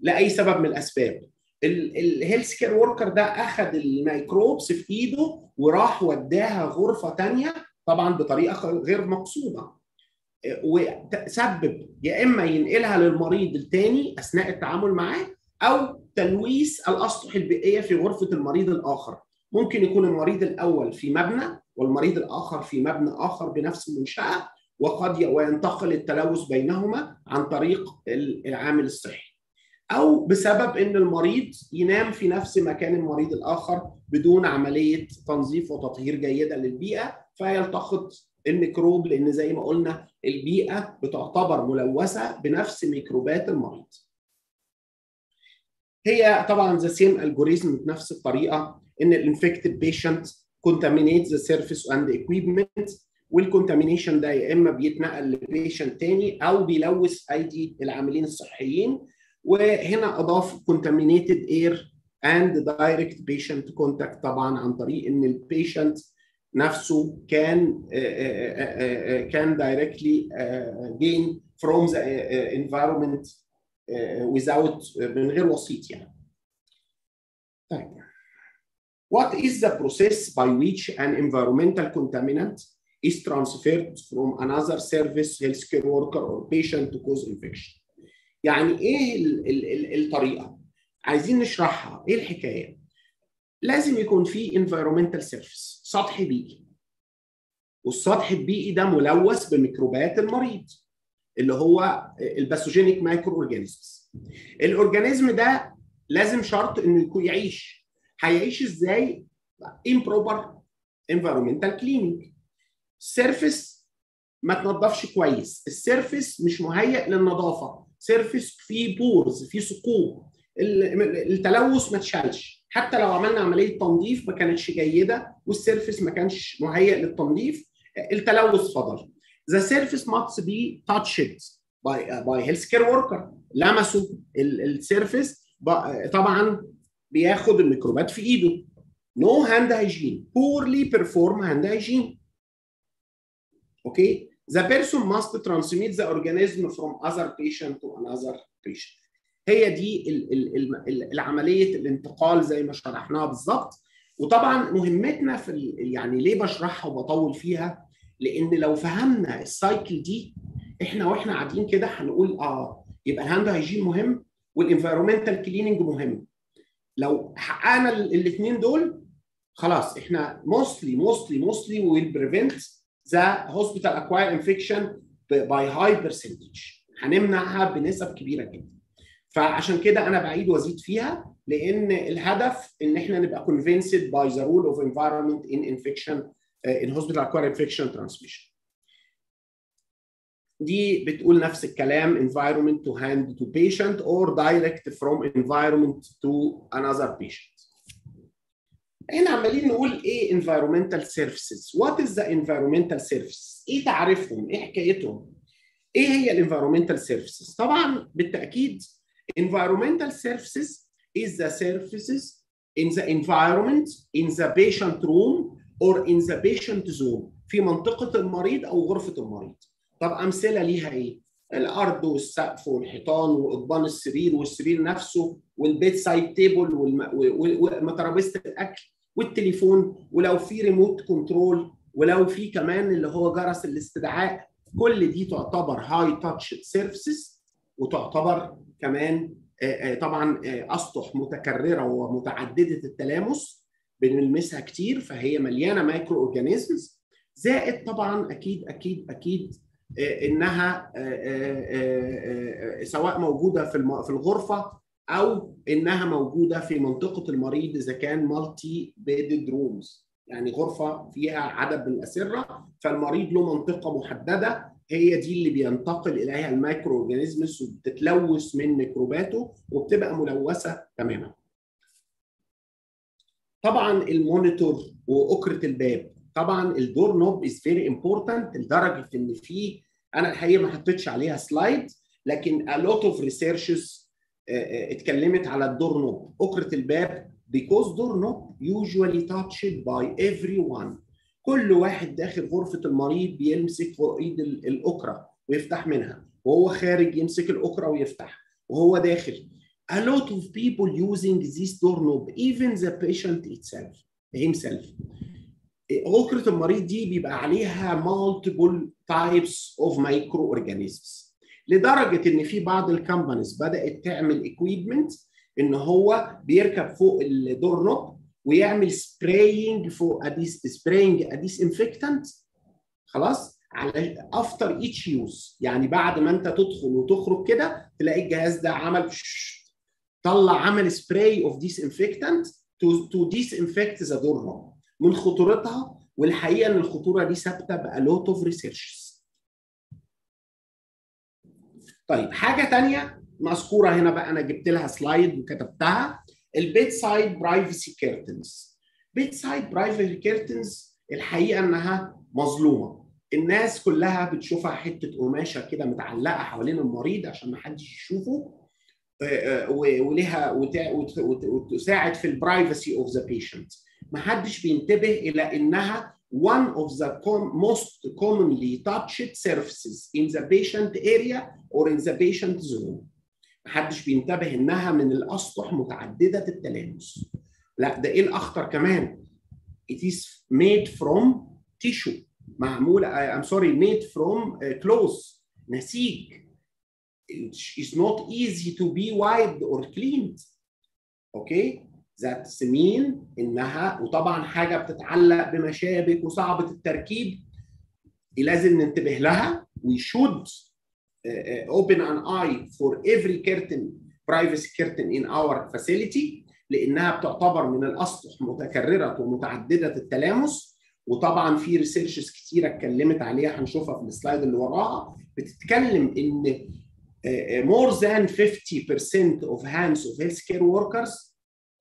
لأي سبب من الأسباب. ال healthcare worker ده اخذ ال microbes في إيده وراح وداها غرفة ثانية طبعا بطريقة غير مقصودة. وسبب يا إما ينقلها للمريض الثاني أثناء التعامل معاه أو تلويث الأسطح البيئية في غرفة المريض الآخر. ممكن يكون المريض الأول في مبنى والمريض الآخر في مبنى آخر بنفس المنشأة وقد وينتقل التلوث بينهما عن طريق العامل الصحي. أو بسبب إن المريض ينام في نفس مكان المريض الآخر بدون عملية تنظيف وتطهير جيدة للبيئة فيلتقط الميكروب لأن زي ما قلنا البيئة بتعتبر ملوثة بنفس ميكروبات المريض. هي طبعا the same algorithm بنفس الطريقة إن ال infected patient the surface and the equipment وال contamination ده يا إما بيتنقل ل patient تاني أو بيلوث ايدي العاملين الصحيين وهنا أضاف contaminated air and direct patient contact طبعا عن طريق إن ال patient نفسه كان كان directly gain from the environment without من غير وسيط يعني. طيب. What is the process by which an environmental contaminant is transferred from another service, healthcare worker or patient to cause infection? يعني إيه ال ال ال الطريقة؟ عايزين نشرحها، إيه الحكاية؟ لازم يكون في environmental surface سطح بيئي. والسطح البيئي ده ملوث بميكروبات المريض اللي هو ال pathogenic microorganisms ال organism ده لازم شرط إنه يكون يعيش. هيعيش إزاي؟ improper environmental cleaning. ال surface ما تنضفش كويس. ال surface مش مهيئ للنظافة. surface فيه pores فيه ثقوب. التلوث ما اتشالش حتى لو عملنا عمليه تنظيف ما كانتش جيده وال surface ما كانش مهيئ للتنظيف التلوث فضل the surface must be touched by by healthcare worker لمسوا السيرفس طبعا بياخد الميكروبات في ايده no hand hygiene poorly perform hand hygiene okay the person must transmit the organism from other patient to another patient هي دي ال ال ال العملية الانتقال زي ما شرحناها بالظبط. وطبعا مهمتنا في يعني ليه بشرحها وبطول فيها؟ لأن لو فهمنا ال cycle دي إحنا وإحنا قاعدين كده هنقول آه يبقى ال hand hygiene مهم وال environmental cleaning مهم. لو حققنا الاثنين دول خلاص إحنا mostly mostly mostly will prevent the hospital acquired infection by high percentage. هنمنعها بنسب كبيرة جدا. فعشان كده أنا بعيد وازيد فيها لأن الهدف ان إحنا نبقى convinced by the rule of environment in infection uh, in hospital acquired infection transmission. دي بتقول نفس الكلام environment to hand to patient or direct from environment to another patient. إحنا عمالين نقول إيه environmental services what is the environmental services إيه تعريفهم إيه حكايتهم إيه هي ال environmental services طبعا بالتاكيد environmental services is the services in the environment in the patient room or in the patient zone. في منطقة المريض أو غرفة المريض. طب أمثلة ليها إيه؟ الأرض والسقف والحيطان واقضبان السرير والسرير نفسه وال bedside table وترابيزه الأكل والتليفون. ولو في remote control ولو في كمان اللي هو جرس الاستدعاء. كل دي تعتبر high touch surfaces وتعتبر كمان طبعا أسطح متكررة ومتعددة التلامس بنلمسها كتير فهي مليانة microorganisms زائد طبعا أكيد أكيد أكيد إنها سواء موجودة في في الغرفة أو إنها موجودة في منطقة المريض إذا كان multi bedded rooms يعني غرفة فيها عدد من الأسرة فالمريض له منطقة محددة هي دي اللي بينتقل إليها ال microorganisms وبتتلوث من ميكروباته وبتبقى ملوثة تماما. طبعا ال monitor وأكرة الباب. طبعا ال door knob is very important لدرجة إن في أنا الحقيقة ما حطيتش عليها slide لكن lot of researches اتكلمت على ال door knob. أكرة الباب because door knob usually touched by everyone. كل واحد داخل غرفة المريض بيمسك إيد الأكرة ويفتح منها وهو خارج يمسك الأكرة ويفتح وهو داخل. A lot of people using this doorknob even the patient itself himself أكرة المريض دي بيبقى عليها multiple types of microorganisms. لدرجة إن في بعض ال companies بدأت تعمل equipment إن هو بيركب فوق ال door knob ويعمل spraying فوق أديس spraying disinfectant خلاص؟ على after each use يعني بعد ما انت تدخل وتخرج كده تلاقي الجهاز ده عمل طلع عمل spray of disinfectant to to disinfect the door knob من خطورتها والحقيقة إن الخطورة دي ثابتة بقى lot of researches طيب حاجة ثانية مذكورة هنا بقى أنا جبت لها slide وكتبتها. ال bedside privacy curtains. bedside privacy curtains الحقيقة إنها مظلومة. الناس كلها بتشوفها حتة قماشة كده متعلقة حوالين المريض عشان ما حدش يشوفه ولها وتساعد في ال privacy of the patient ما حدش بينتبه إلى إنها one of the com most commonly touched surfaces in the patient area or in the patient zone. ما حدش بينتبه إنها من الأسطح متعددة التلامس. لا ده إيه الأخطر كمان؟ It is made from tissue. معمولة I'm sorry made from uh, clothes. نسيج. It is not easy to be wiped or cleaned. أوكي ذات سمين إنها وطبعا حاجة بتتعلق بمشابك وصعبة التركيب. لازم ننتبه لها. We should open an eye for every curtain privacy curtain in our facility لانها بتعتبر من الاسطح متكرره ومتعدده التلامس وطبعا في researches كتيره اتكلمت عليها هنشوفها في ال slide اللي وراها بتتكلم ان more than 50% of hands of healthcare workers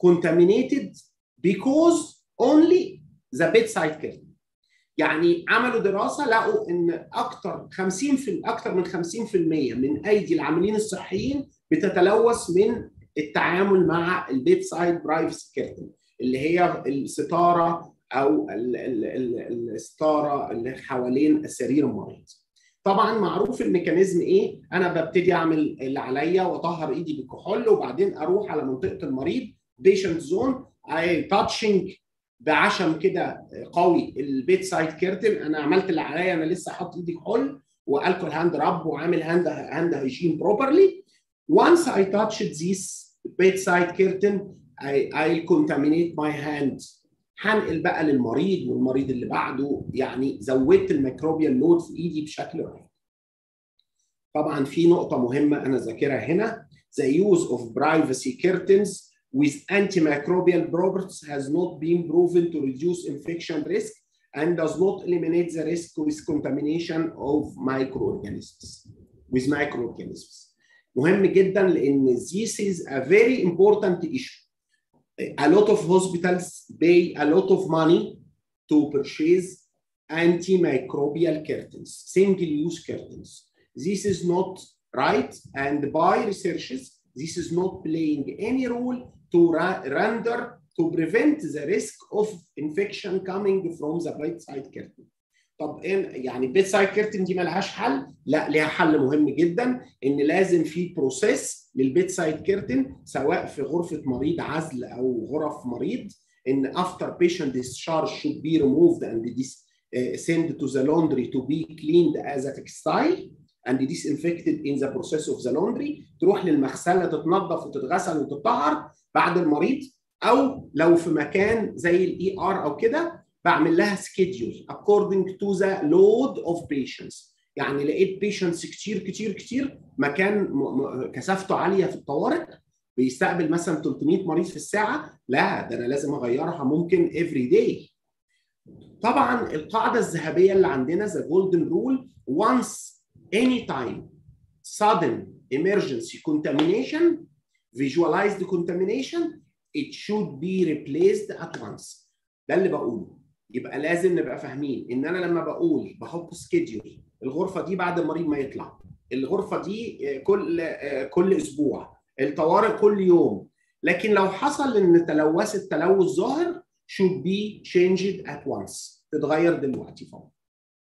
contaminated because only the bedside curtain يعني عملوا دراسة لقوا إن أكثر 50 في أكثر من 50% من أيدي العاملين الصحيين بتتلوث من التعامل مع ال bedside privacy curtain اللي هي الستارة أو الستارة اللي حوالين سرير المريض. طبعا معروف ال mechanism إيه؟ أنا ببتدي أعمل اللي عليا وأطهر إيدي بالكحول وبعدين أروح على منطقة المريض patient zone I touching بعشم كده قوي ال bedside curtain. أنا عملت اللي عليا أنا لسه حاطط إيدي كحول alcohol hand rub وعامل hand hand hygiene properly once I touched this bedside curtain I I'll contaminate my hand. هنقل بقى للمريض والمريض اللي بعده يعني زودت الميكروبيال لود في إيدي بشكل رهيب. طبعا في نقطة مهمة أنا ذاكرها هنا. The use of privacy curtains with antimicrobial properties has not been proven to reduce infection risk and does not eliminate the risk with contamination of microorganisms with microorganisms. مهم جدا لأن this is a very important issue. a lot of hospitals pay a lot of money to purchase antimicrobial curtains, single-use curtains. This is not right, and by researchers, this is not playing any role to render to prevent the risk of infection coming from the bedside curtain. طب يعني bedside curtain دي مالهاش حل؟ لا ليها حل مهم جدا ان لازم في process لل bedside curtain سواء في غرفه مريض عزل أو غرف مريض ان after patient discharge should be removed and this uh, sent to the laundry to be cleaned as a textile and disinfected in the process of the laundry تروح للمغسله تتنظف وتتغسل وتطهر بعد المريض أو لو في مكان زي ال ER أو كده بعمل لها schedule according to the load of patients. يعني لقيت patients كتير كتير كتير مكان كثافته عالية في الطوارئ بيستقبل مثلا 300 مريض في الساعة لا ده أنا لازم أغيرها ممكن every day. طبعا القاعدة الذهبية اللي عندنا the golden rule once anytime sudden emergency contamination visualized contamination. It should be replaced at once. ده اللي بقوله. يبقى لازم نبقى فاهمين إن أنا لما بقول بحط سكيدول الغرفة دي بعد المريض ما يطلع الغرفة دي كل كل أسبوع الطوارئ كل يوم. لكن لو حصل إن تلوث ظاهر should be changed at once. تتغير دلوقتي فورا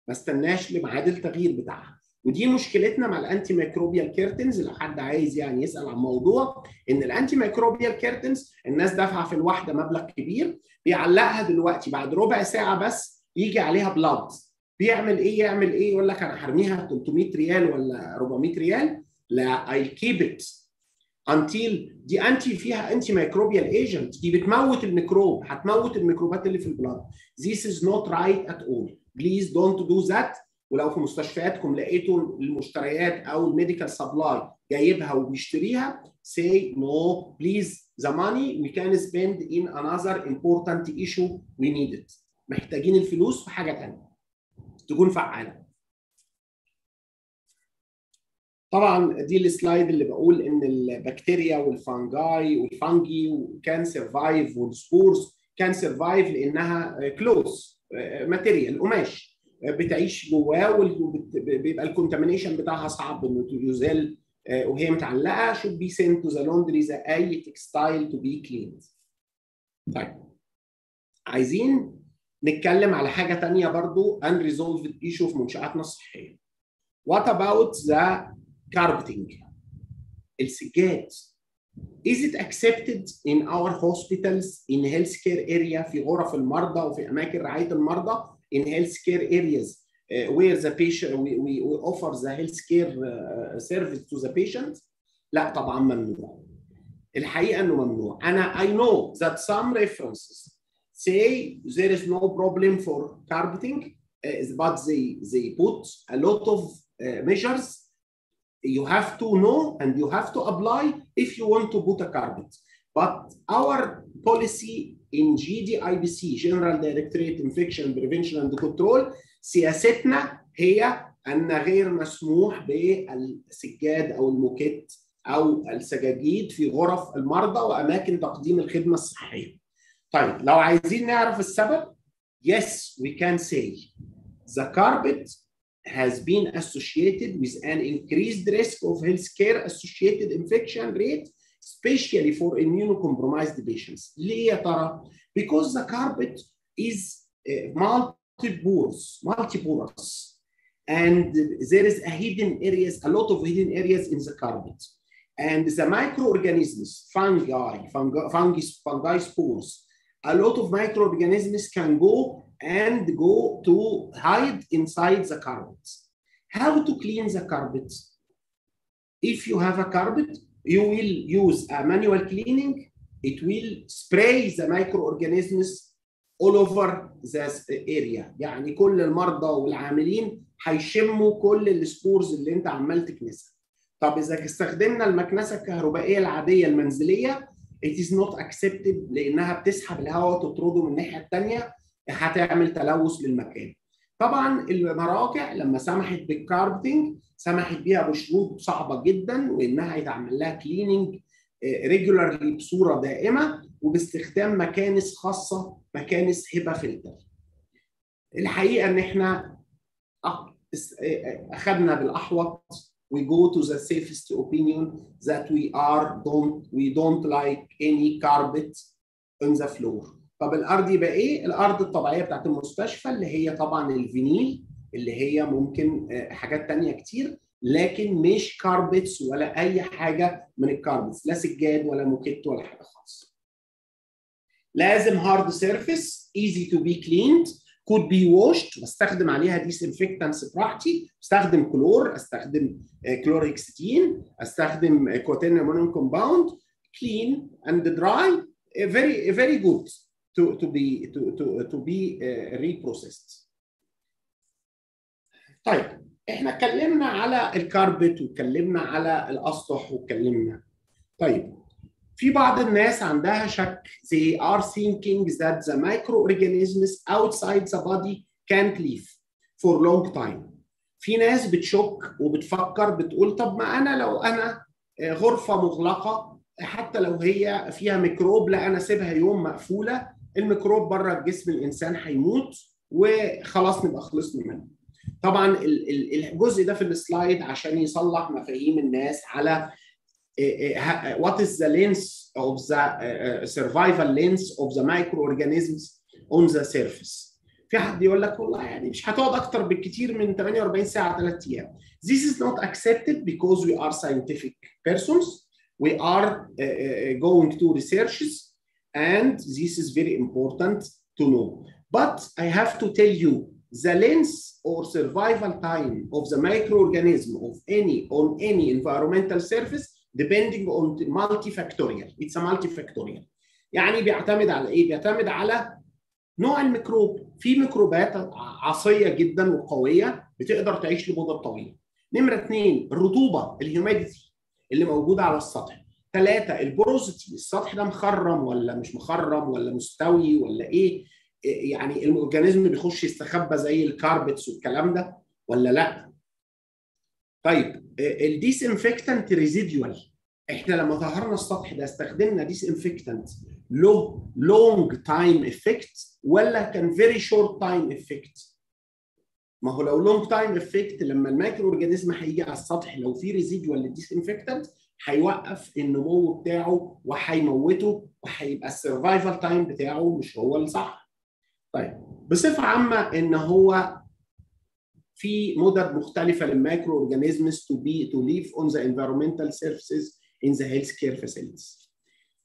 ما استناش لميعاد التغيير بتاعها. ودي مشكلتنا مع ال antimicrobial curtains لو حد عايز يعني يسأل عن موضوع إن ال antimicrobial curtains الناس دافعة في الواحدة مبلغ كبير بيعلقها دلوقتي بعد ربع ساعة بس يجي عليها blood بيعمل إيه؟ يعمل إيه؟ يقول لك أنا هرميها 300 ريال ولا 400 ريال لا I keep it until دي انتي فيها antimicrobial agent دي بتموت الميكروب هتموت الميكروبات اللي في ال blood this is not right at all. Please don't do that. ولو في مستشفياتكم لقيتوا المشتريات أو ال medical supply جايبها وبيشتريها say no please the money we can spend in another important issue we need it. محتاجين الفلوس في حاجة ثانية تكون فعالة. طبعا دي ال slide اللي بقول إن البكتيريا وال fungi وال fungi can survive وال spores can survive لأنها clothes material قماش. بتعيش جواه وبيبقى ال decontamination بتاعها صعب إنه يزال وهي متعلقة should be sent to the laundry زي اي textile to be cleaned. طيب عايزين نتكلم على حاجة ثانية برضو unresolved issue في منشآتنا الصحية. What about the carpeting؟ السجاد. Is it accepted in our hospitals in healthcare area في غرف المرضى وفي أماكن رعاية المرضى in healthcare areas uh, where the patient we, we, we offer the healthcare uh, service to the patient لا طبعا ممنوع الحقيقه انه ممنوع انا I know that some references say there is no problem for carpeting uh, but they they put a lot of uh, measures you have to know and you have to apply if you want to put a carpet but our policy in GDIBC General Directorate Infection Prevention and Control سياستنا هي ان غير مسموح بالسجاد أو الموكيت أو السجاجيد في غرف المرضى واماكن تقديم الخدمه الصحيه. طيب لو عايزين نعرف السبب yes we can say the carpet has been associated with an increased risk of healthcare associated infection rate especially for immunocompromised patients. ليه يا ترى؟ Because the carpet is uh, multi-porous, multi-porous. And there is a hidden areas, a lot of hidden areas in the carpet. And the microorganisms, fungi, fungi, fungi, fungi spores, a lot of microorganisms can go and go to hide inside the carpet. How to clean the carpet? If you have a carpet, you will use a manual cleaning. It will spray the microorganisms all over the area. يعني كل المرضى والعاملين هيشموا كل ال spores اللي انت عمال تكنسها. طب إذا استخدمنا المكنسة الكهربائية العادية المنزلية it is not accepted لإنها بتسحب الهواء وتطرده من الناحية الثانية هتعمل تلوث للمكان. طبعا المراجع لما سمحت بال carpeting سمحت بيها بشروط صعبة جدا وإنها يتعمل لها cleaning regularly بصورة دائمة وباستخدام مكانس خاصة مكانس HEPA filter الحقيقة إن إحنا اخذنا بالأحوط we go to the safest opinion that we are don't we don't like any carpet on the floor. طب الأرض يبقى إيه؟ الأرض الطبيعية بتاعت المستشفى اللي هي طبعا ال vinyl. اللي هي ممكن حاجات تانية كتير لكن مش carpets ولا أي حاجة من ال carpets لا سجاد ولا موكيت ولا حاجة خالص. لازم hard surface easy to be cleaned could be washed بستخدم عليها disinfectants براحتي استخدم كلور استخدم كلوريكستين استخدم quaternary ammonium compound dry very very good to to be to to to be uh, reprocessed. طيب إحنا اتكلمنا على ال carpet واتكلمنا على الأسطح واتكلمنا. طيب في بعض الناس عندها شك. They are thinking that the microorganisms outside the body can't live for long time. في ناس بتشك وبتفكر بتقول طب ما أنا لو أنا غرفة مغلقة حتى لو هي فيها ميكروب لا أنا أسيبها يوم مقفولة. الميكروب بره جسم الإنسان هيموت وخلاص نبقى خلصنا منه. طبعا الجزء ده في ال slide عشان يصلح مفاهيم الناس على what is the length of the survival length of the microorganisms on the surface في حد يقول لك والله يعني مش هتقعد أكتر بالكثير من 48 ساعه 3 أيام this is not accepted because we are scientific persons we are uh, uh, going to researches and this is very important to know but i have to tell you the length or survival time of the microorganism of any on any environmental surface depending on multifactorial. It's a multifactorial. يعني بيعتمد على إيه؟ بيعتمد على نوع الميكروب. في ميكروبات عصية جدا وقوية بتقدر تعيش لمدة طويلة. نمرة اثنين الرطوبة ال humidity اللي موجودة على السطح. ثلاثة ال porosity السطح ده مخرم ولا مش مخرم ولا مستوي ولا إيه؟ يعني ال organism بيخش يستخبى زي ال carpets والكلام ده ولا لا؟ طيب ال disinfectant residual إحنا لما طهرنا السطح ده استخدمنا disinfectant له long time effect ولا كان very short time effect ما هو لو long time effect لما ال microorganism هيجي على السطح لو في residual لل disinfectant هيوقف النمو بتاعه وهيموته وهيبقى ال survival time بتاعه مش هو الصح. طيب بصفة عامة إن هو في مدد مختلفة لل microorganisms to be to live on the environmental surfaces in the healthcare facilities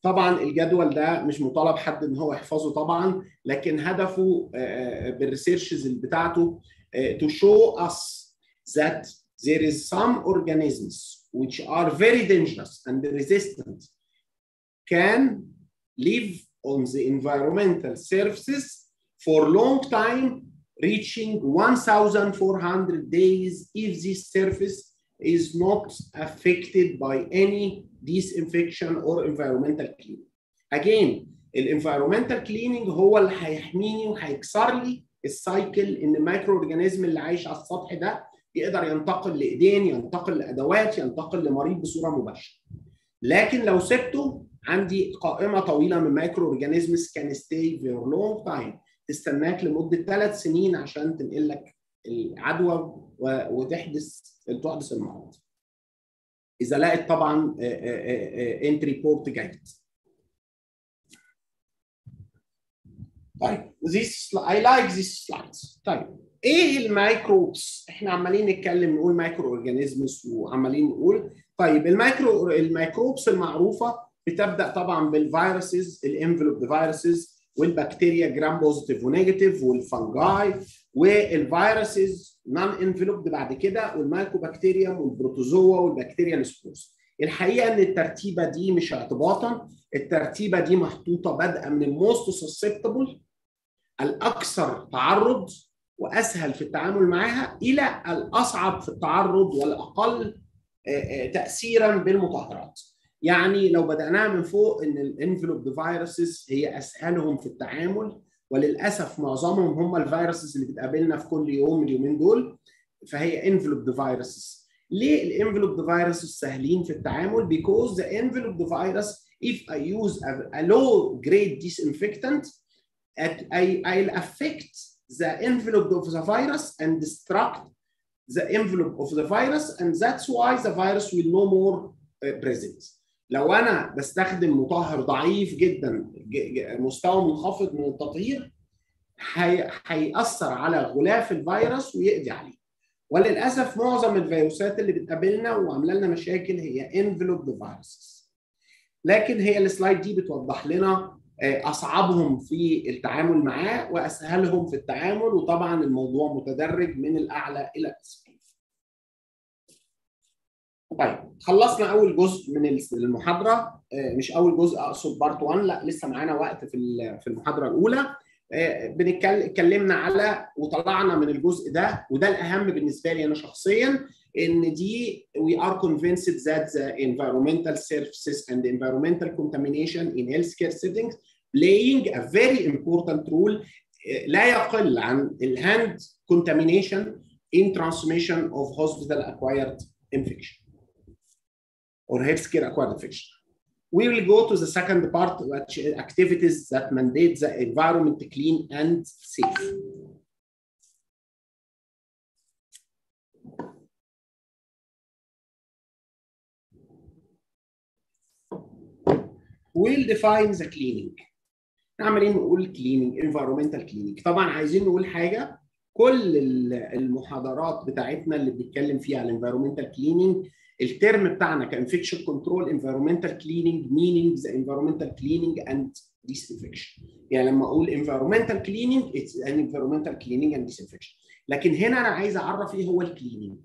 طبعا الجدول ده مش مطالب حد إن هو يحفظه طبعا لكن هدفه آه، آه، بال researches بتاعته to show us that there is some organisms which are very dangerous and resistant can live on the environmental surfaces for long time reaching 1400 days if this surface is not affected by any disinfection or environmental cleaning. Again, ال environmental cleaning هو اللي هيحميني وهيكسر لي ال cycle إن ال microorganism اللي عايش على السطح ده يقدر ينتقل لإيدين ينتقل لأدوات ينتقل لمريض بصورة مباشرة. لكن لو سبته عندي قائمة طويلة من microorganisms can stay for long time تستناك لمدة ثلاث سنين عشان تنقل لك العدوى وتحدث تحدث المرض. إذا لقت طبعا entry portal جايد. طيب this I like this slides. طيب إيه ال microbes؟ إحنا عمالين نتكلم نقول microorganisms وعمالين نقول طيب الميكرو ال microbes المعروفة بتبدأ طبعا بال viruses ال enveloped viruses والبكتيريا gram positive و negative وال fungi وال viruses non-enveloped بعد كده وال mycobacterium وال protozoa والبكتيريا ال spores الحقيقة إن الترتيبة دي مش اعتباطا الترتيبة دي محطوطة بادئه من ال most susceptible الأكثر تعرض وأسهل في التعامل معها إلى الأصعب في التعرض والأقل تاثيرا بالمطهرات. يعني لو بدأناها من فوق ان ال envelope viruses هي اسهلهم في التعامل وللاسف معظمهم هم الفيروسز اللي بتقابلنا في كل يوم اليومين دول فهي envelope viruses ليه ال envelope virus سهلين في التعامل because the envelope virus if I use a, low grade disinfectant at, I, I'll affect the envelope of the virus and destruct the envelope of the virus and that's why the virus will no more uh, present لو أنا بستخدم مطهر ضعيف جدا مستوى منخفض من التطهير هيأثر على غلاف الفيروس ويقضي عليه وللأسف معظم الفيروسات اللي بتقابلنا وعاملة لنا مشاكل هي envelope viruses لكن هي ال slide دي بتوضح لنا أصعبهم في التعامل معاه وأسهلهم في التعامل وطبعا الموضوع متدرج من الأعلى إلى الأسفل. طيب خلصنا اول جزء من المحاضره مش اول جزء اقصد part 1 لا لسه معانا وقت في في المحاضره الاولى اتكلمنا على وطلعنا من الجزء ده وده الاهم بالنسبة لي أنا شخصيا ان دي we are convinced that the environmental services and environmental contamination in healthcare settings playing a very important role لا يقل عن ال hand contamination in transmission of hospital acquired infection or healthcare acquired infection. We will go to the second part, which activities that mandate the environment clean and safe. We'll define the cleaning. عمالين نقول cleaning, environmental cleaning. طبعا عايزين نقول حاجة كل المحاضرات بتاعتنا اللي بنتكلم فيها على environmental cleaning ال term بتاعنا ك infection control environmental cleaning meaning the environmental cleaning and disinfection يعني لما أقول environmental cleaning it's an environmental cleaning and disinfection لكن هنا أنا عايز أعرف إيه هو الكليننج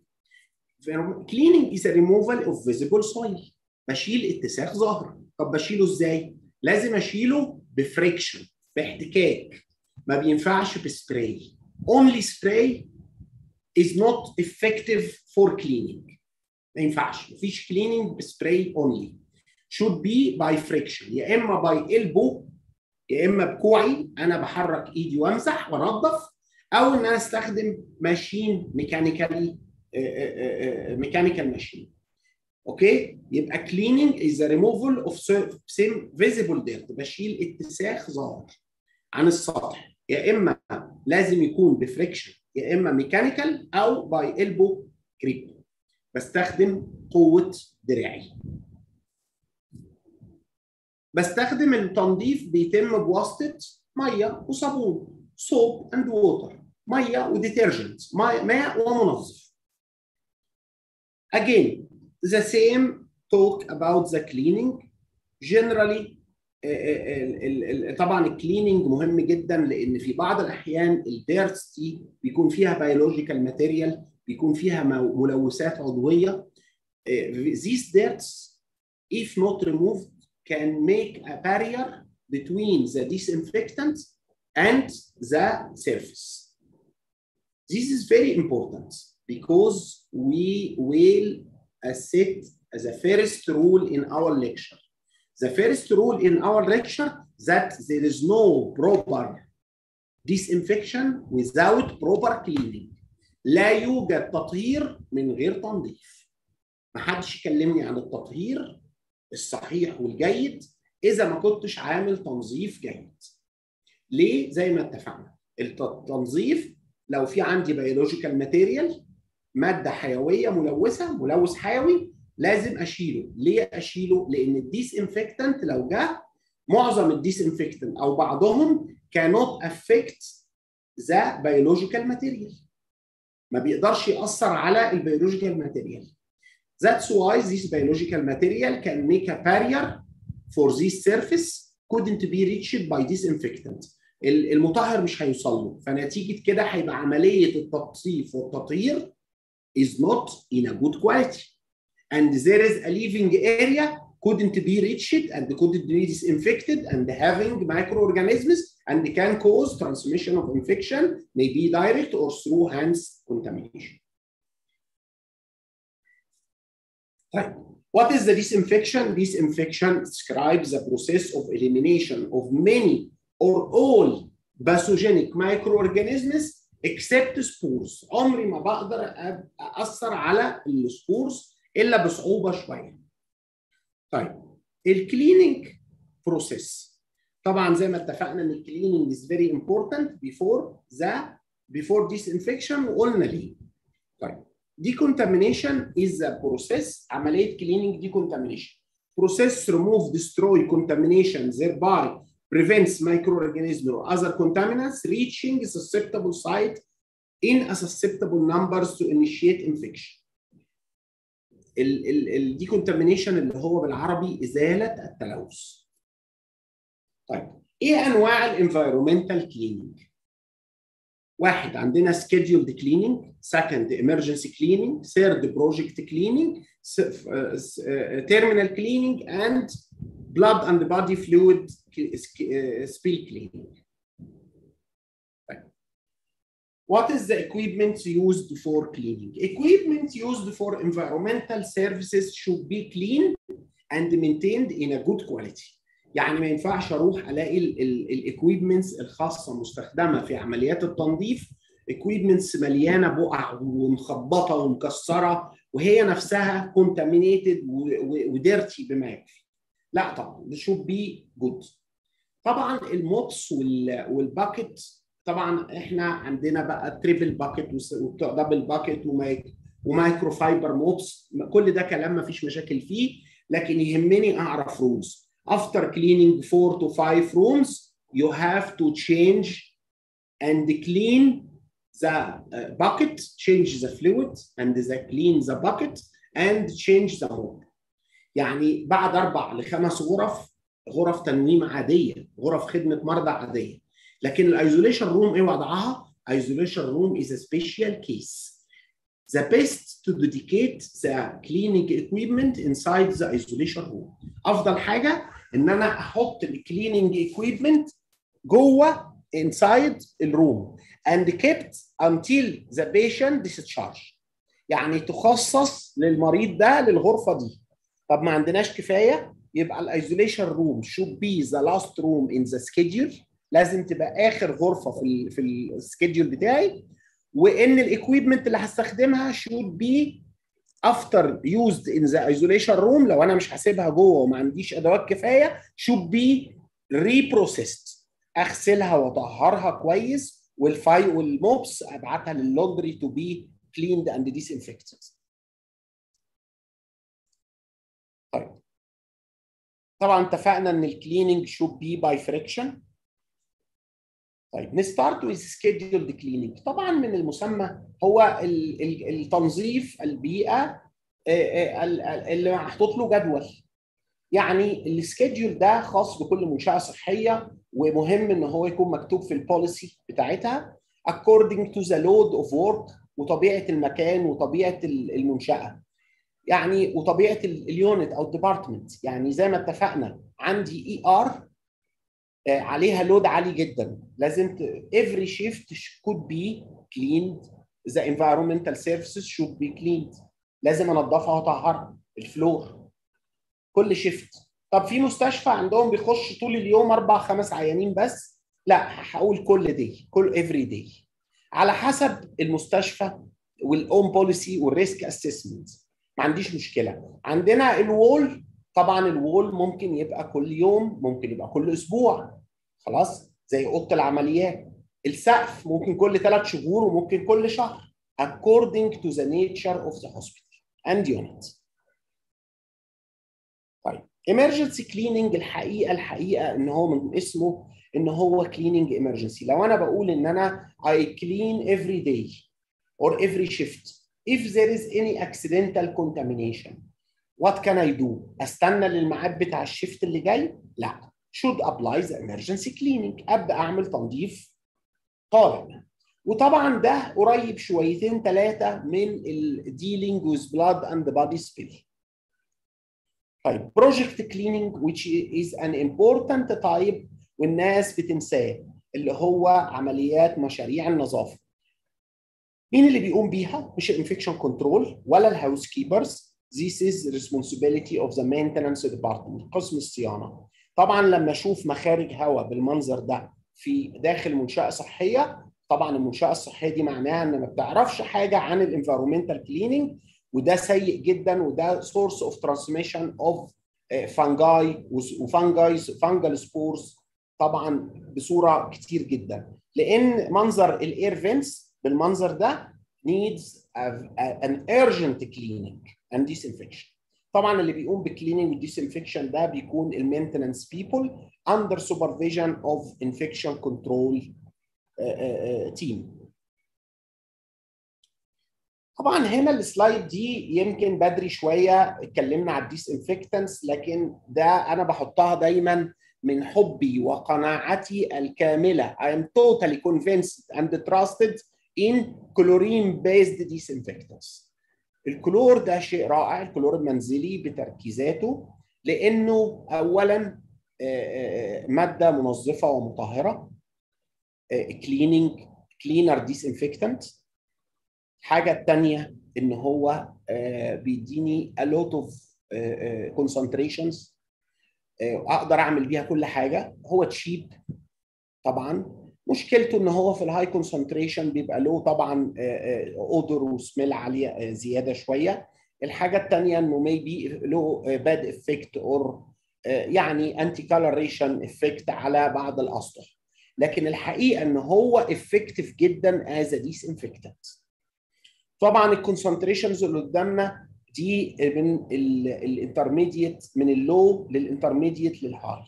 كليننج از ريموفال اوف فيزيبل سويل بشيل اتساخ ظهر. طب بشيله إزاي؟ لازم أشيله ب friction باحتكاك. ما بينفعش ب spray only spray is not effective for cleaning ما ينفعش. مفيش cleaning ب spray only should be by friction. يا إما by elbow يا إما بكوعي. أنا بحرك إيدي وأمسح وأنظف. أو إن أنا أستخدم machine mechanically mechanical machine okay يبقى is the removal of some visible dirt. بشيل اتساخ ظاهر عن السطح. يا إما لازم يكون ب friction يا إما mechanical أو by elbow grip بستخدم قوة دراعي. بستخدم التنظيف بيتم بواسطة مية وصابون soap and water مية و detergent ماء ومنظف. Again the same talk about the cleaning. Generally طبعا ال cleaning مهم جدا لأن في بعض الأحيان ال dirts دي بيكون فيها بيولوجيكال ماتيريال بيكون فيها ملوثات عضويه these dirts if not removed can make a barrier between the disinfectant and the surface this is very important because we will set as a first rule in our lecture the first rule in our lecture that there is no proper disinfection without proper cleaning لا يوجد تطهير من غير تنظيف. ما حدش يكلمني عن التطهير الصحيح والجيد إذا ما كنتش عامل تنظيف جيد. ليه؟ زي ما اتفقنا التنظيف لو في عندي biological material مادة حيوية ملوثة ملوث حيوي لازم أشيله. ليه أشيله؟ لأن ال disinfectant لو جه معظم ال disinfectant أو بعضهم cannot affect the biological material. ما بيقدرش يأثر على ال biological material that's why this biological material can make a barrier for this surface couldn't be reached by disinfectant المطهر مش هيوصل له. فنتيجة كده هيبقى عملية التنظيف والتطهير is not in a good quality. And there is a living area couldn't be reached and couldn't be disinfected and having microorganisms and can cause transmission of infection, may be direct or through hands contamination. Right. What is the disinfection? Disinfection describes the process of elimination of many or all pathogenic microorganisms اكسبت سبورز عمري ما بقدر اثر على السبورز الا بصعوبه شويه طيب الكليننج بروسيس طبعا زي ما اتفقنا ان الكليننج از فيري امبورتنت بيفور ذا بيفور ديسانفكشن وقلنا ليه طيب decontamination is a process عمليه cleaning decontamination process remove destroy contamination thereby prevents microorganisms or other contaminants reaching susceptible site in a susceptible numbers to initiate infection. الديكونتامينيشن اللي هو بالعربي ازاله التلوث. طيب إيه انواع الانفايرمنتال كليننج؟ واحد عندنا scheduled cleaning, second emergency cleaning, third project cleaning, terminal cleaning and blood and body fluid spill cleaning. What is the equipment used for cleaning? Equipment used for environmental services should be clean and maintained in a good quality. يعني ما ينفعش أروح ألاقي الاكويبمنتس الخاصة مستخدمة في عمليات التنظيف equipments مليانة بقع ومخبطة ومكسرة وهي نفسها contaminated و dirty بما يكفي. لا طبعا ده should be good. طبعا ال mops وال bucket طبعا إحنا عندنا بقى triple bucket و double bucket و microfiber mops. كل ده كلام ما فيش مشاكل فيه لكن يهمني أعرف rules after cleaning four to five rooms you have to change and clean the uh, bucket change the fluid and the clean the bucket and change the mop يعني بعد أربع لخمس غرف غرف تنويم عادية غرف خدمة مرضى عادية. لكن الايزوليشن روم إيه وضعها ايزوليشن روم is a special case the best to dedicate the cleaning equipment inside the isolation room افضل حاجة ان أنا أحط ال cleaning equipment جوه inside ال room and kept until the patient discharge يعني تخصص للمريض ده للغرفه دي طب ما عندناش كفايه يبقى ال isolation room should be the last room in the schedule لازم تبقى آخر غرفة في ال في ال schedule بتاعي وإن ال equipment اللي هستخدمها should be after used in the isolation room. لو أنا مش هسيبها جوه وما عنديش أدوات كفاية should be reprocessed. أغسلها وأطهرها كويس والفاي وال mops أبعتها لل laundry to be cleaned and disinfected. طيب. طبعا اتفقنا إن ال cleaning should be by friction. طيب ن start with scheduled cleaning. طبعا من المسمى هو التنظيف البيئة اللي محطوط له جدول. يعني ال schedule ده خاص بكل منشأة صحية ومهم إن هو يكون مكتوب في ال policy بتاعتها. according to the load of work وطبيعة المكان وطبيعة المنشأة. يعني وطبيعة ال unit أو ال department يعني زي ما اتفقنا عندي ER عليها load عالي جدا. لازم every shift could be cleaned. The environmental services should be cleaned. لازم انضفها واطهرها ال floor. كل shift طب في مستشفى عندهم بيخش طول اليوم أربع خمس عيانين بس؟ لا هقول كل دي كل every day على حسب المستشفى وال own policy وال risk assessment ما عنديش مشكلة. عندنا ال wall طبعا ال wall ممكن يبقى كل يوم ممكن يبقى كل أسبوع خلاص زي اوضه العمليات السقف ممكن كل ثلاث شهور وممكن كل شهر according to the nature of the hospital and unit طيب emergency cleaning الحقيقة الحقيقة ان هو من اسمه ان هو cleaning emergency لو أنا بقول ان أنا I clean every day or every shift if there is any accidental contamination what can I do? أستنى للميعاد بتاع الشيفت اللي جاي؟ لا. Should apply the emergency cleaning. أبدأ أعمل تنظيف طارئ وطبعا ده قريب شويتين ثلاثة من ال dealing with blood and body spill. طيب project cleaning which is an important type والناس بتنساه اللي هو عمليات مشاريع النظافة. مين اللي بيقوم بيها؟ مش ال infection control ولا ال housekeepers This is responsibility of the maintenance department. قسم الصيانة. طبعا لما أشوف مخارج هواء بالمنظر ده في داخل منشأة صحية طبعا المنشأة الصحية دي معناها إن ما بتعرفش حاجة عن ال environmental cleaning وده سيء جدا وده source of transmission of fungi و fungis fungal spores طبعا بصورة كتير جدا. لأن منظر ال air vents بالمنظر ده needs an urgent cleaning. And disinfection. طبعا اللي بيقوم بال cleaning وال disinfection ده بيكون ال maintenance people under supervision of infection control team طبعا هنا ال slide دي يمكن بدري شوية اتكلمنا على ال disinfectants لكن ده أنا بحطها دايما من حبي وقناعتي الكاملة. I am totally convinced and trusted in chlorine based disinfectants. الكلور ده شيء رائع الكلور المنزلي بتركيزاته لأنه اولا مادة منظفة ومطهرة cleaning cleaner disinfectant الحاجة الثانية إن هو بيديني a lot of concentrations أقدر أعمل بيها كل حاجة. هو cheap طبعا. مشكلته إن هو في ال high concentration بيبقى له طبعا odor و smell عالية زيادة شوية. الحاجة الثانية إنه maybe له bad effect or يعني anti coloration effect على بعض الاسطح لكن الحقيقة إن هو effective جدا as disinfectant طبعا ال concentrations اللي قدامنا دي من الانترميديت من اللو للانترميديت للهاي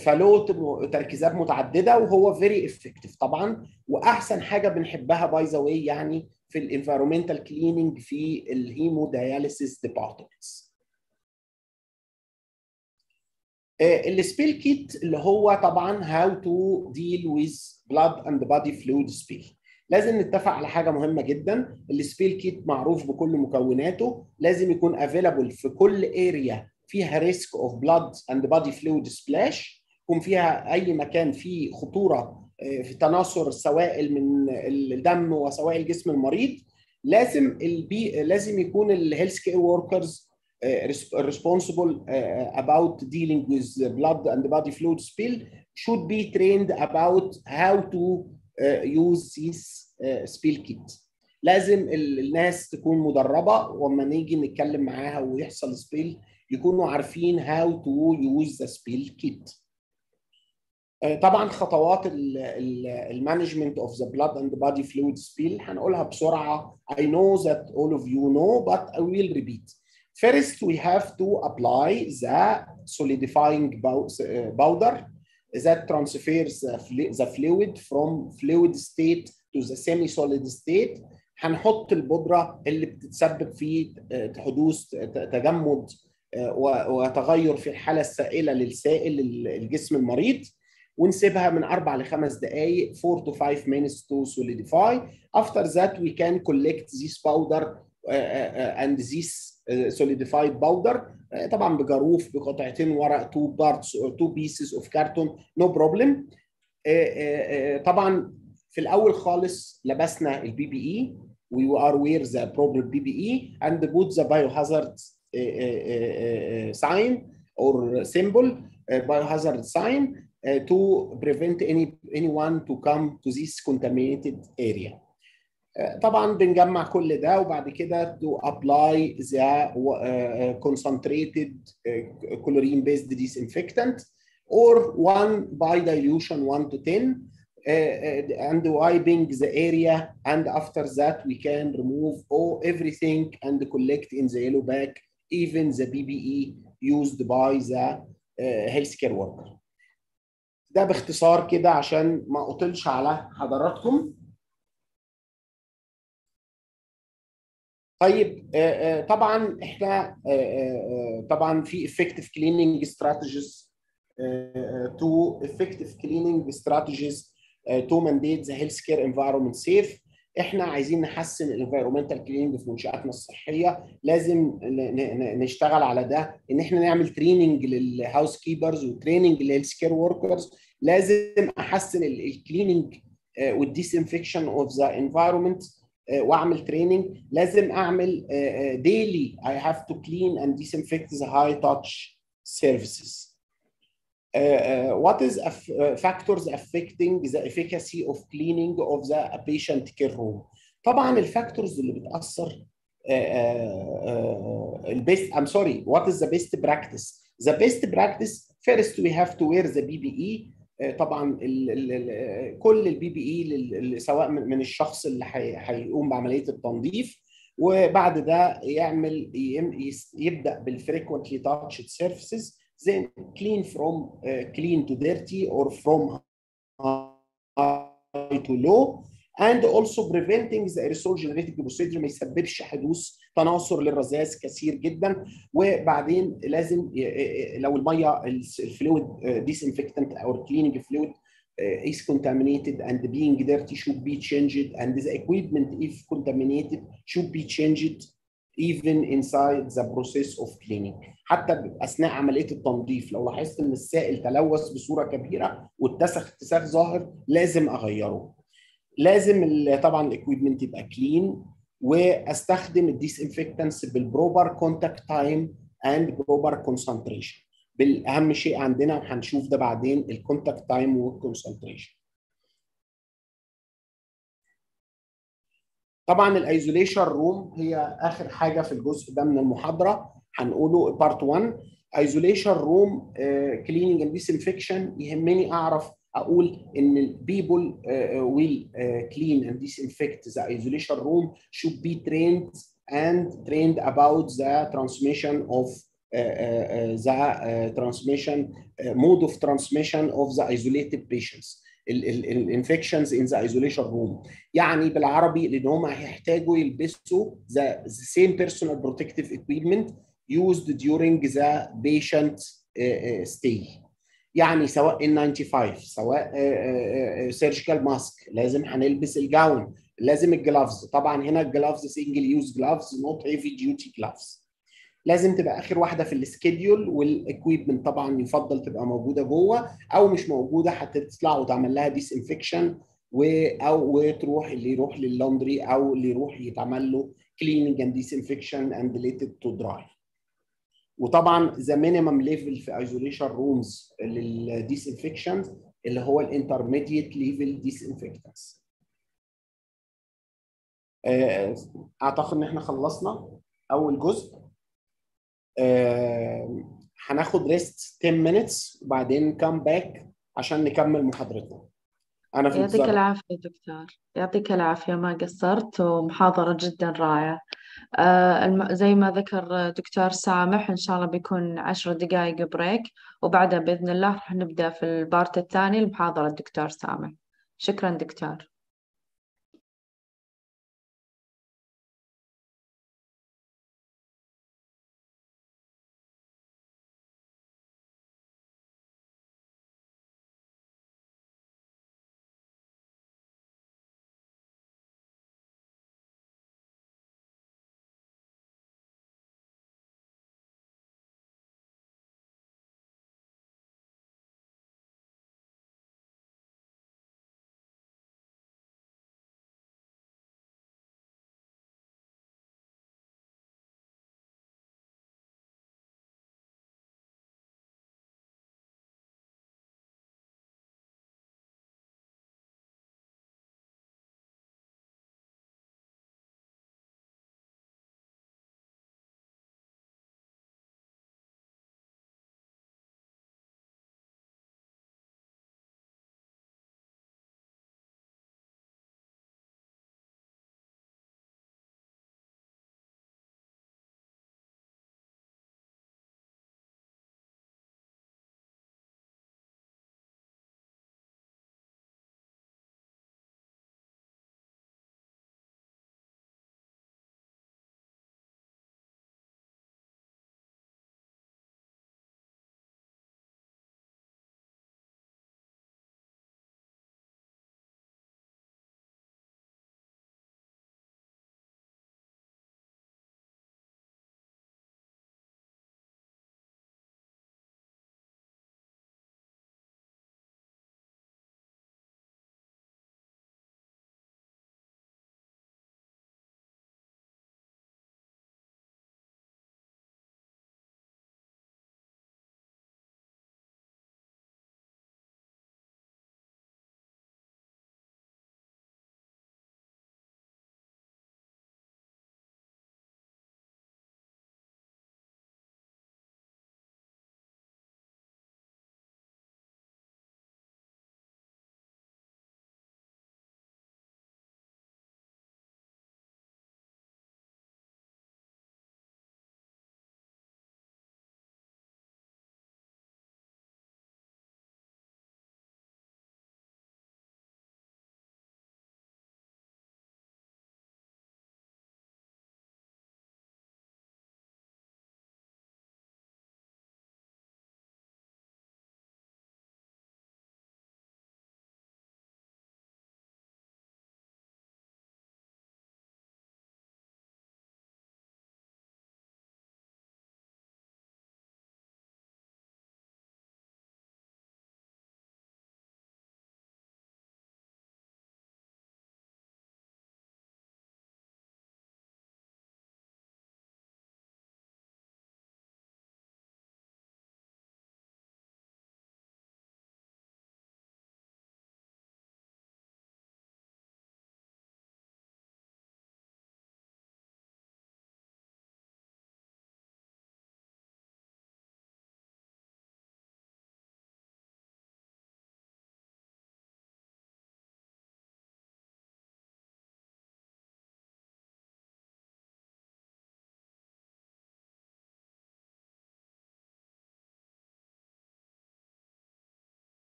فله تركيزات متعددة وهو very effective طبعا. وأحسن حاجة بنحبها by the way يعني في ال environmental cleaning في ال hemodialysis departments ال spill kit اللي هو طبعا how to deal with blood and body fluid spill لازم نتفق على حاجة مهمة جدا. ال spill kit معروف بكل مكوناته. لازم يكون available في كل area فيها risk of blood and body fluid splash يكون فيها أي مكان فيه خطورة في تناثر السوائل من الدم وسوائل جسم المريض لازم البي لازم يكون ال health care workers dealing with blood and body fluid spill should be trained about how to uh, use this uh, spill kit. لازم الناس تكون مدربة وما نيجي نتكلم معاها ويحصل spill يكونوا عارفين how to use the spill kit. طبعا خطوات ال management of the blood and body fluid spill هنقولها بسرعة I know that all of you know but I will repeat. First, we have to apply the solidifying powder that transfers the fluid from fluid state to the semi-solid state. هنحط البودرة اللي بتتسبب في حدوث تجمد وتغير في الحالة السائلة للسائل الجسم المريض ونسيبها من أربع لخمس دقائق 4 to 5 minutes to solidify. After that we can collect this powder uh, uh, and this solidified powder طبعا بجاروف بقطعتين ورق two parts or two pieces of carton no problem طبعا في الأول خالص لبسنا ال PPE we are wear the proper PPE and put the biohazard sign or symbol biohazard sign to prevent any anyone to come to this contaminated area. طبعا بنجمع كل ده وبعد كده to apply the uh, concentrated uh, chlorine based disinfectant or one by dilution 1 to 10 uh, and wiping the area and after that we can remove all everything and collect in the yellow bag even the PPE used by the healthcare worker ده باختصار كده عشان ما اطلش على حضراتكم طيب طبعا إحنا طبعا في effective cleaning strategies to effective cleaning strategies to mandate the healthcare environment safe إحنا عايزين نحسن ال environmental cleaning في منشآتنا الصحية. لازم نشتغل على ده. إن إحنا نعمل training لل housekeepers و training لل healthcare workers لازم أحسن ال cleaning وال disinfection of the environment وأعمل training لازم أعمل daily I have to clean and disinfect the high touch surfaces what is factors affecting the efficacy of cleaning of the patient care room طبعا ال factors اللي بتاثر ال best I'm sorry what is the best practice the best practice first we have to wear the PPE طبعا ال ال كل ال PPE سواء من الشخص اللي هيقوم بعمليه التنظيف وبعد ده يعمل يبدا بال frequently touched surfaces then clean from uh, clean to dirty or from high to low and also preventing the aerosol generating procedure ما يسببش حدوث تناثر للرذاذ كثير جدا وبعدين لازم لو الميه الفلويد disinfectant أو cleaning fluid is contaminated and being dirty should be changed and the equipment if contaminated should be changed even inside the process of cleaning. حتى أثناء عملية التنظيف لو لاحظت إن السائل تلوث بصورة كبيرة واتسخ اتساخ ظاهر لازم أغيره. لازم طبعا ال equipment يبقى clean وأستخدم ال disinfectants بال proper contact time and proper concentration بالأهم شيء عندنا وهنشوف ده بعدين ال contact time وال concentration طبعا ال isolation room هي اخر حاجة في الجزء ده من المحاضره هنقوله part 1 isolation room cleaning and disinfection يهمني اعرف أقول ان ال people will clean the room should be trained and trained about the transmission of uh, uh, the uh, transmission mode of transmission of the isolated patients ال infections in the isolation room. يعني بالعربي لأن هم هيحتاجوا يلبسوا the same personal protective equipment used during the patient stay. يعني سواء N95 سواء surgical mask لازم هنلبس ال gown لازم ال gloves طبعا هنا ال gloves single use gloves not heavy duty gloves لازم تبقى آخر واحدة في ال schedule وال equipment طبعا يفضل تبقى موجودة جوه أو مش موجودة هتطلع وتعمل لها disinfection و أو وتروح اللي يروح لل laundry أو اللي يروح يتعمل له cleaning and disinfection and let it to dry وطبعا the minimum level في isolation rooms لل disinfection اللي هو ال intermediate level disinfectants أعتقد إن إحنا خلصنا أول جزء. هناخد rest 10 minutes وبعدين come back عشان نكمل محاضرتنا. أنا في يعطيك العافية دكتور. يعطيك العافية ما قصرت ومحاضرة جدا رائعة. آه زي ما ذكر دكتور سامح إن شاء الله بيكون عشر دقائق break وبعدها بإذن الله راح نبدأ في ال part الثاني المحاضرة الدكتور سامح. شكرا دكتور.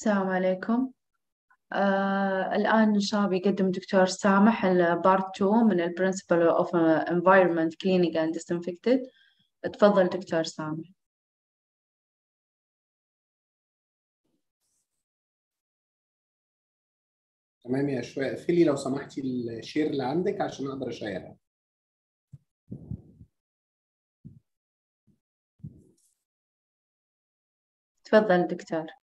السلام عليكم. آه الآن إن شاء الله بيقدم دكتور سامح ال part 2 من ال Principle of Environment Cleaning and Disinfection. تفضل دكتور سامح. تمام يا شوية اقفلي لو سمحتي ال share اللي عندك عشان أقدر أشيرها. تفضل دكتور.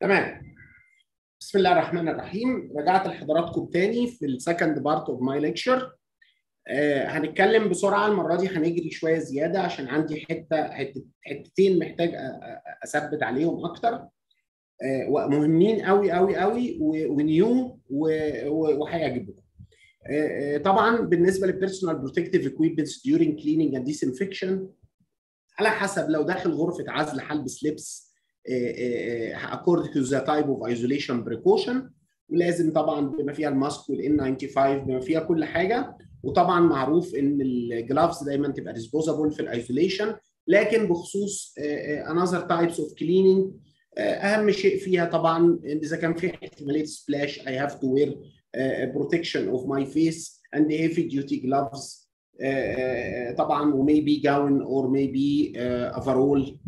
تمام. بسم الله الرحمن الرحيم. رجعت لحضراتكم تاني في ال second part of my lecture هنتكلم بسرعة. المرة دي هنجري شوية زيادة عشان عندي حتة حتتين محتاج أثبت عليهم أكتر. آه، ومهمين قوي قوي قوي و new وهيعجبكم. آه، آه، طبعا بالنسبة لل personal protective equipments during cleaning and disinfection على حسب لو داخل غرفة عزل آه، آه، according to the type of isolation precaution. ولازم طبعا بما فيها ال mask وال N 95 بما فيها كل حاجة. وطبعا معروف إن ال gloves دايما تبقى disposable في ال isolation لكن بخصوص another types of cleaning أهم شيء فيها طبعا إذا كان في احتمالية splash I have to wear protection of my face and heavy duty gloves طبعا و maybe gown or maybe overall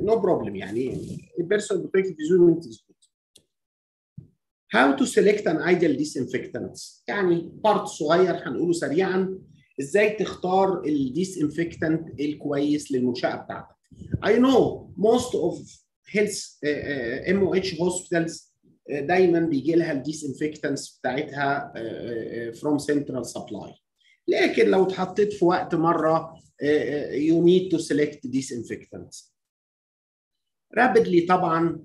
no problem يعني ال personal protective equipment is good How to select an ideal disinfectant يعني part صغير هنقوله سريعا إزاي تختار ال disinfectant الكويس للمنشأة بتاعتك. I know most of health uh, uh, MOH hospitals uh, دايما بيجي لها ال disinfectants بتاعتها uh, uh, from central supply. لكن لو اتحطيت في وقت uh, uh, you need to select disinfectants. rapidly طبعا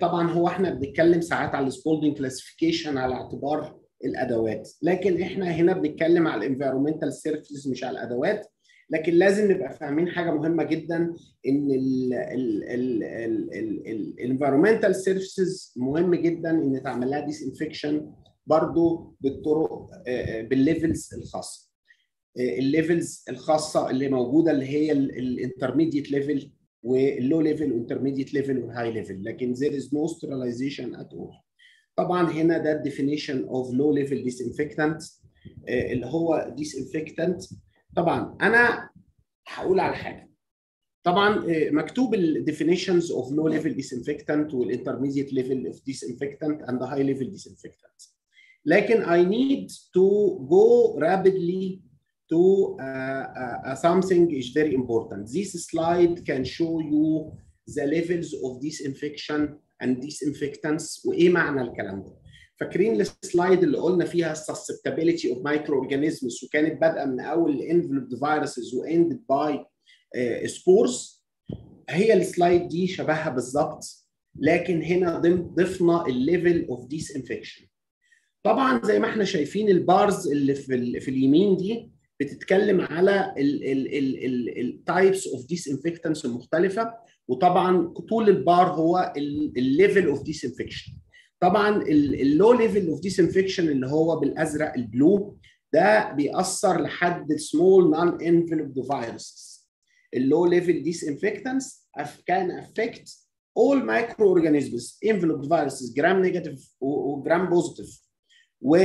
طبعا هو إحنا بنتكلم ساعات على ال Spaulding classification على اعتبار الأدوات لكن إحنا هنا بنتكلم على ال environmental surfaces مش على الأدوات لكن لازم نبقى فاهمين حاجة مهمة جدا إن ال environmental surfaces مهم جدا إن تعمل لها ديس برضو بالطرق آه، آه، بال levels الخاصة. آه، ال levels الخاصة اللي موجودة اللي هي الانترميديت ليفل واللو ليفل وانترميديت ليفل والهاي ليفل لكن there is no sterilization at all طبعا هنا ده ال definition of low level disinfectant اللي هو disinfectant. طبعا أنا هقول على حاجة. طبعا مكتوب ال definitions of low level disinfectant والانترميديت ليفل of disinfectant and the high level disinfectant. لكن I need to go rapidly to uh, uh, something is very important. This slide can show you the levels of disinfection and disinfectants وايه معنى الكلام ده. فاكرين ال slide اللي قلنا فيها susceptibility of microorganisms وكانت بادئه من اول enveloped viruses و ended by spores هي ال slide دي شبهها بالظبط لكن هنا ضفنا ال level of disinfection. طبعا زي ما إحنا شايفين ال bars اللي في, في اليمين دي بتتكلم على ال types of disinfectants المختلفة وطبعا طول البار هو ال level of disinfection طبعا ال low level of disinfection اللي هو بالأزرق ال blue ده بيأثر لحد small non-enveloped viruses ال low level disinfectants can affect all microorganisms enveloped viruses gram negative و gram positive و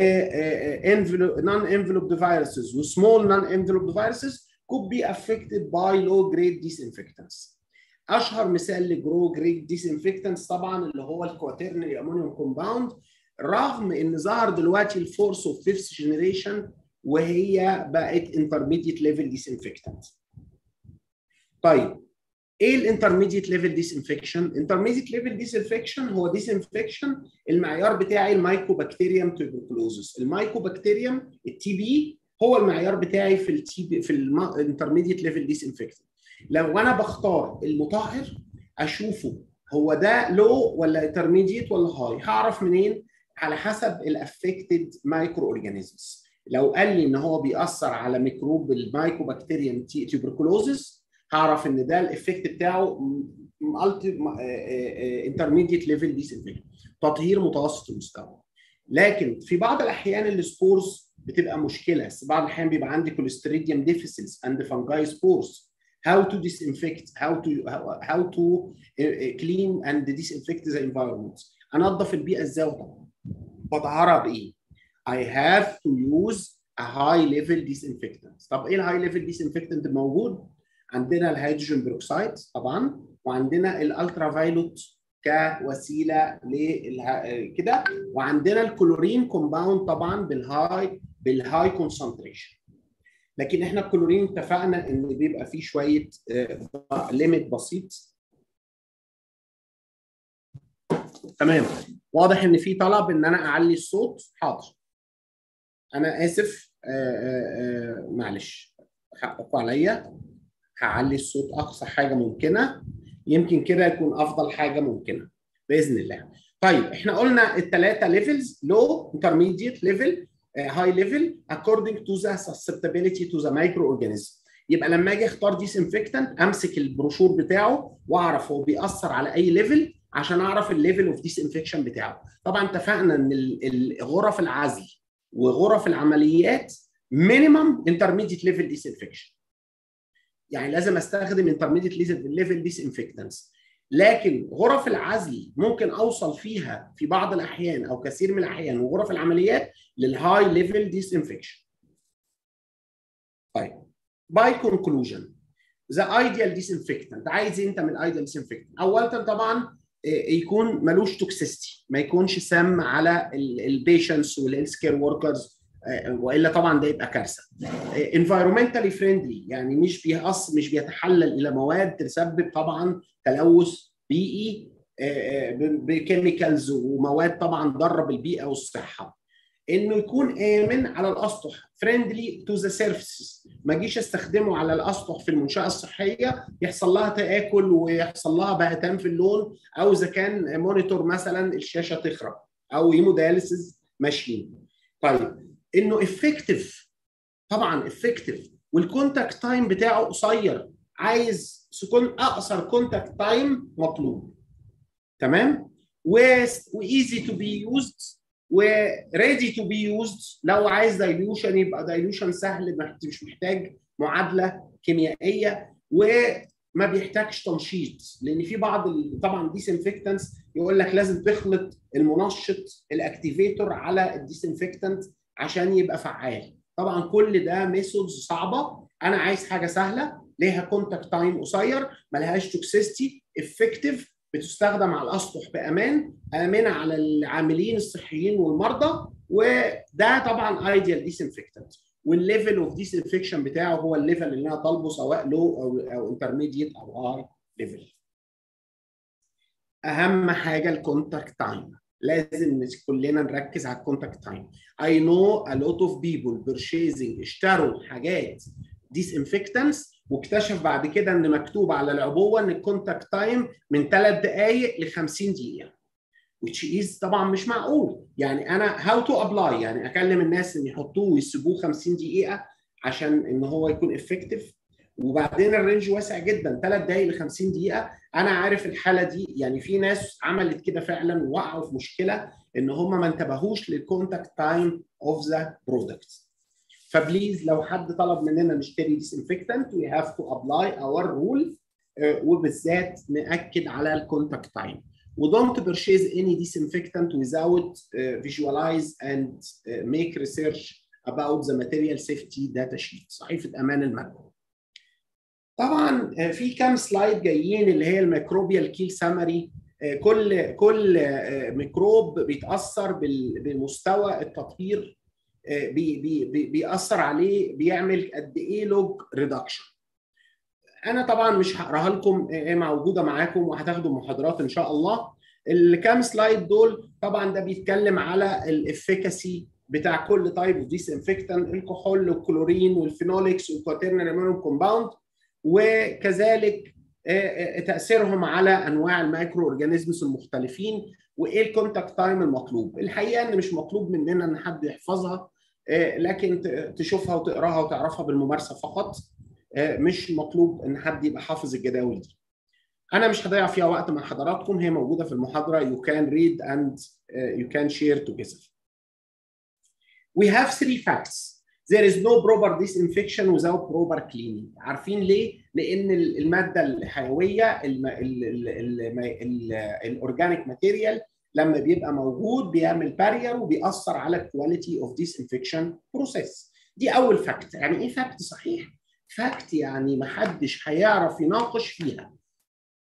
non-enveloped viruses و small non-enveloped viruses could be affected by low grade disinfectants. أشهر مثال ل low grade disinfectants طبعا اللي هو ال quaternary ammonium compound رغم إن ظهر دلوقتي ال fourth و fifth generation وهي بقت intermediate level disinfectant. طيب إيه ال intermediate level disinfection؟ intermediate level disinfection هو disinfection المعيار بتاعي ال mycobacterium tuberculosis، ال mycobacterium ال TB هو المعيار بتاعي في ال TB في ال intermediate level disinfectant. لو أنا بختار المطهر أشوفه هو ده low ولا intermediate ولا high، هعرف منين؟ على حسب ال affected microorganisms. لو قال لي إن هو بيأثر على ميكروب ال mycobacterium tuberculosis هعرف إن ده ال effect بتاعه intermediate level disinfection تطهير متوسط المستوى. لكن في بعض الأحيان ال spores بتبقى مشكلة. بعض الأحيان بيبقى عندي clostridium difficile and fungi spores how to disinfect how to how, to clean and disinfect the environment. أنظف البيئة إزاي؟ بطهرها بايه I have to use a high level disinfectant. طب إيه ال high level disinfectant الموجود عندنا ال hydrogen peroxide طبعا وعندنا ال ultraviolet كوسيلة ل كده وعندنا ال chlorine compound طبعا بال high بال high concentration لكن إحنا الكلورين اتفقنا إن بيبقى فيه شوية limit بسيط. تمام. واضح إن في طلب إن أنا أعلي الصوت؟ حاضر. أنا آسف. آآ آآ معلش. حقكم عليا. هعلي الصوت أقصى حاجة ممكنة يمكن كده يكون أفضل حاجة ممكنة. بإذن الله. طيب إحنا قلنا الثلاثه levels low intermediate level high level according to the susceptibility to the microorganism. يبقى لما أجي أختار disinfectant أمسك البروشور بتاعه وأعرف هو بيأثر على أي level عشان أعرف ال level of disinfection بتاعه. طبعا اتفقنا إن غرف العزل وغرف العمليات minimum intermediate level disinfection يعني لازم أستخدم intermediate level disinfectants لكن غرف العزل ممكن أوصل فيها في بعض الأحيان أو كثير من الأحيان وغرف العمليات لل high level disinfection طيب by conclusion the ideal disinfectant عايز أنت من ال ideal disinfectant اولا طبعا يكون ملوش toxicity ما يكونش سام على ال patients وال healthcare workers وإلا طبعا ده يبقى كارثة. environmentally friendly يعني مش بيقص مش بيتحلل إلى مواد تسبب طبعا تلوث بيئي ب chemicals ومواد طبعا ضارة بالبيئة والصحة. إنه يكون آمن على الأسطح friendly to the surfaces ما اجيش أستخدمه على الأسطح في المنشأة الصحية يحصل لها تآكل ويحصل لها بهتان في اللون أو إذا كان monitor مثلا الشاشة تخرب أو hemodialysis machine طيب إنه effective طبعا effective وال contact time بتاعه قصير. عايز سكون أقصر contact time مطلوب. تمام؟ و easy to be used و ready to be used لو عايز dilution يبقى dilution سهل مش محتاج معادلة كيميائية. وما بيحتاجش تنشيط. لأن في بعض طبعا disinfectants يقول لك لازم تخلط المنشط ال activator على ال disinfectant عشان يبقى فعال. طبعا كل ده methods صعبة. أنا عايز حاجة سهلة. ليها contact time قصير. ملهاش toxicity effective بتستخدم على الأسطح بأمان. آمنة على العاملين الصحيين والمرضى. وده طبعا ideal disinfectant وال level of disinfection بتاعه هو ال level اللي أنا طالبه سواء low أو أو intermediate أو high level أهم حاجة ال contact time لازم كلنا نركز على ال contact time I know a lot of people purchasing اشتروا حاجات disinfectants واكتشف بعد كده إن مكتوب على العبوة إن ال contact time من 3 دقائق ل 50 دقيقة which is طبعا مش معقول. يعني أنا how to apply يعني أكلم الناس إن يحطوه ويسيبوه 50 دقيقة عشان إن هو يكون effective وبعدين ال range واسع جدا 3 دقائق ل 50 دقيقة. أنا عارف الحالة دي يعني في ناس عملت كده فعلا ووقعوا في مشكلة إن هم ما انتبهوش لل contact time of the product ف please لو حد طلب مننا نشتري disinfectant we have to apply our rule وبالذات نأكد على ال contact time و don't purchase any disinfectant without uh, visualize and uh, make research about the material safety data sheet. صحيفه أمان الماده طبعا في كام slide جايين اللي هي ال microbial kill summary. كل كل ميكروب بيتأثر بمستوى التطهير. بي بي بيأثر عليه بيعمل قد إيه log reduction أنا طبعا مش هقراها لكم موجودة معاكم وهتاخدوا محاضرات إن شاء الله. الكام slide دول طبعا ده بيتكلم على ال efficacy بتاع كل type of disinfectant الكحول والكلورين وال phenolics وال quaternary amino compound وكذلك تأثيرهم على أنواع ال microorganisms المختلفين وإيه ال contact time المطلوب. الحقيقة إن مش مطلوب مننا إن حد يحفظها لكن تشوفها وتقراها وتعرفها بالممارسة فقط مش مطلوب إن حد يبقى حافظ الجداول دي. أنا مش هضيع فيها وقت مع حضراتكم هي موجودة في المحاضرة. You can read and you can share together. We have three facts. There is no proper disinfection without proper cleaning. عارفين ليه؟ لأن المادة الحيوية ال organic material لما بيبقى موجود بيعمل barrier وبيأثر على ال quality of disinfection process دي أول fact يعني إيه fact صحيح. fact يعني ما حدش هيعرف يناقش فيها.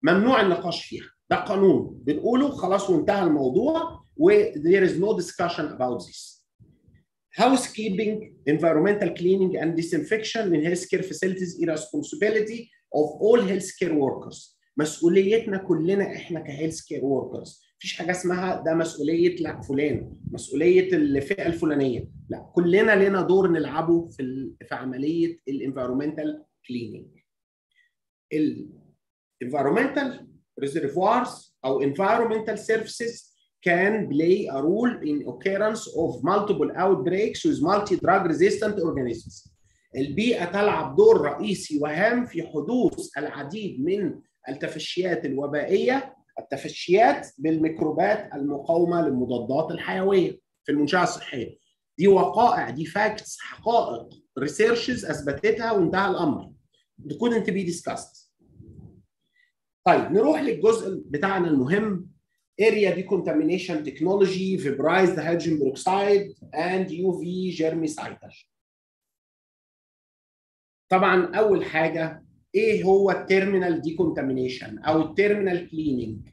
ممنوع النقاش فيها. ده قانون. بنقوله خلاص وانتهى الموضوع و there is no discussion about this. Housekeeping environmental cleaning and disinfection in healthcare facilities is responsibility of all healthcare workers مسؤوليتنا كلنا إحنا ك healthcare workers مفيش حاجة اسمها ده مسؤوليه لا فلان مسؤوليه الفئه الفلانيه لا كلنا لنا دور نلعبه في في عمليه ال environmental cleaning ال environmental reservoirs أو environmental surfaces can play a role in occurrence of multiple outbreaks with multi-drug resistant organisms. البيئة تلعب دور رئيسي وهام في حدوث العديد من التفشيات الوبائية التفشيات بالميكروبات المقاومة للمضادات الحيوية في المنشأة الصحية. دي وقائع دي facts حقائق researches أثبتتها وانتهى الأمر. couldn't be discussed. طيب نروح للجزء بتاعنا المهم area decontamination technology vaporized hydrogen peroxide and UV germicidal. طبعا أول حاجة إيه هو ال terminal decontamination أو ال terminal cleaning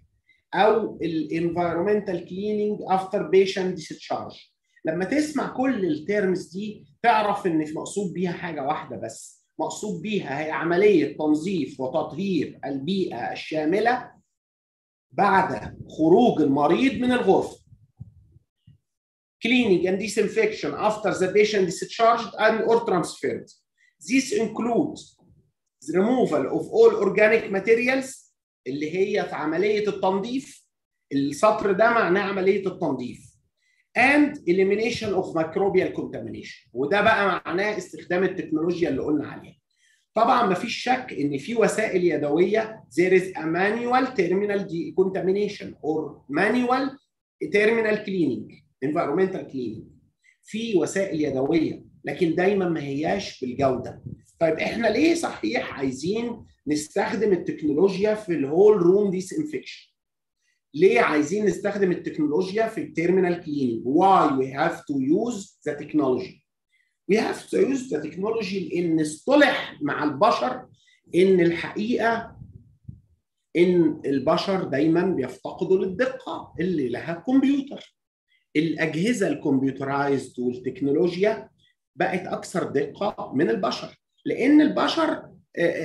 أو ال environmental cleaning after patient discharge لما تسمع كل ال terms دي تعرف إن مقصود بيها حاجة واحدة بس مقصود بيها هي عملية تنظيف وتطهير البيئة الشاملة بعد خروج المريض من الغرفه cleaning and disinfection after the patient discharged and or transferred this includes the removal of all organic materials اللي هي في عمليه التنظيف السطر ده معناه عمليه التنظيف and elimination of microbial contamination وده بقى معناه استخدام التكنولوجيا اللي قلنا عليها طبعا ما فيش شك إن في وسائل يدوية there is a manual terminal decontamination or manual terminal cleaning environmental cleaning. في وسائل يدوية لكن دايما ما هياش بالجودة. طيب إحنا ليه صحيح عايزين نستخدم التكنولوجيا في ال whole room disinfection ليه عايزين نستخدم التكنولوجيا في ال terminal cleaning why we have to use the technology we have to use the technology لأن اصطلح مع البشر إن الحقيقة إن البشر دايما بيفتقدوا للدقة اللي لها كمبيوتر. الأجهزة الكمبيوترايزد والتكنولوجيا بقت أكثر دقة من البشر. لأن البشر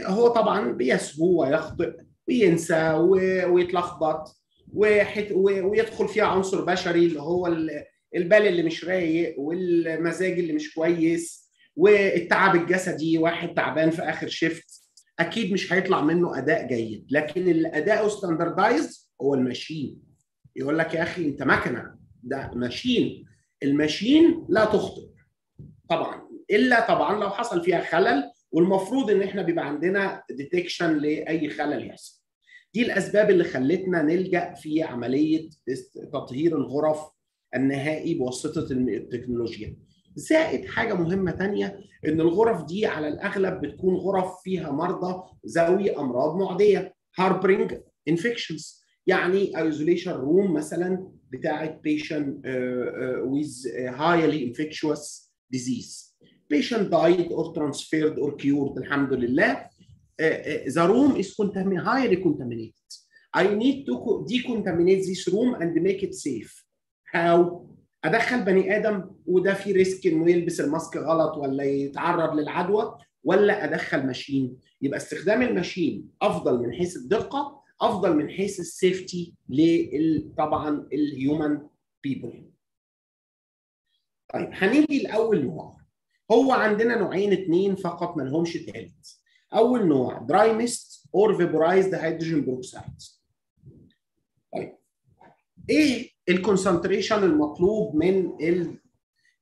هو طبعا بيسهو ويخطئ وينسى ويتلخبط ويدخل فيها عنصر بشري اللي هو البال اللي مش رايق والمزاج اللي مش كويس والتعب الجسدي واحد تعبان في آخر shift أكيد مش هيطلع منه أداء جيد. لكن اللي اداؤه standardized هو ال machine. يقول لك يا أخي أنت مكنة. ده machine. ال machine لا تخطئ. طبعا. إلا طبعا لو حصل فيها خلل والمفروض إن إحنا بيبقى عندنا detection لأي خلل يحصل. دي الأسباب اللي خلتنا نلجأ في عملية تطهير الغرف النهائي بواسطة التكنولوجيا. زائد حاجة مهمة تانية إن الغرف دي على الأغلب بتكون غرف فيها مرضى ذوي أمراض معدية harboring infections يعني isolation room مثلا بتاعه patient with highly infectious disease. Patient died or transferred or cured الحمد لله. the room is highly contaminated. I need to decontaminate this room and make it safe. هأدخل بني آدم وده في risk إنه يلبس الماسك غلط ولا يتعرض للعدوى ولا أدخل machine؟ يبقى استخدام ال machine أفضل من حيث الدقة أفضل من حيث ال safety لل طبعا ال human people طيب هنيجي لأول نوع. هو عندنا نوعين اثنين فقط ما لهمش ثالث أول نوع dry mist or vaporized hydrogen peroxide طيب إيه ال concentration المطلوب من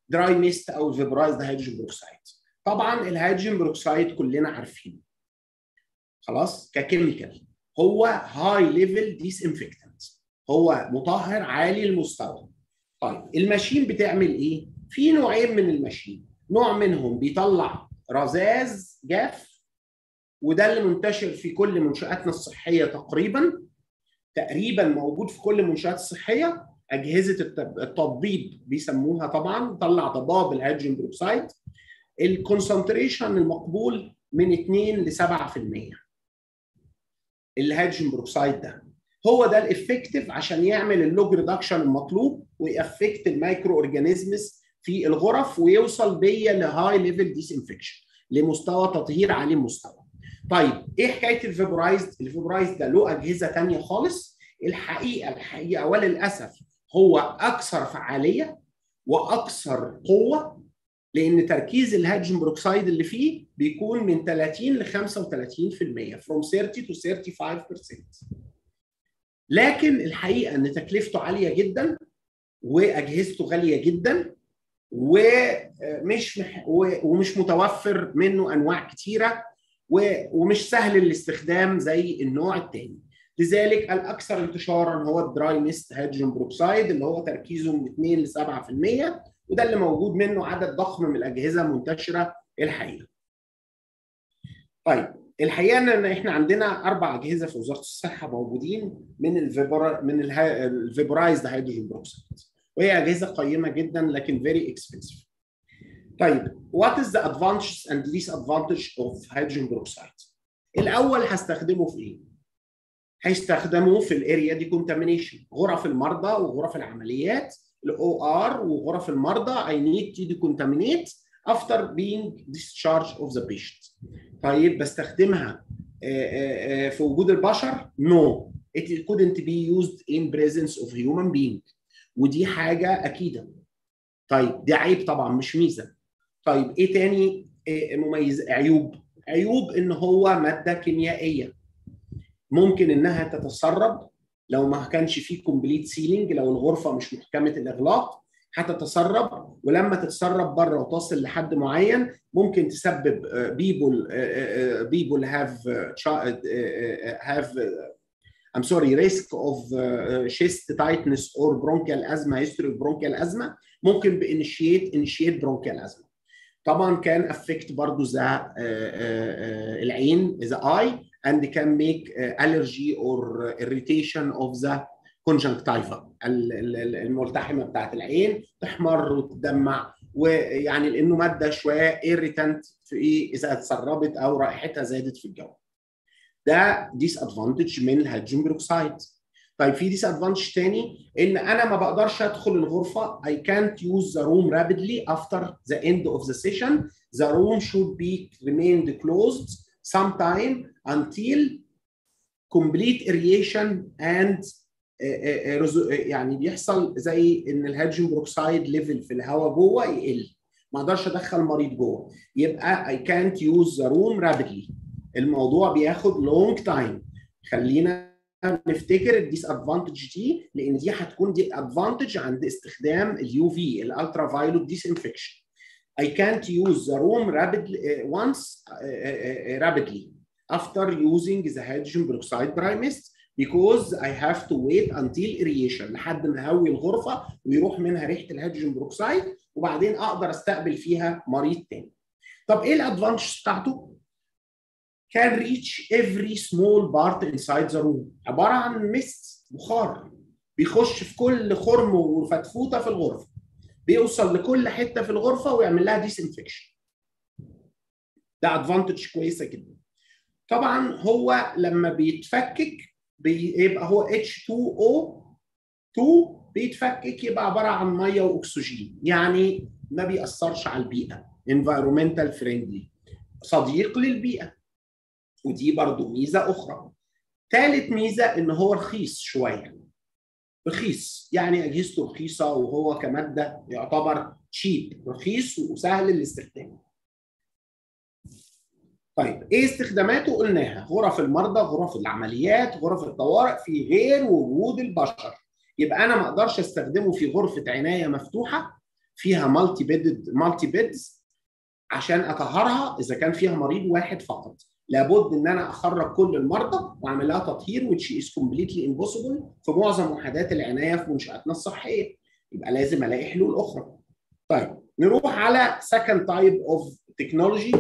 ال dry mist أو ال vaporized hydrogen peroxide طبعا ال hydrogen peroxide كلنا عارفينه. خلاص؟ ك chemical. هو high level disinfectant هو مطهر عالي المستوى طيب ال machine بتعمل إيه؟ في نوعين من ال machine. نوع منهم بيطلع رذاذ جاف وده اللي منتشر في كل منشآتنا الصحية تقريبا. تقريبا موجود في كل المنشات الصحيه أجهزة التضبيب بيسموها طبعا طلع ضباب ال hydrogen peroxide ال concentration المقبول من 2 ل 7% ال hydrogen peroxide ده هو ده ال effective عشان يعمل ال log reduction المطلوب وي affect ال microorganisms في الغرف ويوصل بيا ل high level disinfection لمستوى تطهير عالي المستوى. طيب إيه حكاية ال vaporized؟ ال vaporized ده له أجهزة ثانية خالص الحقيقة الحقيقة وللأسف هو أكثر فعالية وأكثر قوة لأن تركيز ال hydrogen peroxide اللي فيه بيكون من 30 ل 35% from 30 to 35% لكن الحقيقة إن تكلفته عالية جدا وأجهزته غالية جدا ومش. ومش متوفر منه أنواع كتيرة ومش سهل الاستخدام زي النوع الثاني لذلك الأكثر انتشارا هو ال dry mist hydrogen peroxide اللي هو تركيزه من 2 ل 7% وده اللي موجود منه عدد ضخم من الأجهزة منتشره الحقيقة. طيب الحقيقة إن إحنا عندنا أربع أجهزة في وزارة الصحة موجودين من ال vapor من ال vaporized hydrogen peroxide وهي أجهزة قيمة جدا لكن very expensive. طيب what is the advantages and disadvantage of hydrogen peroxide؟ الأول هستخدمه في إيه؟ هيستخدموه في ال area decontamination غرف المرضى وغرف العمليات ال OR وغرف المرضى I need to decontaminate after being discharged of the patient. طيب بستخدمها في وجود البشر؟ No. It couldn't be used in presence of human being. ودي حاجة أكيدة. طيب دي عيب طبعا مش ميزة. طيب إيه تاني مميز عيوب؟ عيوب إن هو مادة كيميائية. ممكن إنها تتسرب. لو ما كانش فيه complete sealing لو الغرفة مش محكمة الإغلاق هتتسرب. ولما تتسرب بره وتصل لحد معين ممكن تسبب people people have have risk of uh, chest tightness or bronchial asthma history of bronchial asthma. ممكن ب initiate initiate bronchial asthma. طبعا can affect برضه the العين the eye and can make uh, allergy or irritation of the conjunctiva الملتحمة بتاعت العين تحمر وتدمع ويعني لأنه مادة شوية irritant في إيه إذا اتسربت أو رائحتها زادت في الجو. ده disadvantage من ال hydrogen peroxide. طيب في disadvantage تاني إن أنا ما بقدرش أدخل الغرفة I can't use the room rapidly after the end of the session. The room should be remained closed sometime until complete aeration and يعني بيحصل زي إن ال hydrogen peroxide level في الهواء جوه يقل. ما أقدرش أدخل مريض جوه. يبقى I can't use the room rapidly. الموضوع بياخد long time. خلينا نفتكر ال disadvantage دي لأن دي هتكون دي advantage عند استخدام ال UV ال ultraviolet disinfection I can't use the room rapidly uh, once rapidly. After using the hydrogen peroxide dry mist because I have to wait until aeration لحد ما اهوي الغرفة ويروح منها ريحة ال hydrogen peroxide وبعدين أقدر أستقبل فيها مريض تاني. طب إيه ال advantage بتاعته؟ can reach every small part inside the room عبارة عن mist بخار بيخش في كل خرم وفتفوتة في الغرفة بيوصل لكل حتة في الغرفة ويعمل لها disinfection ده advantage كويسة جدا طبعا هو لما بيتفكك بيبقى هو H2O 2 بيتفكك يبقى عبارة عن مية وأكسجين. يعني ما بيأثرش على البيئة. Environmental friendly. صديق للبيئة. ودي برضو ميزة أخرى. ثالث ميزة إن هو رخيص شوية. رخيص. يعني أجهزته رخيصة وهو كمادة يعتبر تشيب رخيص وسهل الاستخدام. طيب إيه استخداماته؟ قلناها غرف المرضى غرف العمليات غرف الطوارئ في غير وجود البشر. يبقى أنا ما أقدرش أستخدمه في غرفة عناية مفتوحة فيها مالتي بيد مالتي بيدز عشان أطهرها إذا كان فيها مريض واحد فقط. لابد إن أنا أخرج كل المرضى وأعمل لها تطهير which is completely impossible في معظم وحدات العناية في منشآتنا الصحية. يبقى لازم ألاقي حلول أخرى. طيب نروح على second type of technology.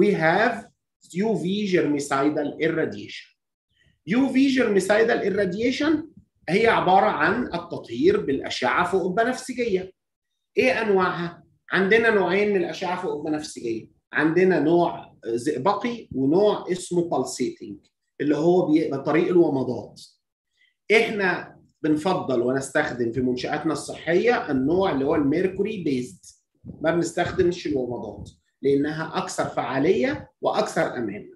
We have UV germicidal irradiation. UV germicidal irradiation هي عبارة عن التطهير بالأشعة فوق البنفسجية. إيه أنواعها؟ عندنا نوعين من الأشعة فوق البنفسجية. عندنا نوع زئبقي ونوع اسمه pulsating اللي هو بطريق الومضات. إحنا بنفضل ونستخدم في منشآتنا الصحية النوع اللي هو ال mercury based ما بنستخدمش الومضات لأنها أكثر فعالية وأكثر أمان.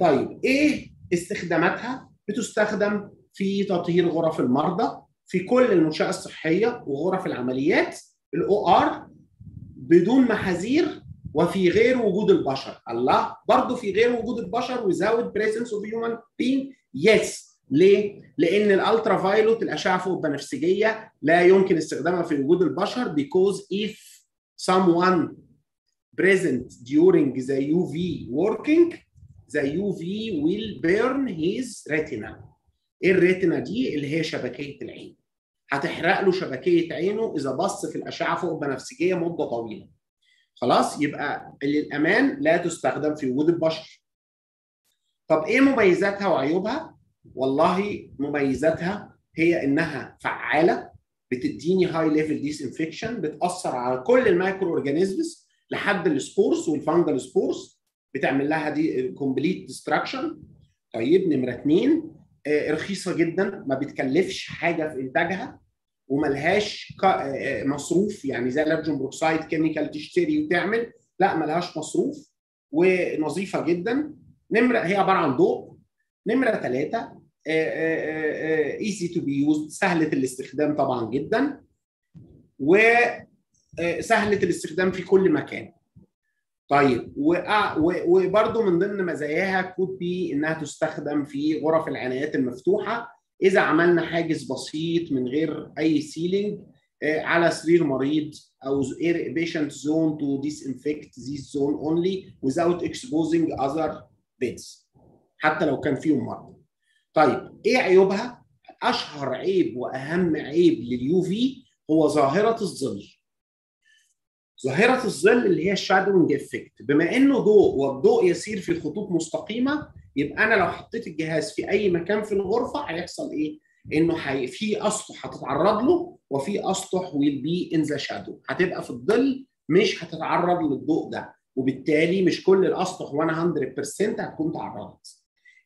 طيب إيه استخداماتها؟ بتستخدم في تطهير غرف المرضى في كل المنشاه الصحية وغرف العمليات ال OR بدون محاذير وفي غير وجود البشر الله برضه في غير وجود البشر without presence of human being yes ليه؟ لأن ال ultraviolet الأشعة فوق البنفسجية لا يمكن استخدامها في وجود البشر because if someone present during the UV working the UV will burn his retina. إيه الريتنا دي؟ اللي هي شبكية العين. هتحرق له شبكية عينه إذا بص في الأشعة فوق البنفسجية مدة طويلة. خلاص يبقى للأمان لا تستخدم في وجود البشر. طب إيه مميزاتها وعيوبها؟ والله مميزاتها هي إنها فعالة بتديني high level disinfection بتأثر على كل ال microorganisms لحد ال spores وال fungal spores بتعمل لها دي complete destruction طيب نمرة اثنين آه رخيصة جدا ما بتكلفش حاجة في إنتاجها وملهاش آه مصروف. يعني زي ال hydrogen peroxide chemical تشتري وتعمل لا ملهاش مصروف ونظيفة جدا. نمرة هي عبارة عن ضوء. نمرة ثلاثة easy to be used سهلة الاستخدام طبعا جدا. وسهله الاستخدام في كل مكان طيب وبرده من ضمن مزاياها could be إنها تستخدم في غرف العنايات المفتوحة إذا عملنا حاجز بسيط من غير أي sealing على سرير مريض أو patient zone to disinfect this zone only without exposing other beds حتى لو كان فيهم مرضى طيب إيه عيوبها؟ أشهر عيب وأهم عيب لل UV هو ظاهرة الظل. ظاهرة الظل اللي هي ال shadowing effect بما إنه ضوء والضوء يسير في خطوط مستقيمة يبقى أنا لو حطيت الجهاز في أي مكان في الغرفة هيحصل إيه؟ إنه حي... في أسطح هتتعرض له وفي أسطح will be in the shadow هتبقى في الظل مش هتتعرض للضوء ده وبالتالي مش كل الأسطح 100% هتكون تعرضت.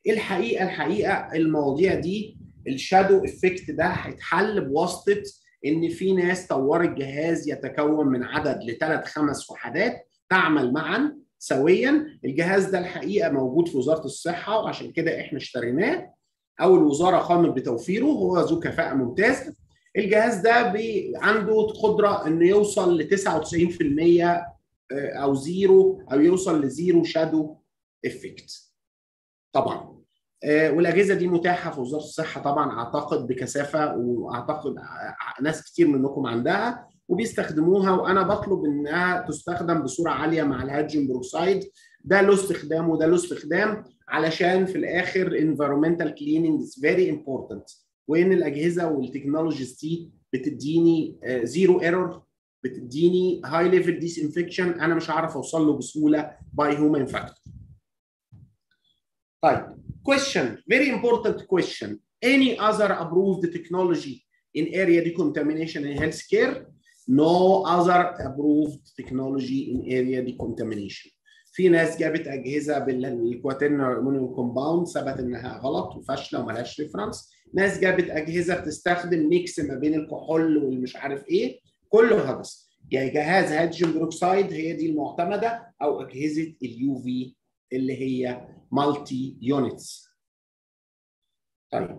الحقيقة الحقيقة المواضيع دي ال shadow effect ده هيتحل بواسطة إن في ناس طورت جهاز يتكون من عدد لثلاث خمس وحدات تعمل معا سويا. الجهاز ده الحقيقة موجود في وزارة الصحة وعشان كده إحنا اشتريناه. أو الوزاره قامت بتوفيره هو ذو كفاءة ممتازه الجهاز ده عنده قدرة إنه يوصل ل 99% أو zero أو يوصل ل zero shadow effect. طبعا. والأجهزة دي متاحة في وزارة الصحة طبعا أعتقد بكثافة وأعتقد ناس كتير منكم عندها وبيستخدموها وأنا بطلب إنها تستخدم بصورة عالية مع ال hydrogen peroxide. ده له استخدام وده له استخدام علشان في الآخر environmental cleaning is very important. وإن الأجهزة وال technologies دي بتديني zero error بتديني high level disinfection أنا مش هعرف أوصل له بسهولة by human factor طيب question very important question. Any other approved technology in area decontamination in healthcare? No other approved technology in area decontamination. في ناس جابت أجهزة بال quaternary ammonium compound ثبت إنها غلط وفاشلة وملهاش reference ناس جابت أجهزة بتستخدم mix ما بين الكحول والمش عارف إيه كله هجس يعني جهاز hydrogen peroxide هي دي المعتمدة أو أجهزة ال UV اللي هي multi units طيب.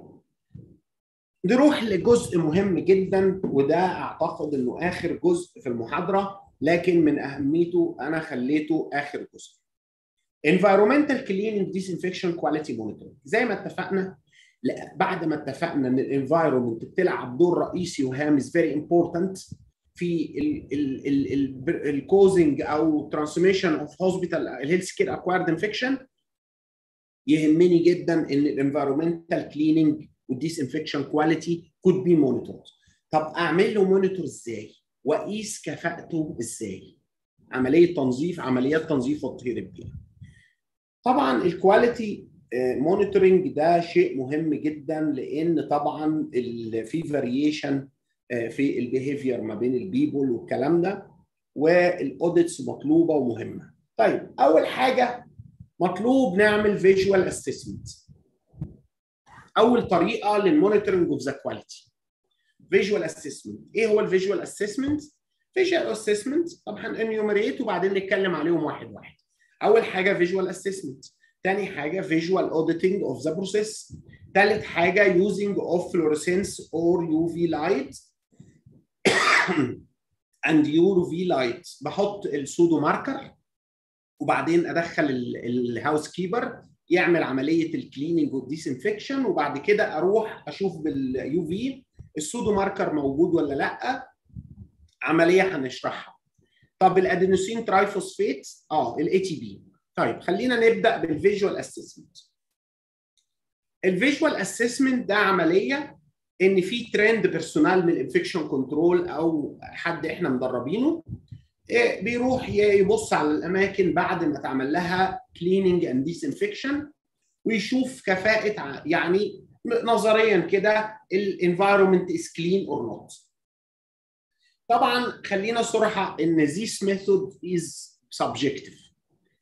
نروح لجزء مهم جدا وده أعتقد إنه آخر جزء في المحاضرة لكن من أهميته أنا خليته آخر جزء. Environmental cleaning disinfection quality monitoring. زي ما اتفقنا بعد ما اتفقنا إن ال environment بتلعب دور رئيسي وهام is very important في ال causing أو transmission of hospital ال healthcare acquired infection يهمني جدا إن ال environmental cleaning وال disinfection quality could be monitored طب أعمل له monitor إزاي؟ وأقيس كفاءته إزاي؟ عملية تنظيف عمليات تنظيف وتطهير البيئه طبعا ال quality monitoring ده شيء مهم جدا لأن طبعا في variation في ال behavior ما بين ال people والكلام ده وال audits مطلوبة ومهمة. طيب أول حاجة مطلوب نعمل visual assessment. أول طريقة لل monitoring of the quality. visual assessment، إيه هو ال visual assessment؟ visual assessment طب هن enumerate وبعدين نتكلم عليهم واحد واحد. أول حاجة visual assessment، تاني حاجة visual auditing of the process، تالت حاجة using of fluorescence or UV light and UV light بحط ال pseudo marker وبعدين أدخل ال housekeeper يعمل عملية ال cleaning وال disinfection وبعد كده أروح أشوف بال UV ال pseudo marker موجود ولا لأ؟ عملية هنشرحها. طب ال adenosine triphosphate؟ آه ال ATP طيب خلينا نبدأ بال visual assessment ال visual assessment ده عملية إن في trained personnel من ال infection control أو حد إحنا مدربينه. بيروح يبص على الأماكن بعد ما اتعمل لها cleaning and disinfection ويشوف كفاءة يعني نظريا كده ال environment is clean or not طبعا خلينا صراحة إن this method is subjective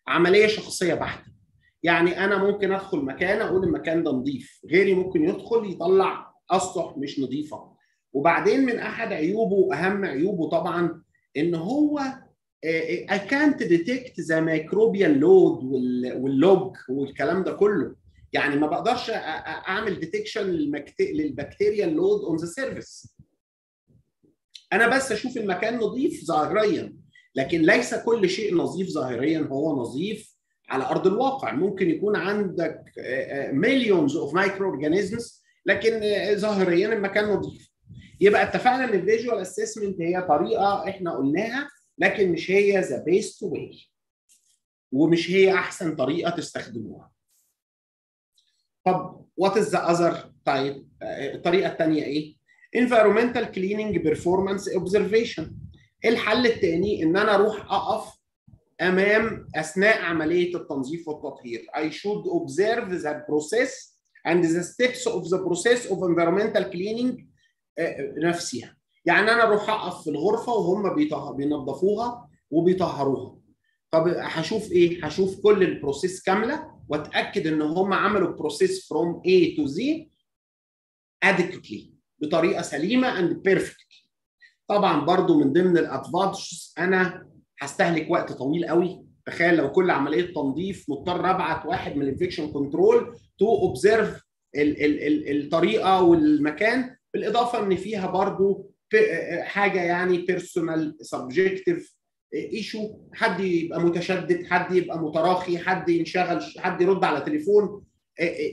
عملية شخصية بحتة. يعني أنا ممكن أدخل مكان أقول المكان ده نظيف غيري ممكن يدخل يطلع اسطح مش نظيفه وبعدين من أحد عيوبه واهم عيوبه طبعا إن هو I can't detect the microbial load وال log والكلام ده كله. يعني ما بقدرش أعمل detection لل bacterial load on the surface أنا بس أشوف المكان نظيف ظاهريا لكن ليس كل شيء نظيف ظاهريا هو نظيف على أرض الواقع. ممكن يكون عندك millions of microorganisms لكن ظاهريا المكان نظيف. يبقى اتفقنا ان ال visual assessment هي طريقة إحنا قلناها لكن مش هي the best way ومش هي احسن طريقة تستخدموها. طب what is the other طيب الطريقة الثانية إيه؟ Environmental cleaning performance observation. الحل الثاني إن أنا أروح أقف أمام أثناء عملية التنظيف والتطهير. I should observe the process and the steps of the process of environmental cleaning نفسها يعني. أنا أروح أقف في الغرفة وهم بينظفوها وبيطهروها. طب هشوف إيه؟ هشوف كل ال process كاملة وأتأكد إن هم عملوا process from A to Z adequately بطريقة سليمة and perfectly. طبعا برضو من ضمن ال disadvantages أنا هستهلك وقت طويل قوي. تخيل لو كل عملية تنظيف مضطر أبعت واحد من ال infection control to observe الطريقة والمكان بالإضافة إن فيها برضو حاجة يعني personal subjective issue حد يبقى متشدد حد يبقى متراخي حد ينشغل حد يرد على تليفون.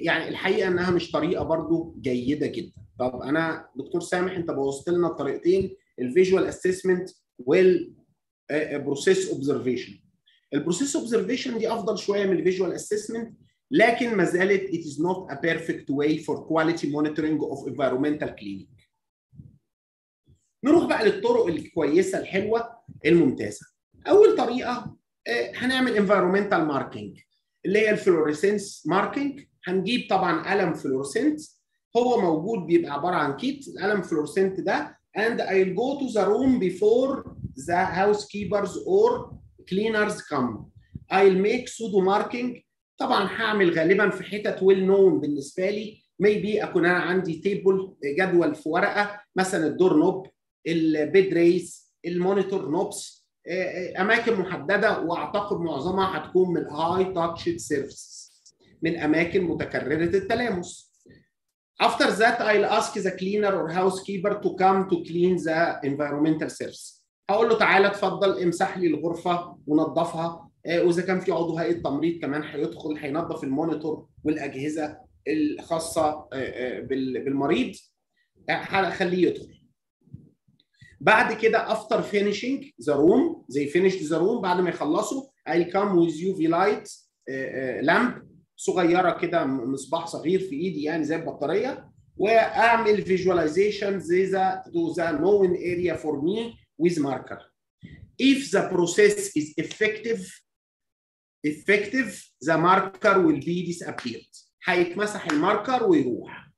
يعني الحقيقة إنها مش طريقة برضو جيدة جدا. طب أنا دكتور سامح أنت بوظت لنا الطريقتين ال visual assessment وال process observation ال process observation دي أفضل شوية من ال visual assessment لكن ما زالت it is not a perfect way for quality monitoring of environmental cleaning نروح بقى للطرق الكويسه الحلوه الممتازه اول طريقه هنعمل environmental marking اللي هي ال fluorescence marking هنجيب طبعا قلم fluorescent هو موجود بيبقى عباره عن kit القلم fluorescent ده and I'll go to the room before the housekeepers or cleaners come I'll make pseudo marking طبعا هعمل غالبا في حتت well known بالنسبة لي. Maybe أكون أنا عندي table جدول في ورقة مثلا ال door knob ال bed rails ال monitor knobs أماكن محددة وأعتقد معظمها هتكون من high touch surfaces من أماكن متكررة التلامس. After that, I'll ask the cleaner or housekeeper to come to clean the environmental surface. هقول له تعالى اتفضل امسح لي الغرفة ونظفها. وإذا كان في عضو هيئة تمريض كمان هيدخل هينظف ال monitor والأجهزة الخاصة بالمريض هخليه يدخل. بعد كده after finishing the room they finish the room بعد ما يخلصوا I'll come with UV light lamp صغيرة كده مصباح صغير في إيدي يعني زي البطارية وأعمل visualization زي the to the known area for me with marker. If the process is effective effective the marker will be disappeared. هيتمسح ال marker ويروح.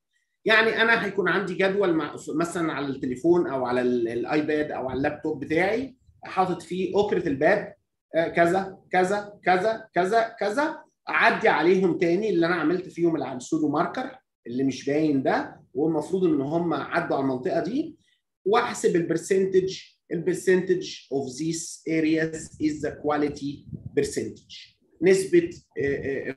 يعني أنا هيكون عندي جدول مثلا على التليفون أو على ال iPad أو على اللابتوب بتاعي حاطط فيه اكره الباب كذا كذا كذا كذا كذا أعدي عليهم تاني اللي أنا عملت فيهم ال pseudo marker اللي مش باين ده والمفروض إن هم عدوا على المنطقة دي وأحسب ال percentage ال percentage of these areas is the quality percentage. نسبة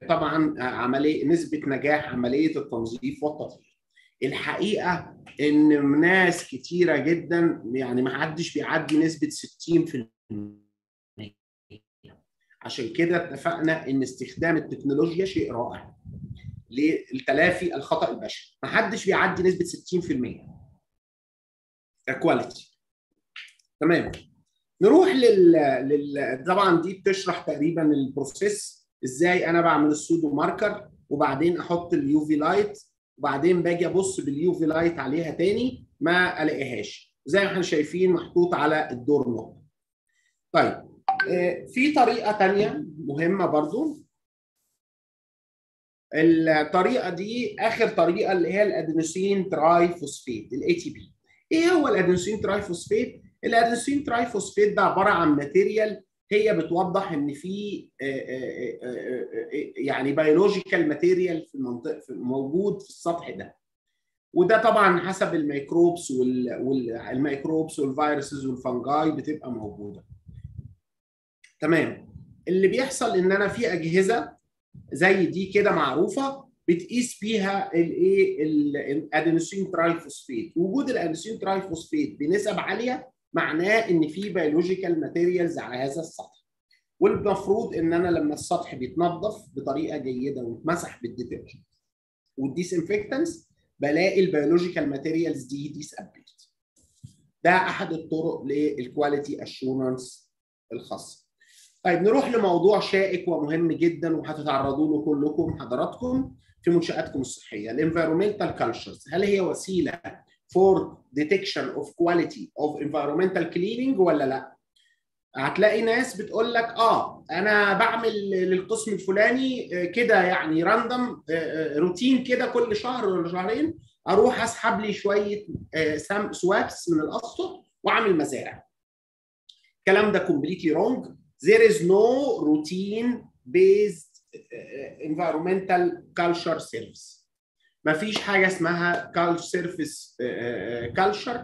طبعا عملية نسبة نجاح عملية التنظيف والتطهير. الحقيقة إن ناس كتيرة جدا يعني ما حدش بيعدي نسبة 60% عشان كده اتفقنا إن استخدام التكنولوجيا شيء رائع للتلافي الخطأ البشري. ما حدش بيعدي نسبة 60% كواليتي تمام. نروح لل... لل طبعا دي بتشرح تقريبا ال process إزاي أنا بعمل ال pseudo marker وبعدين أحط ال UV light وبعدين باجي أبص بال UV light عليها تاني ما ألاقيهاش. زي ما إحنا شايفين محطوط على ال door knob. طيب في طريقة تانية مهمة برضو. الطريقة دي آخر طريقة اللي هي ال adenosine triphosphate ال ATP إيه هو ال adenosine triphosphate ال adenosine triphosphate ده عبارة عن material هي بتوضح إن في يعني biological material في المنطقة موجود في السطح ده. وده طبعا حسب الميكروبس والميكروبس والفيروسز والفنجاي بتبقى موجودة. تمام. اللي بيحصل إن أنا في أجهزة زي دي كده معروفة بتقيس بيها الايه ال adenosine triphosphate. وجود ال adenosine triphosphate بنسب عالية معناه إن في biological materials على هذا السطح. والمفروض إن أنا لما السطح بيتنظف بطريقة جيدة ويتمسح بال detergent وال disinfectants بلاقي ال biological materials دي disappeared ده أحد الطرق لل quality assurance الخاصة. طيب نروح لموضوع شائك ومهم جدا وهتتعرضوا له كلكم حضراتكم في منشآتكم الصحية ال environmental cultures هل هي وسيلة for detection of quality of environmental cleaning ولا لا؟ هتلاقي ناس بتقول لك آه أنا بعمل للقسم الفلاني كده يعني random routine كده كل شهر ولا شهرين أروح أسحب لي شوية swabs من الاسطح وأعمل مزارع. الكلام ده completely wrong. There is no routine based environmental culture service. ما فيش حاجة اسمها culture service culture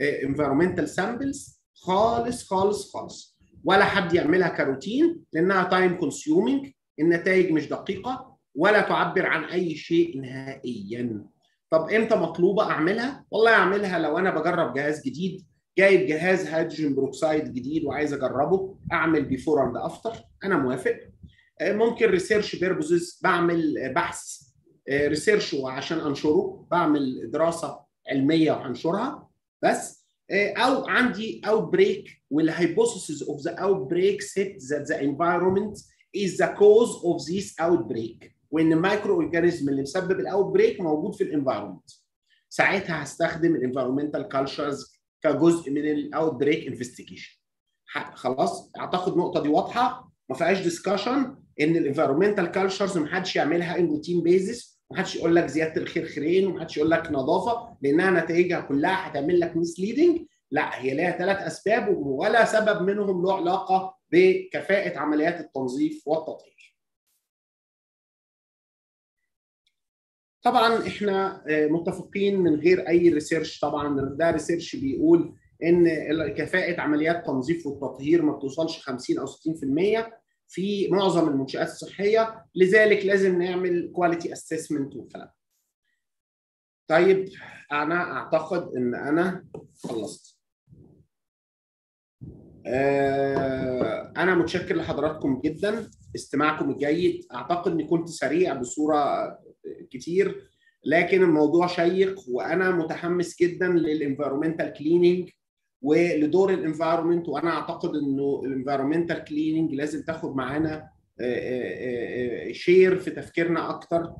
environmental samples. خالص خالص خالص. ولا حد يعملها كروتين لأنها time consuming النتائج مش دقيقة ولا تعبر عن أي شيء نهائيا. طب إمتى مطلوبة أعملها؟ والله أعملها لو أنا بجرب جهاز جديد جايب جهاز hydrogen peroxide جديد وعايز أجربه أعمل before and after أنا موافق. ممكن research purposes بعمل بحث research وعشان أنشره بعمل دراسة علمية وهنشرها. بس أو عندي outbreak وال hypothesis of the outbreak said that the environment is the cause of this outbreak. وإن ال microorganism اللي مسبب ال outbreak موجود في ال environment ساعتها هستخدم ال environmental cultures كجزء من ال outbreak investigation خلاص أعتقد النقطة دي واضحة. ما فيهاش discussion إن ال environmental cultures ما حدش يعملها in routine basis ما حدش يقول لك زيادة الخير خيرين وما حدش يقول لك نظافة لأنها نتائجها كلها هتعمل لك misleading لا هي لها ثلاث أسباب ولا سبب منهم له علاقة بكفاءة عمليات التنظيف والتطهير. طبعا إحنا متفقين من غير أي research طبعا ده research بيقول إن كفاءة عمليات التنظيف والتطهير ما بتوصلش 50 أو 60% في معظم المنشآت الصحية لذلك لازم نعمل quality assessment والكلام طيب أنا أعتقد إن أنا خلصت. أنا متشكر لحضراتكم جدا. استماعكم الجيد. أعتقد إني كنت سريع بصورة كتير لكن الموضوع شيق وأنا متحمس جدا لل environmental cleaning ولدور ال environment وأنا أعتقد إنه ال environmental cleaning لازم تاخد معانا share في تفكيرنا أكتر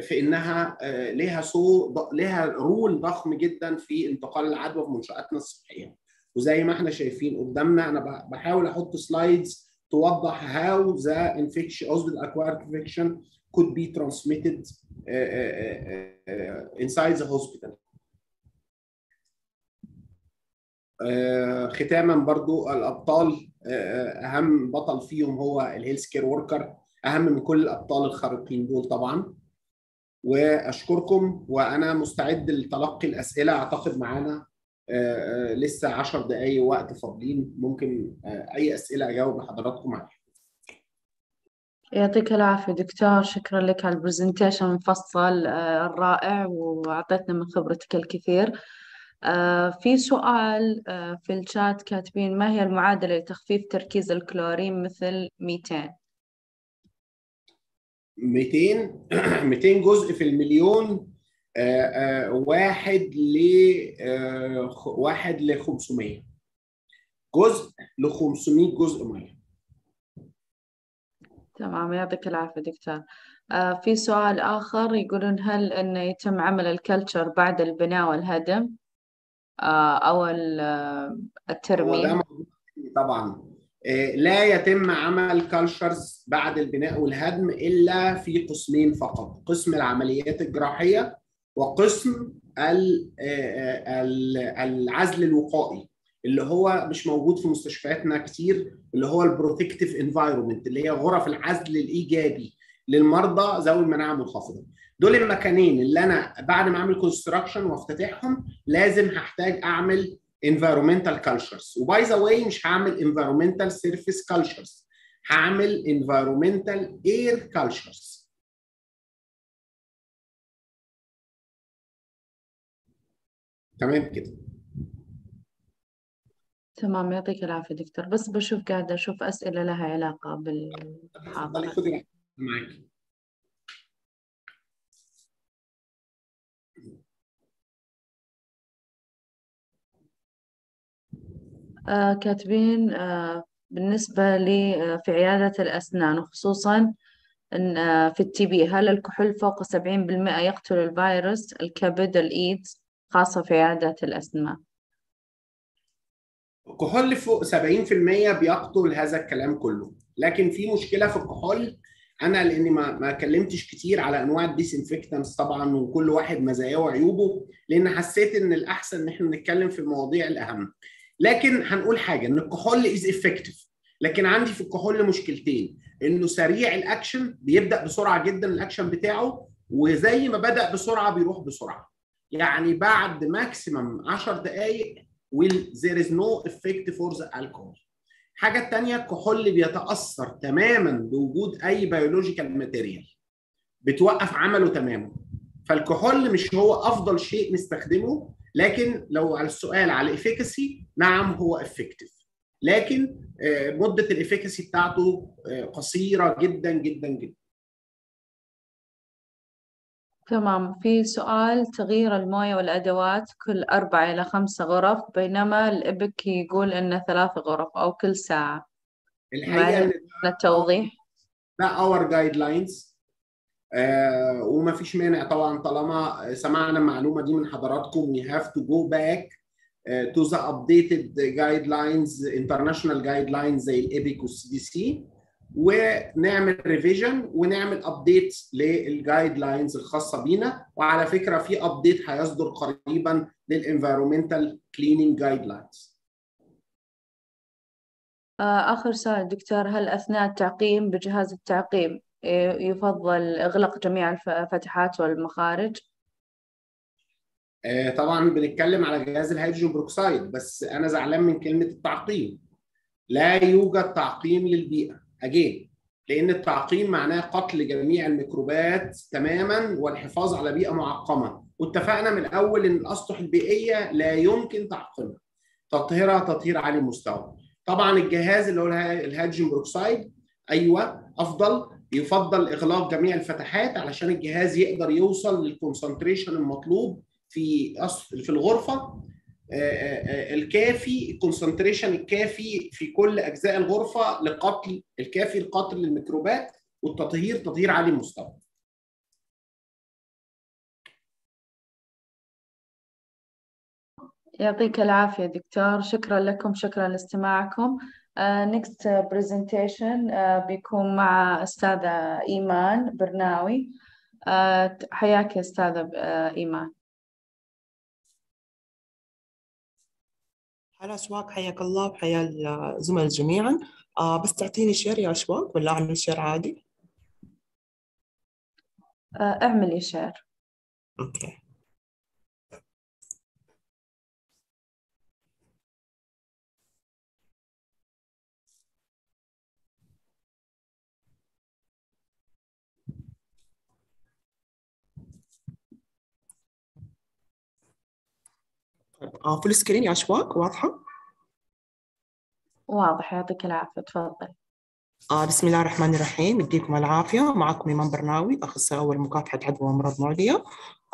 في إنها لها so لها role ضخم جدا في انتقال العدوى في منشآتنا الصحية وزي ما إحنا شايفين قدامنا أنا بحاول أحط slides توضح how the infection قصدي acquired infection could be transmitted inside the hospital. ختاما برضو الأبطال أهم بطل فيهم هو ال healthcare worker أهم من كل الأبطال الخارقين دول طبعا. وأشكركم وأنا مستعد لتلقي الأسئلة. أعتقد معانا لسه 10 دقائق وقت فاضلين ممكن أي أسئلة أجاوب لحضراتكم عليها. يعطيك العافية دكتور. شكرا لك على البرزنتيشن المفصل الرائع وأعطيتنا من خبرتك الكثير. في سؤال في الشات كاتبين ما هي المعادلة لتخفيف تركيز الكلورين مثل 200 200 200 جزء في المليون واحد ل واحد ل 500 جزء ل 500 جزء مية. تمام يعطيك العافية دكتور. آه في سؤال آخر يقولون هل أنه يتم عمل ال culture بعد البناء والهدم؟ آه أو الترميم طبعا. آه لا يتم عمل cultures بعد البناء والهدم إلا في قسمين فقط قسم العمليات الجراحية وقسم العزل الوقائي اللي هو مش موجود في مستشفياتنا كتير اللي هو ال protective environment اللي هي غرف العزل الإيجابي للمرضى ذوي المناعة المنخفضة. دول المكانين اللي أنا بعد ما أعمل construction وأفتتحهم لازم هحتاج أعمل environmental cultures و by the way مش هعمل environmental surface cultures هعمل environmental air cultures تمام كده؟ تمام يعطيك العافية دكتور. بس بشوف قاعدة أشوف أسئلة لها علاقة بالمحاضرة. خدي كاتبين آه بالنسبة لي آه في عيادة الأسنان وخصوصا آه في التي بي هل الكحول فوق سبعين بالمئة يقتل الفيروس الكبد الإيدز خاصة في عيادات الأسنان؟ الكحول فوق 70% بيقتل هذا الكلام كله. لكن في مشكلة في الكحول أنا لأني ما ما كلمتش كتير على أنواع ال disinfectants طبعا وكل واحد مزاياه وعيوبه لأن حسيت إن الأحسن إن إحنا نتكلم في المواضيع الأهم. لكن هنقول حاجة إن الكحول is effective لكن عندي في الكحول مشكلتين إنه سريع الأكشن بيبدأ بسرعة جدا الأكشن بتاعه وزي ما بدأ بسرعة بيروح بسرعة. يعني بعد maximum 10 دقائق will there is no effect for the alcohol. الحاجة الثانية الكحول بيتأثر تماما بوجود أي biological material بتوقف عمله تماما. فالكحول مش هو أفضل شيء نستخدمه لكن لو على السؤال على ال efficacy نعم هو effective لكن مدة ال efficacy بتاعته قصيرة جدا جدا جدا. تمام. في سؤال تغيير الموية والأدوات كل أربع إلى خمسة غرف بينما ال IPAC يقول إنه ثلاث غرف أو كل ساعة. الحقيقة التوضيح ده our guidelines وما فيش مانع طبعا طالما سمعنا المعلومة دي من حضراتكم. We have to go back uh, to the updated guidelines international guidelines زي ال IPAC وال CDC ونعمل revision ونعمل update لل guidelines الخاصة بينا. وعلى فكرة في update هيصدر قريبا لل environmental cleaning guidelines آخر سؤال دكتور. هل أثناء التعقيم بجهاز التعقيم يفضل إغلاق جميع الفتحات والمخارج؟ طبعا بنتكلم على جهاز ال hydrogen peroxide بس أنا زعلان من كلمة التعقيم. لا يوجد تعقيم للبيئة. again لأن التعقيم معناه قتل جميع الميكروبات تماما والحفاظ على بيئة معقمة. واتفقنا من الأول إن الأسطح البيئية لا يمكن تعقيمها. تطهيرها تطهير عالي المستوى طبعا الجهاز اللي هو ال hydrogen peroxide أيوه أفضل. يفضل إغلاق جميع الفتحات علشان الجهاز يقدر يوصل لل concentration المطلوب في في الغرفة. الكافي ال concentration الكافي في كل أجزاء الغرفة لقتل الكافي لقتل الميكروبات والتطهير تطهير عالي المستوى. يعطيك العافية دكتور. شكرا لكم شكرا لاستماعكم. next uh, presentation uh, بيكون مع أستاذة إيمان برناوي. uh, حياك يا أستاذة إيمان. هلا أشواق حياك الله وحيا الزملاء جميعا. آه بس تعطيني share يا أشواق ولا أعمل share عادي؟ أعملي شير. أوكي. آه full screen يا أشواق واضحة؟ واضح يعطيك العافية تفضل. آه بسم الله الرحمن الرحيم يديكم العافية. معكم إيمان برناوي أخصائي أول مكافحة عدوى أمراض معدية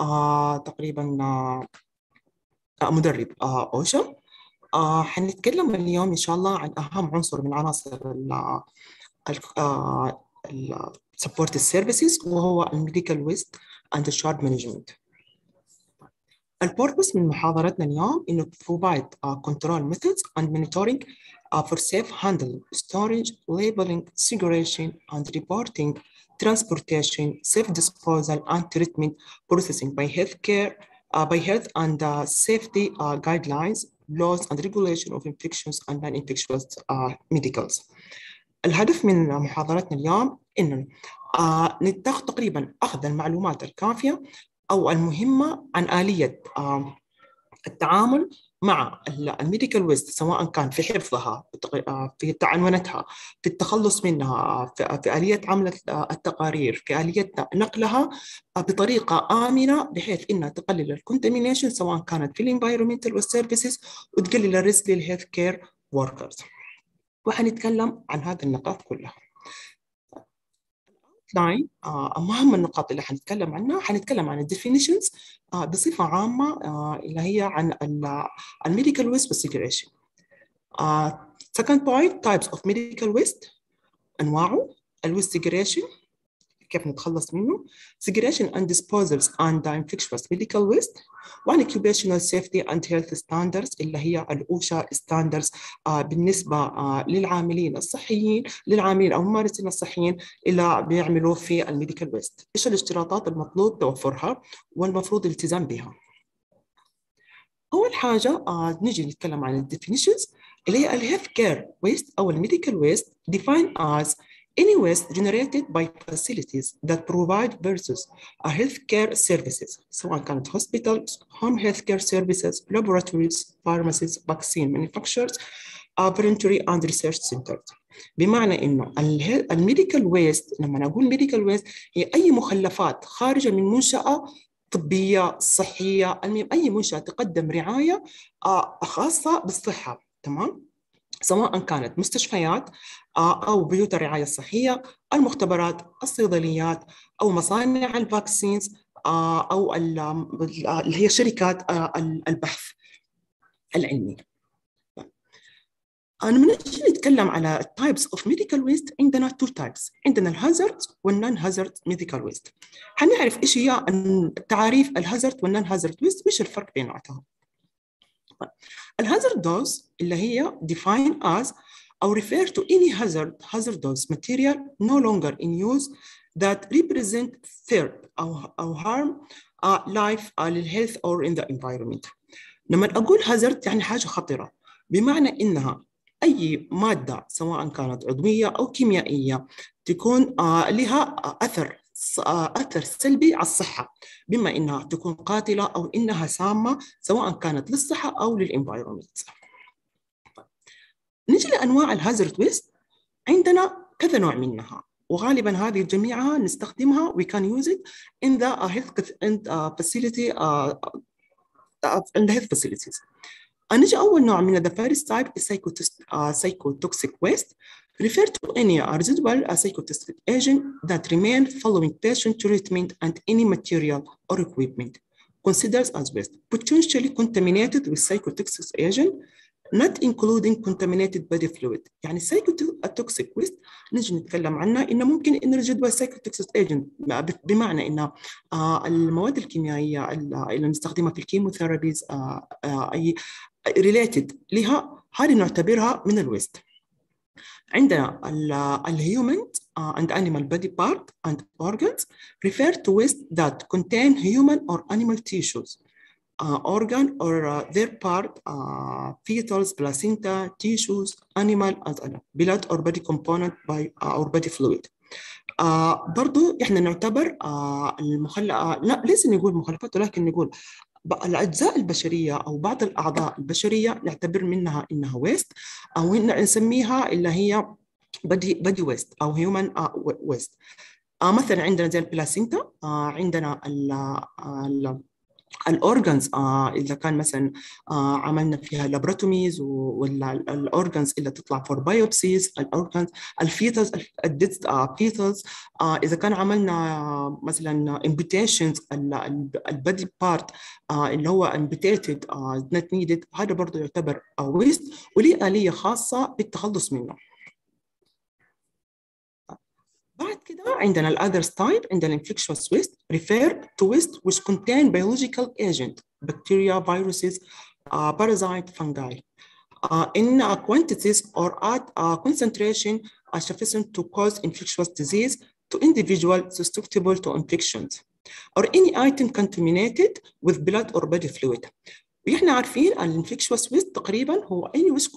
آه تقريبا آه مدرب آه OSHA. آه حنتكلم اليوم إن شاء الله عن أهم عنصر من عناصر ال ال support services وهو ال medical waste اند الشارد مانجمنت البوربس من محاضرتنا اليوم انه provide uh, control methods and monitoring uh, for safe handling, storage, labeling, segregation, and reporting, transportation, safe disposal, and treatment processing by healthcare, uh, by health and uh, safety uh, guidelines, laws and regulation of infectious and non-infectious uh, medicals. الهدف من محاضرتنا اليوم انه آه نتاخذ تقريبا اخذ المعلومات الكافيه أو المهمة عن آلية التعامل مع ال medical waste سواء كان في حفظها في تعنونتها في التخلص منها في آلية عمل التقارير في آلية نقلها بطريقة آمنة بحيث إنها تقلل ال contamination سواء كانت في ال environmental وال services وتقلل ال risk لل healthcare workers وحنتكلم عن هذه النقاط كلها. line اهم النقاط اللي حنتكلم عنها حنتكلم عن ال definitions بصفة عامة اللي هي عن ال medical waste وال segregation second point types of medical waste أنواعه ال waste segregation كيف نتخلص منه. Segregation and disposals and infectious medical waste. Occupational safety and health standards اللي هي ال OSHA standards آه بالنسبة آه للعاملين الصحيين للعاملين أو الممارسين الصحيين اللي بيعملوا في ال medical waste إيش الاشتراطات المطلوب توفرها والمفروض الالتزام بها؟ أول حاجة آه نجي نتكلم عن ال definitions اللي هي ال healthcare waste أو ال medical waste defined as any waste generated by facilities that provide various healthcare services سواء كانت hospitals, home healthcare services, laboratories, pharmacies, vaccine manufacturers, uh, laboratory and research centers. بمعنى انه ال medical waste لما أقول medical waste هي اي مخلفات خارجه من منشاه طبيه صحيه المهم اي منشاه تقدم رعايه خاصه بالصحه تمام سواء كانت مستشفيات أو بيوت الرعاية الصحية المختبرات الصيدليات أو مصانع ال vaccines أو اللي هي شركات البحث العلمي. لما نجي نتكلم على types of medical waste عندنا two types عندنا ال hazard وال non-hazard medical waste. حنعرف إيش هي تعاريف ال hazard وال non-hazard waste وإيش الفرق بيناتهم؟ ال hazardous اللي هي define as أو refer to any hazard hazardous material no longer in use that represent threat أو أو harm uh, life uh, للhealth or in the environment. لما أقول hazard يعني حاجة خطرة بمعنى إنها أي مادة سواء كانت عضوية أو كيميائية تكون uh, لها أثر أثر سلبي على الصحة بما إنها تكون قاتلة أو إنها سامة سواء كانت للصحة أو للإنفايرمنت. نجي لأنواع الهازارد ويست. عندنا كذا نوع منها وغالبا هذه جميعها نستخدمها we can use it in the health facility in the health facilities. نجي أول نوع من the first type is psychotoxic waste. Refer to any residual psychotoxic agent that remain following patient treatment and any material or equipment considered as waste, potentially contaminated with psychotoxic agent, not including contaminated body fluid. يعني cytotoxic waste نجي نتكلم عنها إنه ممكن إنه نجد cytotoxic agent بمعنى إن المواد الكيميائية اللي نستخدمها في ال chemotherapies أي related لها هذه نعتبرها من ال waste. عندنا ال human uh, and animal body part and organs refer to waste that contain human or animal tissues, uh, organ or uh, their part, uh, fetus, placenta, tissues, animal as blood or body component by uh, or body fluid. آه برضو إحنا نعتبر آه المخلى آه لا ليس نقول مخلفات ولكن نقول الأجزاء البشرية أو بعض الأعضاء البشرية نعتبر منها إنها waste أو نسميها اللي هي body body waste أو human waste آه مثلا عندنا زي ال placenta آه عندنا ال ال organs آه إذا كان مثلا آه عملنا فيها laparotomies ولا ال organs اللي تطلع for biopsies ال organs ال fetals ال dead fetals آه إذا كان عملنا مثلا amputations ال body part اللي هو amputated not needed هذا برضه يعتبر waste وليه آلية خاصة بالتخلص منه. بعد كده عندنا الاذرز تايب عندنا infectious waste refer to waste which contain biological agent bacteria viruses uh, parasite fungi uh, in uh, quantities or at uh, concentration are sufficient to cause infectious disease to individual susceptible to infections or any item contaminated with blood or body fluid وإحنا عارفين الانفكشوس ويست تقريبا هو أي ويست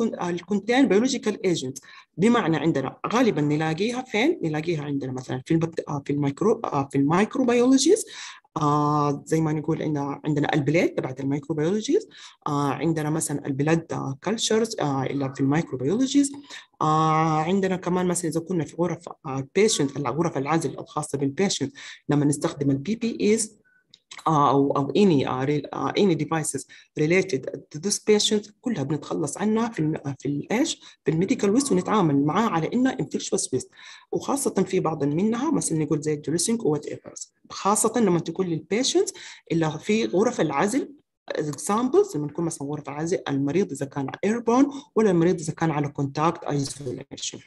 كونتين بيولوجيكال ايجنت بمعنى عندنا غالبا نلاقيها فين؟ نلاقيها عندنا مثلا في البكت... في الميكرو في ال microbiologies. آه زي ما نقول عندنا عندنا ال blood تبعت ال microbiologies آه عندنا مثلا ال blood آه cultures آه اللي في ال microbiologies. آه عندنا كمان مثلا إذا كنا في غرف آه غرف العزل الخاصة ب ال patient لما نستخدم ال PPEs أو أو any uh, any devices related to this patient كلها بنتخلص عنها في في الإيش؟ في ال medical waste ونتعامل معاه على إنها infectious waste وخاصة في بعض منها مثلا نقول زي ال dressing whatevers خاصة لما تكون لل patient اللي في غرف العزل examples لما نكون مثلا غرفه عزل المريض إذا كان airborne ولا المريض إذا كان على contact isolation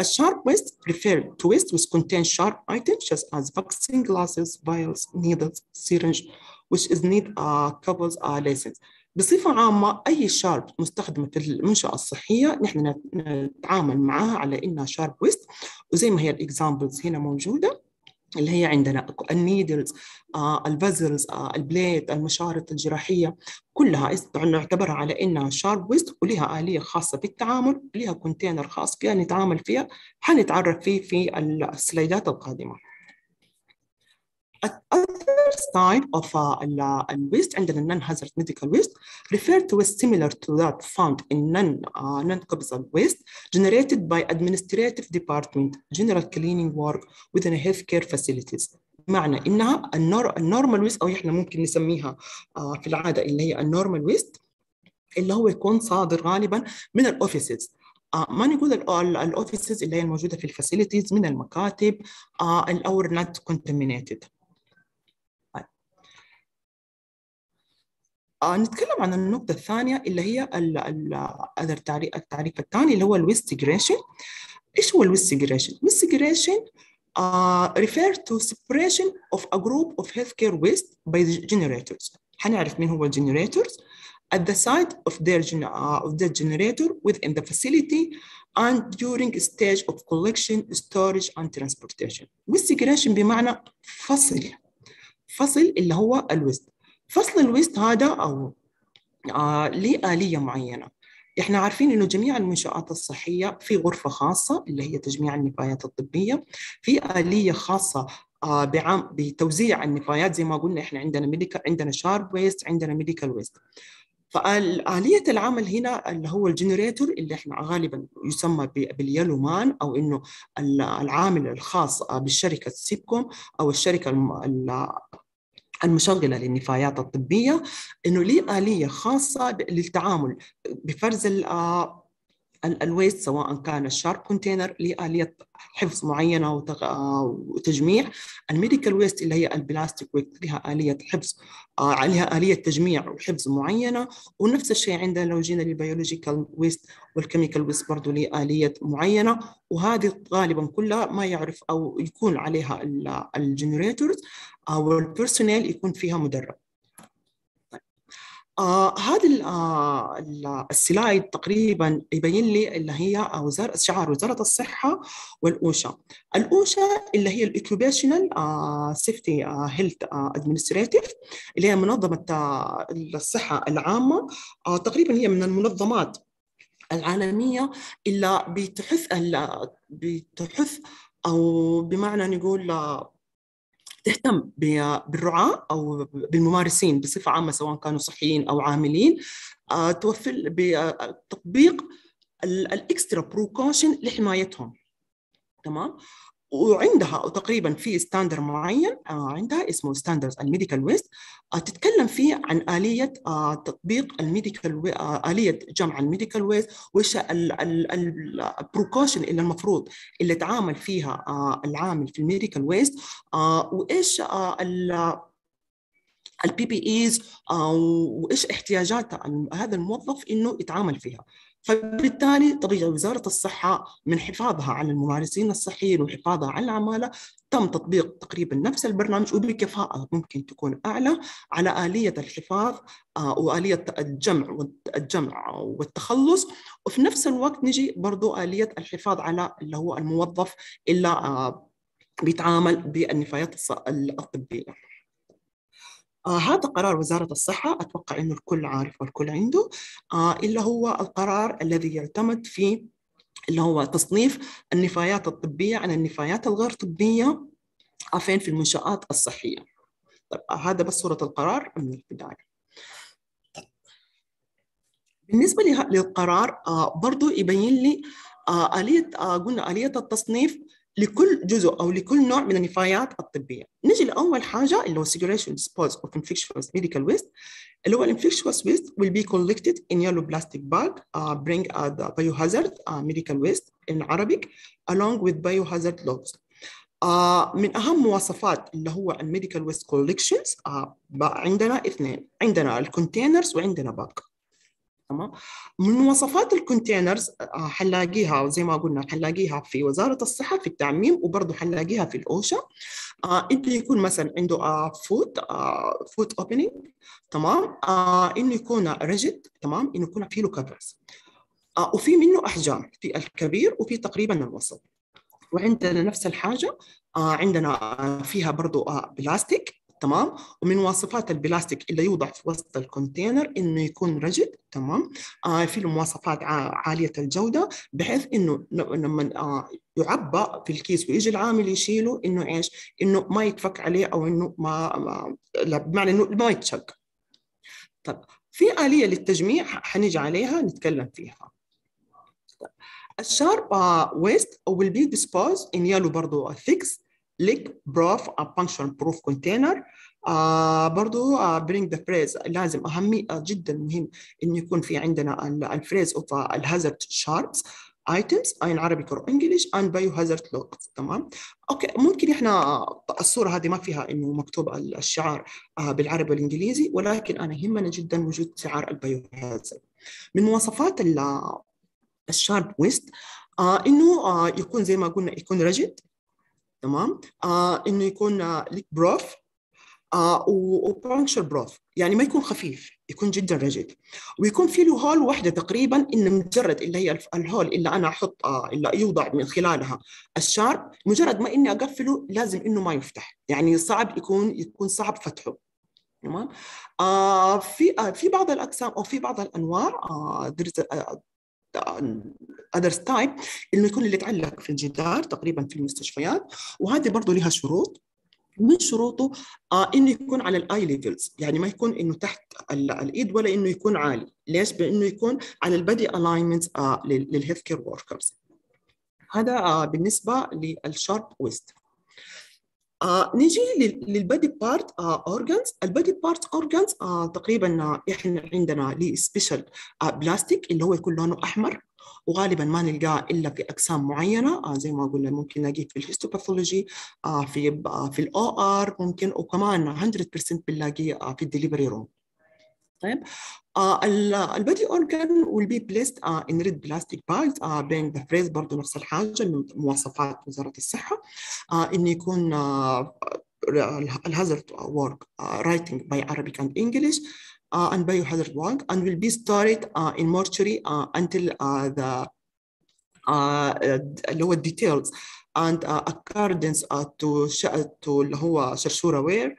A sharp waste refer to waste which contain sharp items such as vaccine glasses, vials, needles, syringe, which is need uh, couples uh, license. بصفة عامة أي sharp مستخدمة في المنشأة الصحية نحن نتعامل معها على إنها sharp waste وزي ما هي ال examples هنا موجودة اللي هي عندنا ال needles آه، ال vials آه، المشارط الجراحية كلها نعتبرها على إنها sharp waste ولها آلية خاصة بالتعامل لها container خاص فيها نتعامل فيها حنتعرف فيه في السلايدات القادمة. Type of uh, waste عندنا non-hazard medical waste refer to waste similar to that found in non uh, non-capital waste generated by administrative department general cleaning work within a healthcare facilities معنى انها ال normal waste أو إحنا ممكن نسميها uh, في العاده اللي هي ال normal waste اللي هو يكون صادر غالبا من ال offices آه ما نقول ال offices اللي هي الموجوده في ال facilities من المكاتب آه all are not contaminated آه نتكلم عن النقطة الثانية اللي هي ال ال التعريف, التعريف الثاني اللي هو الويستيجريشن إيش هو الويستيجريشن؟ الويستيجريشن uh, refer to separation of a group of healthcare waste by the generators حنعرف مين هو الجنريتورز at the site of their, uh, of their generator within the facility and during stage of collection, storage and transportation. Westigration بمعنى فصل فصل اللي هو الويست فصل ال waste هذا أو آه ليه آلية معينة. إحنا عارفين إنه جميع المنشآت الصحية في غرفة خاصة اللي هي تجميع النفايات الطبية في آلية خاصة آه بتوزيع النفايات زي ما قلنا إحنا عندنا medical عندنا sharp waste عندنا medical waste. فآلية العمل هنا اللي هو ال generator اللي إحنا غالبا يسمى بال yellow man أو إنه العامل الخاص بالشركة سيبكوم أو الشركة المشغلة للنفايات الطبية إنه ليه آلية خاصة للتعامل بفرز ال waste سواء كان ال sharp container لآلية حفظ معينة وتجميع. ال medical waste اللي هي ال plastic waste لها آلية حفظ عليها آلية تجميع وحفظ معينة. ونفس الشيء عندنا لو جينا لل biological waste وال chemical waste برضه لآلية معينة. وهذه غالبا كلها ما يعرف أو يكون عليها ال generators. أو ال personnel يكون فيها مدرب. آه هذا آه ال slide تقريبا يبين لي اللي هي وزارة شعار وزارة الصحة وال OSHA. ال OSHA اللي هي ال occupational safety health administrative اللي هي منظمة آه الصحة العامة. آه تقريبا هي من المنظمات العالمية اللي بتحث بتحث أو بمعنى نقول تهتم بالرعاة أو بالممارسين بصفة عامة سواء كانوا صحيين أو عاملين توفر بتطبيق ال extra precaution لحمايتهم. تمام؟ وعندها تقريبا في standard معين عندها اسمه standards ال medical waste. تتكلم فيه عن آلية تطبيق ال medical آلية جمع ال medical waste وإيش ال precaution اللي المفروض اللي تعامل فيها العامل في ال medical waste. وإيش ال PPEs وإيش احتياجات هذا الموظف إنه يتعامل فيها. فبالتالي طبيعي وزارة الصحة من حفاظها على الممارسين الصحيين وحفاظها على العمالة تم تطبيق تقريبا نفس البرنامج وبكفاءة ممكن تكون أعلى على آلية الحفاظ وآلية الجمع والجمع والتخلص. وفي نفس الوقت نجي برضو آلية الحفاظ على اللي هو الموظف اللي بيتعامل بالنفايات الطبيه آه هذا قرار وزارة الصحة أتوقع أنه الكل عارف والكل عنده. آه اللي هو القرار الذي يعتمد في اللي هو تصنيف النفايات الطبية عن النفايات الغير طبية فين في المنشآت الصحية. طيب آه هذا بس صورة القرار من البداية. بالنسبة للقرار آه برضو يبين لي آه آلية آه قلنا آلية التصنيف لكل جزء أو لكل نوع من النفايات الطبيه. نجي لاول حاجة اللي هو segregation dispose of infectious medical waste اللي هو infectious waste will be collected in yellow plastic bag uh, bring uh, the biohazard uh, medical waste in Arabic along with biohazard logos. uh, من اهم مواصفات اللي هو ال medical waste collections عندنا اثنين عندنا ال containers وعندنا bag تمام؟ من مواصفات ال containers حنلاقيها زي ما قلنا حنلاقيها في وزارة الصحة في التعميم وبرضه حنلاقيها في ال OSHA. آه إنه يكون مثلا عنده آه آه foot opening تمام؟ آه إنه يكون rigid تمام؟ إنه يكون فيه له covers آه وفي منه أحجام في الكبير وفي تقريبا الوسط. وعندنا نفس الحاجة آه عندنا فيها برضه آه بلاستيك تمام ومن مواصفات البلاستيك اللي يوضع في وسط ال container إنه يكون رجل تمام آه في مواصفات عالية الجودة بحيث إنه لما آه يعبى في الكيس ويجي العامل يشيله إنه إيش؟ إنه ما يتفك عليه أو إنه ما, ما بمعنى إنه ما يتشق. طيب في آلية للتجميع حنيجي عليها نتكلم فيها. ال sharp waste will be disposed in yellow برضه thick leak proof puncture proof container. آه برضو آه bearing the phrase لازم أهمي آه جدا مهم إنه يكون في عندنا ال phrase of ال hazard sharps items in Arabic or English and biohazard logo تمام؟ okay ممكن إحنا الصورة هذه ما فيها إنه مكتوب الشعار آه بالعربي والإنجليزي ولكن أنا يهمنا جدا وجود شعار ال biohazard من مواصفات ال sharp waste آه إنه آه يكون زي ما قلنا يكون rigid تمام؟ آه إنه يكون آه leak proof آه و puncture proof يعني ما يكون خفيف يكون جدا رجل. ويكون في له hole واحدة تقريبا انه مجرد اللي هي ال hole اللي أنا أحط آه اللي يوضع من خلالها ال sharp مجرد ما إني أقفله لازم إنه ما يفتح. يعني صعب يكون يكون صعب فتحه. تمام؟ آه في آه في بعض الأقسام أو في بعض الأنواع آه other type إنه يكون اللي يتعلق في الجدار تقريبا في المستشفيات. وهذه برضه لها شروط. من شروطه آه إنه يكون على ال eye levels يعني ما يكون إنه تحت الإيد ولا إنه يكون عالي. ليش؟ بإنه يكون على ال body alignment آه لل healthcare workers هذا آه بالنسبة لل sharp waste آه نيجي لل body part organs ال body part organs تقريبا إحنا عندنا special plastic اللي هو يكون لونه أحمر. وغالبا ما نلقاه إلا في أقسام معينة. آه زي ما قلنا ممكن نلاقيه في ال histopathology آه في آه في ال OR ممكن. وكمان 100% بنلاقيه آه في ال delivery room طيب uh, البادي اورجان will be placed uh, in red plastic bags uh, being the phrase برضه نفس الحاجة من مواصفات وزاره الصحه uh, انه يكون uh, الهازارد work uh, writing by Arabic and English uh, and biohazard work and will be stored uh, in mortuary uh, until uh, the uh, اللي هو details and uh, accordance uh, to to اللي هو شرشورة wear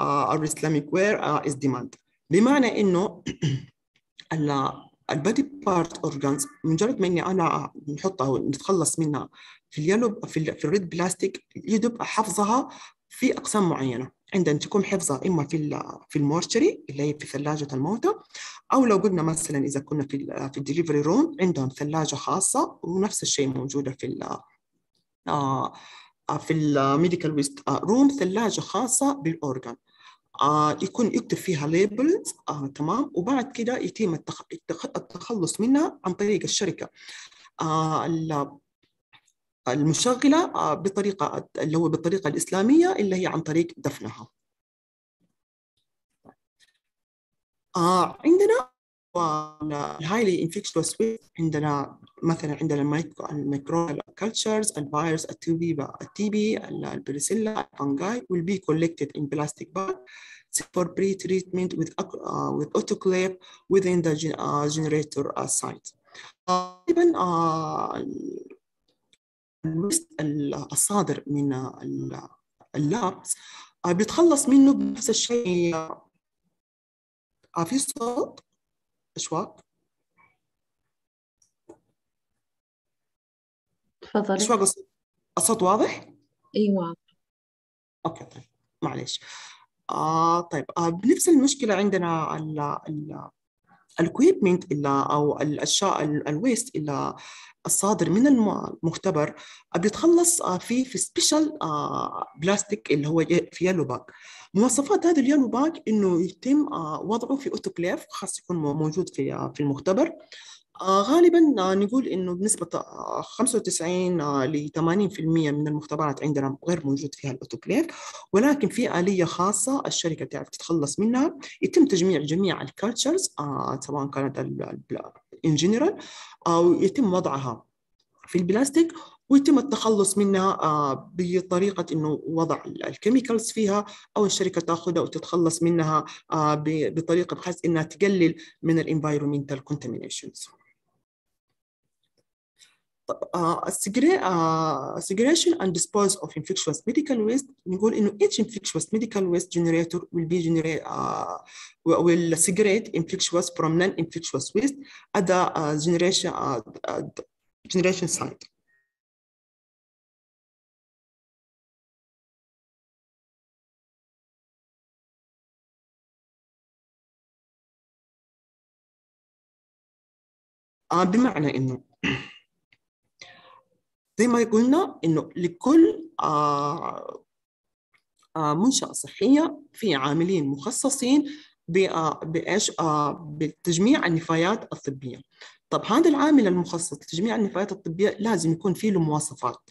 uh, or Islamic way uh, is demand بمعنى إنه ال body part organs مجرد ما اني أنا نحطها ونتخلص منها في ال yellow في, في ال red plastic يجب حفظها في أقسام معينة. عندنا تكون حفظها إما في في ال mortuary اللي هي في ثلاجة الموتى أو لو قلنا مثلا إذا كنا في في ال delivery room عندهم ثلاجة خاصة ونفس الشيء موجودة في ال في ال medical waste room ثلاجة خاصة بال organ آه يكون يكتب فيها labels آه تمام وبعد كده يتم التخ... التخلص منها عن طريق الشركة آه المشغلة آه بطريقة اللي هو بالطريقة الإسلامية اللي هي عن طريق دفنها. آه عندنا ال highly infectious عندنا مثلا عندنا ال micro ال micro cultures ال virus ال TB ال TB ال Brucella ال fungi will be collected in plastic bag for pre-treatment with uh, with autoclave within the uh, generator uh, site. تقريبا الصادر من ال labs بيتخلص منه بنفس الشيء في صوت أشواق. تفضلي. أشواق الصوت واضح؟ أيوه okay طيب معلش آه طيب آه بنفس المشكلة عندنا ال ال ال equipment إلا أو الأشياء ال waste إلا الصادر من المختبر بيتخلص فيه في special plastic اللي هو في yellow bag مواصفات هذا ال yellow bag إنه يتم وضعه في أوتوكليف خاص يكون موجود في في المختبر. غالبا نقول إنه بنسبة 95 ل 80% من المختبرات عندنا غير موجود فيها الاوتوكليف ولكن في آلية خاصة الشركة تعرف تتخلص منها. يتم تجميع جميع ال cultures سواء كانت in general أو يتم وضعها في البلاستيك. ويتم التخلص منها بطريقة إنه وضع ال chemicals فيها أو الشركة تأخذها وتتخلص منها بطريقة بحيث إنها تقلل من الانفايرومنتال contaminations. segregation and dispose of infectious medical waste نقول إنه each infectious medical waste generator will be generate uh, will segregate infectious from non-infectious waste at the uh, generation uh, generation site. آه بمعنى إنه زي ما قلنا إنه لكل آه آه منشأة صحية في عاملين مخصصين بإيش آه بتجميع النفايات الطبية. طب هذا العامل المخصص لتجميع النفايات الطبية لازم يكون فيه له مواصفات.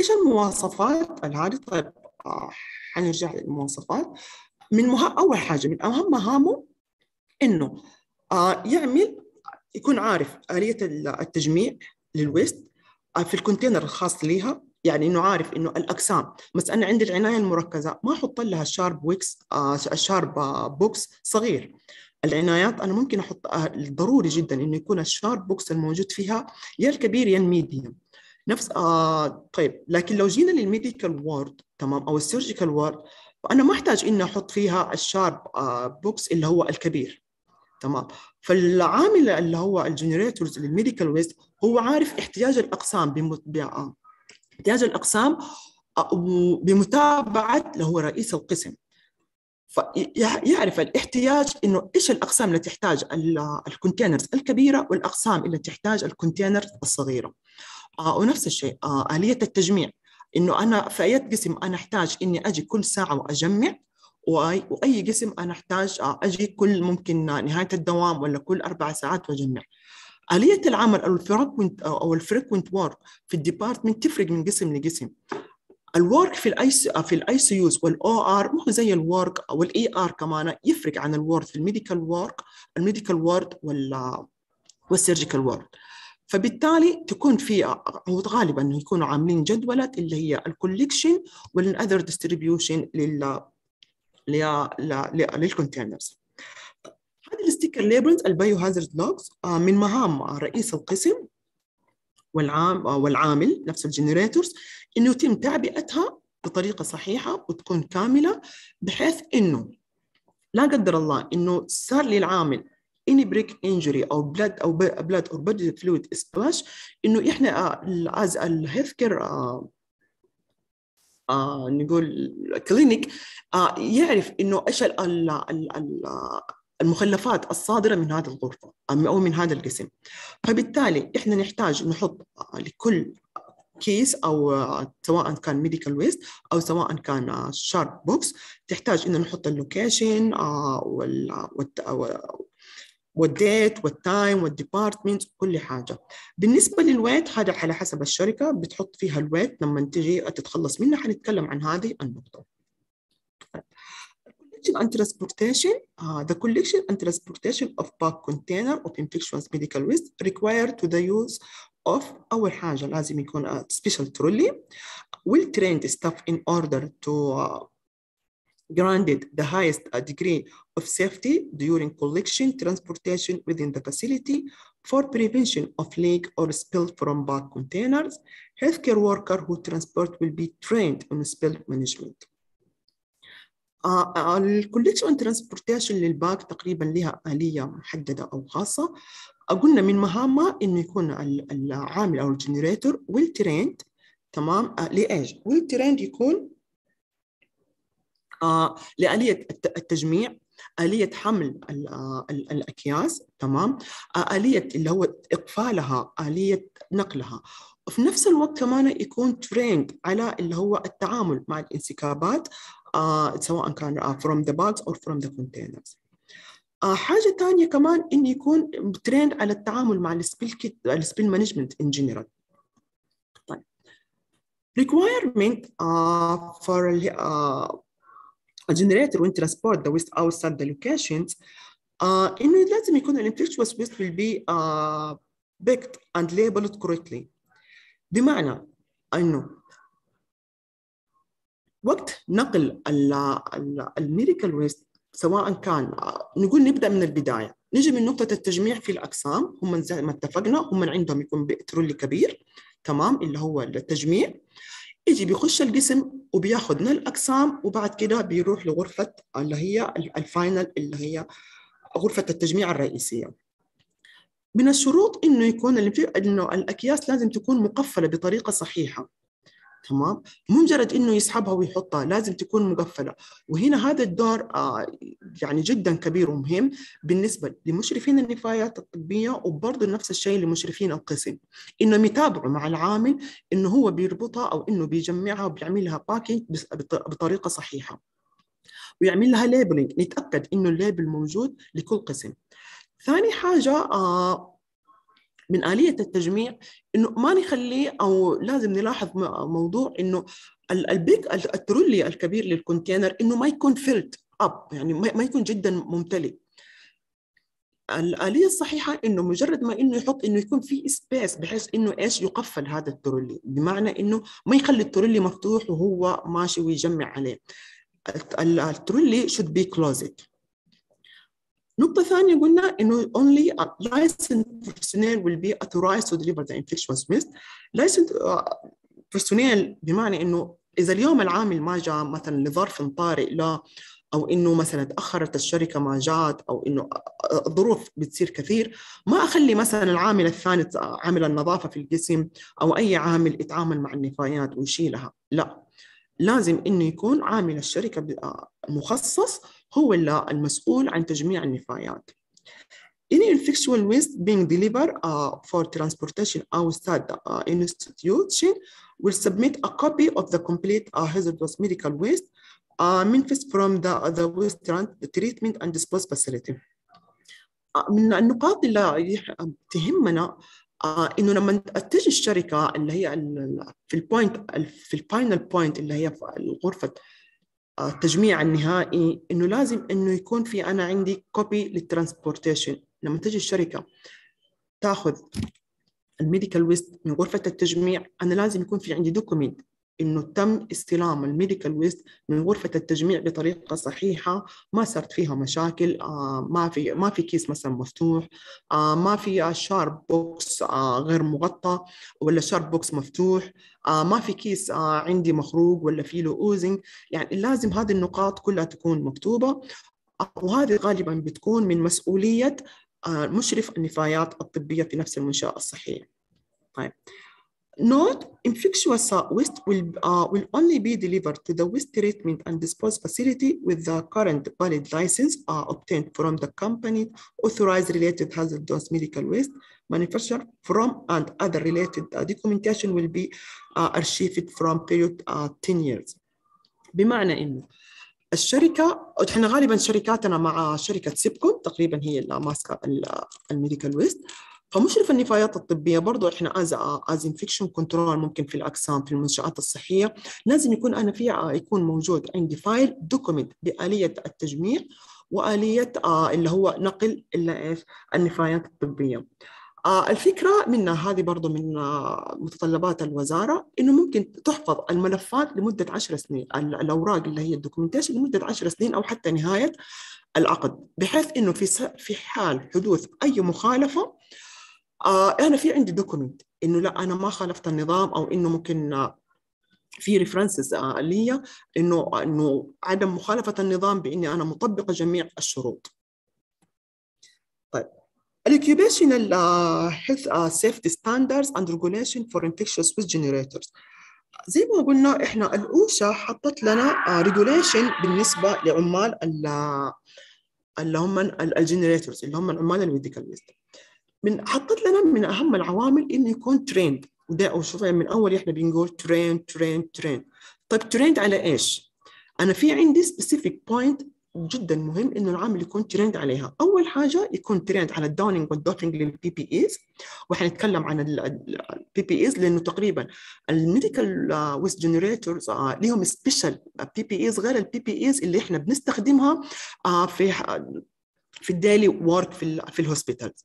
إيش المواصفات العادة؟ طيب آه حنرجع للمواصفات. من مه... أول حاجة من أهم مهامه إنه آه يعمل يكون عارف آلية التجميع لل waste في ال container الخاص ليها يعني إنه عارف إنه الأقسام. بس أنا عندي العناية المركزة ما أحط لها ال sharp ويكس آه ال sharp box صغير. العنايات أنا ممكن أحط ضروري جدا إنه يكون ال sharp box الموجود فيها يا الكبير يا ال medium. نفس آه طيب لكن لو جينا لل medical ward تمام أو ال surgical ward فانا ما أحتاج إني أحط فيها ال sharp آه box اللي هو الكبير. تمام. فالعامل اللي هو ال generators لل medical waste هو عارف احتياج الأقسام بم... احتياج الأقسام بمتابعة اللي هو رئيس القسم. فيعرف الاحتياج إنه إيش الأقسام اللي تحتاج ال containers الكبيرة والأقسام اللي تحتاج ال containers الصغيرة. آه ونفس الشيء آه آلية التجميع. إنه أنا في أي قسم أنا أحتاج إني أجي كل ساعة وأجمع وأي وأي قسم أنا أحتاج أجي كل ممكن نهاية الدوام ولا كل أربع ساعات وأجمع آلية العمل أو ال frequent أو ال frequent work في ال department تفرق من قسم لقسم. ال work في ال في ال ICUs وال OR مو زي ال work أو ال ER كمان يفرق عن ال work في ال medical work ال medical ward ولا وال surgical ward. فبالتالي تكون في غالبا انه يكونوا عاملين جدولة اللي هي ال collection وال other distribution لل لل containers. هذه ال sticker labels ال biohazard logos من مهام رئيس القسم والعام والعامل نفس ال generators إنه يتم تعبئتها بطريقة صحيحة وتكون كاملة بحيث إنه لا قدر الله إنه صار للعامل any prick injury أو blood أو blood أو body fluid splash إنه إحنا as ال health care آه نقول clinic آه يعرف إنه إيش ال ال ال المخلفات الصادرة من هذه الغرفة أو من هذا القسم. فبالتالي إحنا نحتاج نحط لكل كيس أو سواء كان medical waste أو سواء كان sharp box تحتاج إن نحط اللوكيشن والديت والتايم والديبارتمنت كل حاجة بالنسبة لل waste هذا على حسب الشركة بتحط فيها ال waste لما تجي تتخلص منها حنتكلم عن هذه النقطة collection and transportation, uh, the collection and transportation of bag container of infectious medical waste require to the use of أول حاجة لازم يكون a special trolley well trained staff in order to uh, granted the highest degree of safety during collection transportation within the facility for prevention of leak or spill from bag containers. Healthcare worker who transport will be trained on spill management. الكوليكشن ترانسبورتيشن للباك تقريبا لها آلية محددة أو خاصة قلنا من مهامها إنه يكون العامل أو ال generator well trained تمام لإيش؟ well trained يكون آه لآلية التجميع آلية حمل الأكياس تمام آه آلية اللي هو إقفالها آلية نقلها وفي نفس الوقت كمان يكون trained على اللي هو التعامل مع الانسكابات آه سواء كان آه from the bags or from the containers. آه حاجة ثانية كمان إنه يكون trained على التعامل مع ال spill kit ال spill management in general. طيب. Requirement uh, for uh, a generator when transport the waste outside the locations uh, إنه لازم يكون ال infectious waste will be uh, picked and labeled correctly. بمعنى إنه وقت نقل ال medical waste سواء كان نقول نبدأ من البداية. نجي من نقطة التجميع في الأقسام. هم زي ما اتفقنا هم عندهم يكون ترولي كبير تمام اللي هو التجميع. يجي بيخش القسم وبياخذ من الاقسام وبعد كده بيروح لغرفة اللي هي ال final اللي هي غرفة التجميع الرئيسية. من الشروط إنه يكون إنه الأكياس لازم تكون مقفلة بطريقة صحيحة. تمام مجرد إنه يسحبها ويحطها لازم تكون مقفلة. وهنا هذا الدور آه يعني جدا كبير ومهم بالنسبة لمشرفين النفايات الطبية وبرضه نفس الشيء لمشرفين القسم. إنهم يتابعوا مع العامل إنه هو بيربطها أو إنه بيجمعها وبيعمل لها packing بطريقة صحيحة. ويعمل لها labeling نتاكد إنه ال label موجود لكل قسم. ثاني حاجة آه من آلية التجميع إنه ما نخليه أو لازم نلاحظ موضوع إنه ال big ال trolley الكبير لل container إنه ما يكون filled up يعني ما يكون جدا ممتلئ. الآلية الصحيحة إنه مجرد ما إنه يحط إنه يكون في space بحيث إنه إيش؟ يقفل هذا الترولي. بمعنى إنه ما يخلي الترولي مفتوح وهو ماشي ويجمع عليه. ال trolley should be closed. نقطة ثانية قلنا إنه only licensed personnel will be authorized to deliver the infectious waste. Licensed personnel بمعنى إنه إذا اليوم العامل ما جاء مثلا لظرف طارئ لا أو إنه مثلا تأخرت الشركة ما جات أو إنه الظروف بتصير كثير ما أخلي مثلا العامل الثاني عامل النظافة في القسم أو أي عامل يتعامل مع النفايات ويشيلها لا لازم إنه يكون عامل الشركة مخصص هو المسؤول عن تجميع النفايات any infectious waste being delivered uh, for transportation outside the uh, institution will submit a copy of the complete uh, hazardous medical waste uh, manifest from the, the waste treatment and disposal facility. Uh, من النقاط اللي تهمنا آه انه لما تجي الشركة اللي هي في ال point في ال final point اللي هي في غرفه التجميع النهائي إنه لازم إنه يكون في أنا عندي copy لل transportation لما تجي الشركة تاخذ ال medical waste من غرفة التجميع أنا لازم يكون في عندي document إنه تم استلام ال medical waste من غرفة التجميع بطريقة صحيحة ما صارت فيها مشاكل آه ما في ما في كيس مثلا مفتوح آه ما في sharp box آه غير مغطى ولا sharp box مفتوح ما في كيس عندي مخروق ولا في له oozing. يعني لازم هذه النقاط كلها تكون مكتوبة. وهذه غالبا بتكون من مسؤولية مشرف النفايات الطبية في نفس المنشأة الصحيه طيب. Note, infectious waste will, uh, will only be delivered to the waste treatment and disposal facility with the current valid license uh, obtained from the company authorized related hazardous medical waste manufacturer from and other related uh, documentation will be uh, archived from period uh, 10 years. بمعنى انه الشركه احنا غالبا شركاتنا مع شركه سيبكون تقريبا هي اللي ماسكه الميديكال ويست فمشرف النفايات الطبية برضه إحنا as as infection control ممكن في الأقسام في المنشآت الصحية. لازم يكون أنا في يكون موجود عندي file document بآلية التجميع وآلية آه اللي هو نقل اللي إيش النفايات الطبية. آه الفكرة منها هذه برضه من آه متطلبات الوزارة إنه ممكن تحفظ الملفات لمدة 10 سنين الأوراق اللي هي ال documentation لمدة 10 سنين أو حتى نهاية العقد بحيث إنه في في حال حدوث أي مخالفة آه أنا في عندي document إنه لا أنا ما خالفت النظام أو إنه ممكن آه في references آه لي إنه إنه عدم مخالفة النظام بإني أنا مطبقة جميع الشروط. طيب. ال occupational health safety standards and regulation for infectious waste generators زي ما قلنا إحنا ال OSHA حطت لنا regulation بالنسبة لعمال اللي هم ال generators اللي هم العمال ال medical waste من حطت لنا من أهم العوامل إنه يكون trained وده أو شوف من أول إحنا بنقول trained trained trained طيب trained على إيش؟ أنا في عندي specific point جدا مهم إنه العامل يكون trained عليها. أول حاجة يكون trained على ال donning وال doffing لل PPEs وحنتكلم عن ال PPEs لأنه تقريبا ال medical waste generators لهم special PPEs غير ال PPEs اللي إحنا بنستخدمها في في ال daily work في في ال hospitals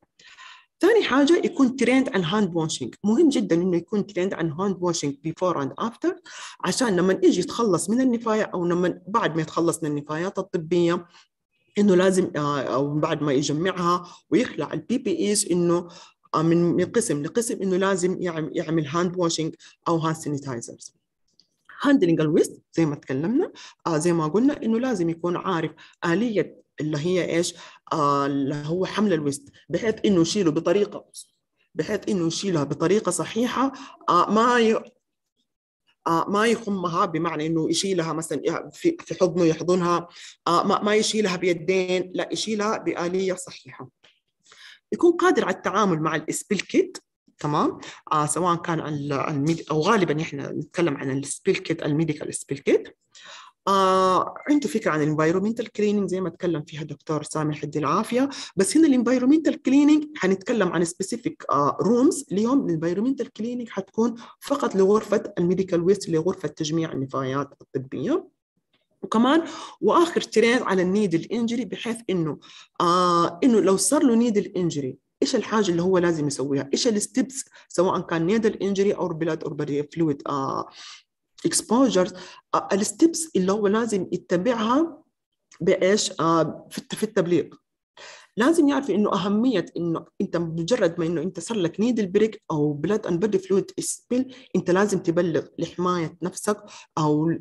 ثاني حاجة يكون trained عن hand washing مهم جدا إنه يكون trained عن hand washing before and after عشان لما يجي يتخلص من النفاية أو لما بعد ما يتخلص من النفايات الطبية إنه لازم أو بعد ما يجمعها ويخلع ال PPEs إنه من من قسم لقسم إنه لازم يعمل hand washing أو hand sanitizers handling ال waste زي ما تكلمنا آه زي ما قلنا إنه لازم يكون عارف آلية اللي هي إيش؟ آه اللي هو حمل ال waste بحيث إنه يشيله بطريقة بحيث إنه يشيلها بطريقة صحيحة آه ما ي... آه ما يخمها بمعنى إنه يشيلها مثلا في في حضنه يحضنها آه ما, ما يشيلها بيدين لا يشيلها بآلية صحيحة. يكون قادر على التعامل مع ال spill kit تمام؟ آه سواء كان الميد... أو غالبا إحنا نتكلم عن ال spill kit ال medical spill kit آه عنده فكرة عن ال environmental cleaning زي ما تكلم فيها الدكتور سامي اداه العافية. بس هنا ال environmental cleaning حنتكلم عن specific rooms اليوم ال environmental cleaning حتكون فقط لغرفة ال medical waste لغرفة تجميع النفايات الطبية. وكمان وآخر trained على ال needle injury بحيث إنه آه إنه لو صار له needle injury إيش الحاجة اللي هو لازم يسويها؟ إيش ال steps سواء كان needle injury أو blood or fluid آه exposures ال steps اللي هو لازم يتبعها بإيش؟ آه في التبليغ لازم يعرف إنه أهمية إنه أنت مجرد ما إنه أنت صار لك needle prick أو blood and body fluid spill أنت لازم تبلغ لحماية نفسك أو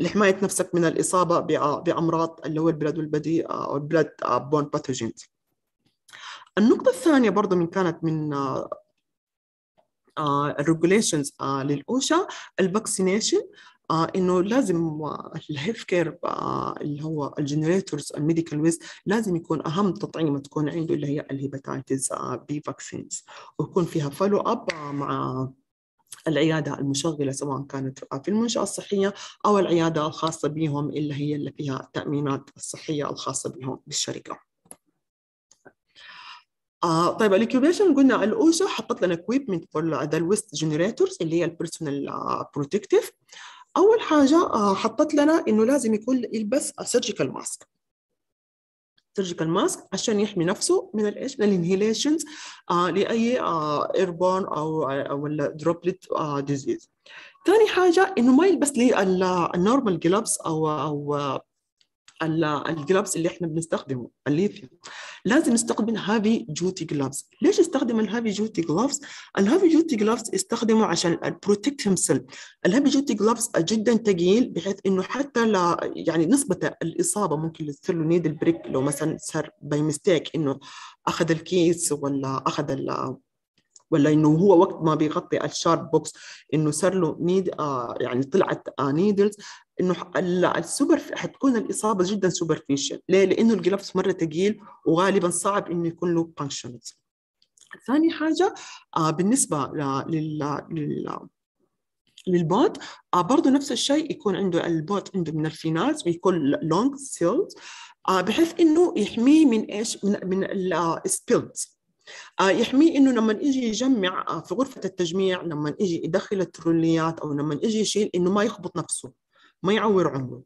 لحماية نفسك من الإصابة بأمراض اللي هو ال blood وال body أو ال bloodborne pathogens النقطة الثانية برضه من كانت من ال regulations لل OSHA ال vaccination آه إنه لازم ال healthcare آه اللي هو ال generators ال medical waste لازم يكون أهم تطعيمه تكون عنده اللي هي ال hepatitis آه B vaccines ويكون فيها follow up آه مع العيادة المشغلة سواء كانت في المنشأة الصحية أو العيادة الخاصة بهم اللي هي اللي فيها التأمينات الصحية الخاصة بهم بالشركة. آه طيب ال occupation قلنا ال OSHA حطت لنا equipment for the ال waste generators اللي هي ال personal protective أول حاجة آه حطت لنا إنه لازم يكون يلبس surgical mask surgical mask عشان يحمي نفسه من الايش؟ من ال inhalations آه لأي آه airborne أو أو droplet آه disease. ثاني حاجة إنه ما يلبس لي ال normal gloves أو أو ال gloves اللي إحنا بنستخدمه الليثيوم. لازم نستخدم heavy duty gloves ليش استخدم ال heavy duty gloves ال heavy duty gloves استخدمه عشان ال protect himself ال heavy duty gloves جدا ثقيل بحيث إنه حتى لا يعني نسبة الإصابة ممكن تصير له needle prick لو مثلا صار by mistake إنه أخذ الكيس ولا أخذ ولا إنه هو وقت ما بيغطي ال sharp box إنه صار له need آه يعني طلعت آه needles إنه السوبر حتكون الإصابة جدا superficial ليه؟ لإنه ال gloves مرة ثقيل وغالبا صعب إنه يكون له punctures ثاني حاجة آه بالنسبة لل لل لل boot آه برضه نفس الشيء يكون عنده ال boot عنده من ال vinyls ويكون long seals آه بحيث إنه يحميه من إيش؟ من من ال spills آه يحميه إنه لما يجي يجمع آه في غرفة التجميع لما يجي يدخل ال trolleyات أو لما يجي يشيل إنه ما يخبط نفسه ما يعور عمره.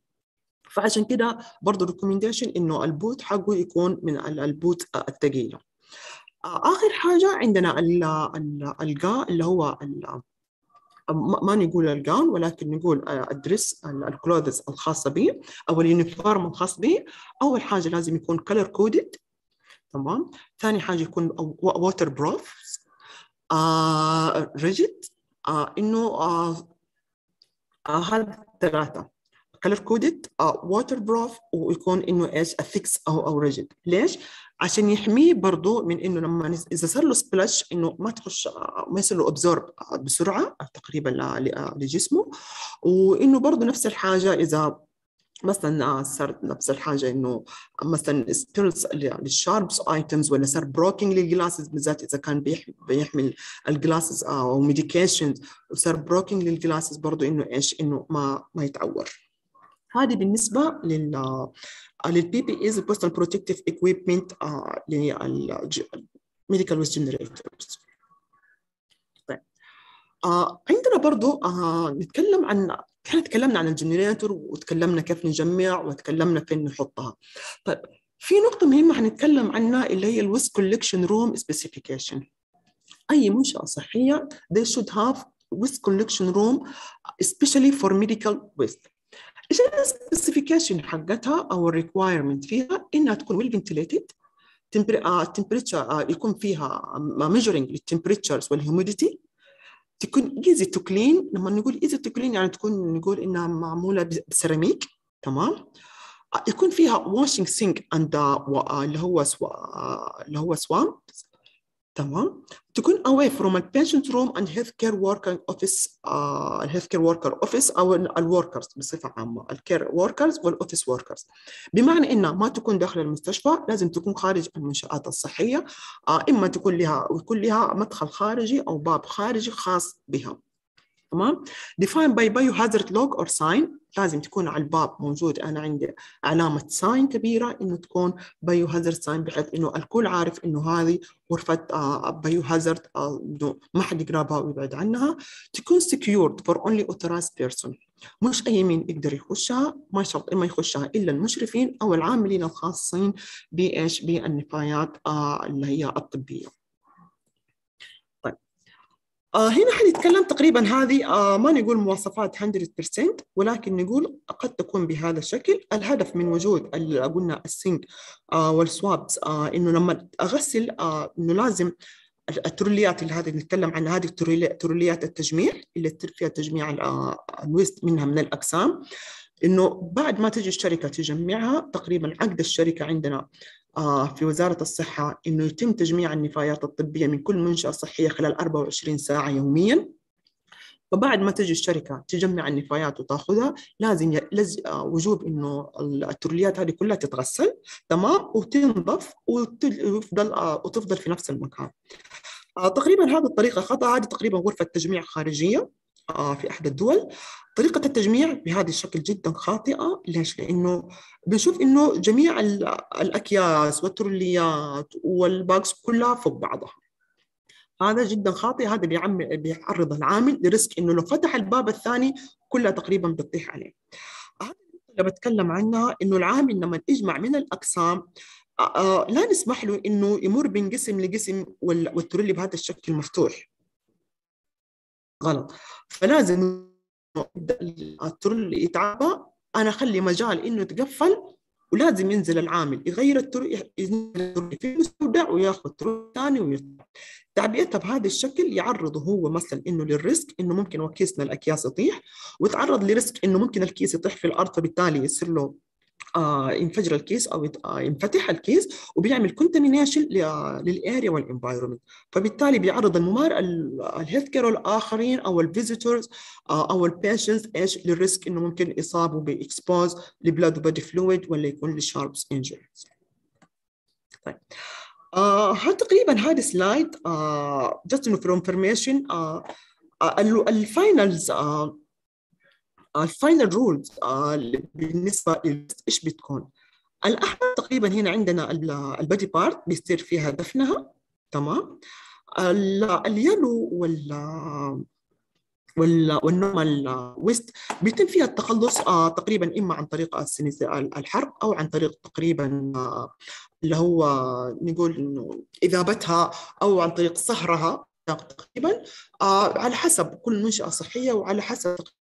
فعشان كده برضه recommendation إنه ال boot حقه يكون من ال boot الثقيله آخر حاجة عندنا القا اللي هو ما نقول ال gown ولكن نقول ال dress ال clothes الخاصة به أو ال uniform الخاص به أول حاجة لازم يكون color coded تمام؟ ثاني حاجة يكون waterproof rigid إنه آه آه هذا ثلاثة. color coded waterproof ويكون إنه إيش؟ fix أو أو rigid ليش؟ عشان يحميه برضه من إنه لما إذا صار له splash إنه ما تخش ما يصير له absorb بسرعة تقريبا لجسمه. وإنه برضه نفس الحاجة إذا مثلا صار نفس الحاجة إنه مثلا spills لل sharps items ولا صار breaking لل glasses بالذات إذا كان بيحمل ال glasses أو medications وصار breaking لل glasses برضه إنه إيش؟ إنه ما ما يتعور. هذه بالنسبة لل لل PPEs ال personal protective equipment لل medical waste generators آه عندنا برضو آه نتكلم عن إحنا تكلمنا عن ال generator وتكلمنا كيف نجمع وتكلمنا فين نحطها. طيب في نقطة مهمة حنتكلم عنها اللي هي ال waste collection room specification. أي منشأة صحية they should have waste collection room especially for medical waste. إيش ال specification حقتها أو ال requirement فيها؟ إنها تكون well ventilated temperature يكون فيها measuring لل temperatures وال humidity تكون easy to clean لما نقول easy to clean يعني تكون نقول إنها معمولة بسيراميك تمام؟ يكون فيها washing sink عند اللي هو سوا اللي هو سوام. تمام؟ تكون away from a patient room and healthcare worker office uh, healthcare worker office أو ال workers بصفة عامة. ال care workers وال office workers بمعنى انها ما تكون داخل المستشفى لازم تكون خارج المنشآت الصحية uh, إما تكون لها يكون لها مدخل خارجي أو باب خارجي خاص بها. تمام؟ Define by biohazard logo or sign. لازم تكون على الباب موجود. أنا عندي علامة sign كبيرة إنه تكون biohazard sign بحيث إنه الكل عارف إنه هذه غرفة biohazard إنه ما حد يقربها ويبعد عنها. تكون secured for only authorized person. مش أي مين يقدر يخشها ما شرط ما يخشها إلا المشرفين أو العاملين الخاصين بإيش؟ بالنفايات اللي هي الطبية. آه هنا حنتكلم تقريبا هذه آه ما نقول مواصفات 100% ولكن نقول قد تكون بهذا الشكل. الهدف من وجود قلنا ال sink آه وال soaps آه إنه لما أغسل آه إنه لازم التروليات اللي هذه نتكلم عنها هذه تروليات التجميع اللي فيها تجميع ال waste منها من الأقسام إنه بعد ما تجي الشركة تجمعها تقريبا عقد الشركة عندنا في وزارة الصحة إنه يتم تجميع النفايات الطبية من كل منشأة صحية خلال 24 ساعة يومياً. فبعد ما تجي الشركة تجمع النفايات وتأخذها لازم لز... وجوب إنه التروليات هذه كلها تتغسل تمام؟ وتنظف وتفضل وتفضل في نفس المكان. تقريبا هذه الطريقة خطأ هذه تقريبا غرفة تجميع خارجية. في احدى الدول. طريقة التجميع بهذا الشكل جدا خاطئة. ليش؟ لأنه بنشوف إنه جميع الأكياس والتروليات والباكس كلها فوق بعضها. هذا جدا خاطئ. هذا بيعرض العامل ل risk إنه لو فتح الباب الثاني كلها تقريبا بتطيح عليه. اللي بتكلم عنها إنه العامل لما يجمع من الأقسام لا نسمح له إنه يمر من قسم لقسم والترولي بهذا الشكل مفتوح. غلط. فلازم الترولي يتعبى أنا أخلي مجال إنه يتقفل ولازم ينزل العامل. يغير الترولي ينزل في المستودع وياخذ ترولي ثاني ويطلع تعبئتها بهذا الشكل يعرضه هو مثلا إنه لل risk إنه ممكن وكيسنا الأكياس يطيح ويتعرض ل risk إنه ممكن الكيس يطيح في الأرض فبالتالي يصير له ينفجر الكيس أو آه ينفتح الكيس وبيعمل contamination لل area وال environment فبالتالي بيعرض الممار ال healthcare الآخرين أو ال visitors آه أو ال patients إيش؟ لل risk إنه ممكن يصابوا ب exposure ل blood و body fluid ولا يكون ل sharps injuries طيب. آه تقريبا هذا slide آه just for information آه ال finals آه ال final rules بالنسبة إيش بتكون؟ الاحمر تقريبا هنا عندنا ال body part بيصير فيها دفنها تمام؟ ال yellow وال وال normal waste بيتم فيها التخلص آه تقريبا إما عن طريق الحرق أو عن طريق تقريبا آه اللي هو نقول إنه إذابتها أو عن طريق صهرها تقريبا آه على حسب كل منشأة صحية وعلى حسب آه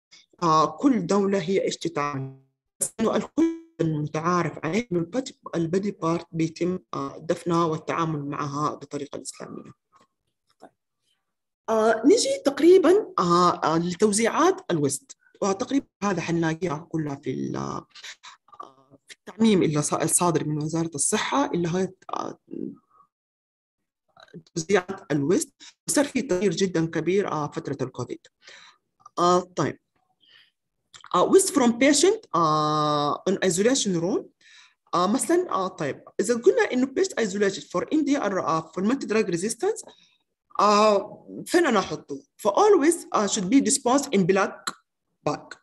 كل دولة هي إنه الكل المتعارف عليه إنه البدي بارت بيتم آه دفنها والتعامل معها بالطريقة الإسلامية. آه نجي تقريبا آه آه لتوزيعات الوست وتقريبا هذا حنلاقيها كلها في في التعميم اللي الصادر من وزارة الصحة اللي هي توزيعات الوست وصار في تغيير جدا كبير آه فترة الكوفيد. آه طيب. Uh, waste from patient uh, on isolation room uh, مثلا uh, طيب اذا قلنا انه patient isolated for MDR uh, for multi drug resistance uh, فين أنا احطه؟ ف always uh, should be disposed in black bag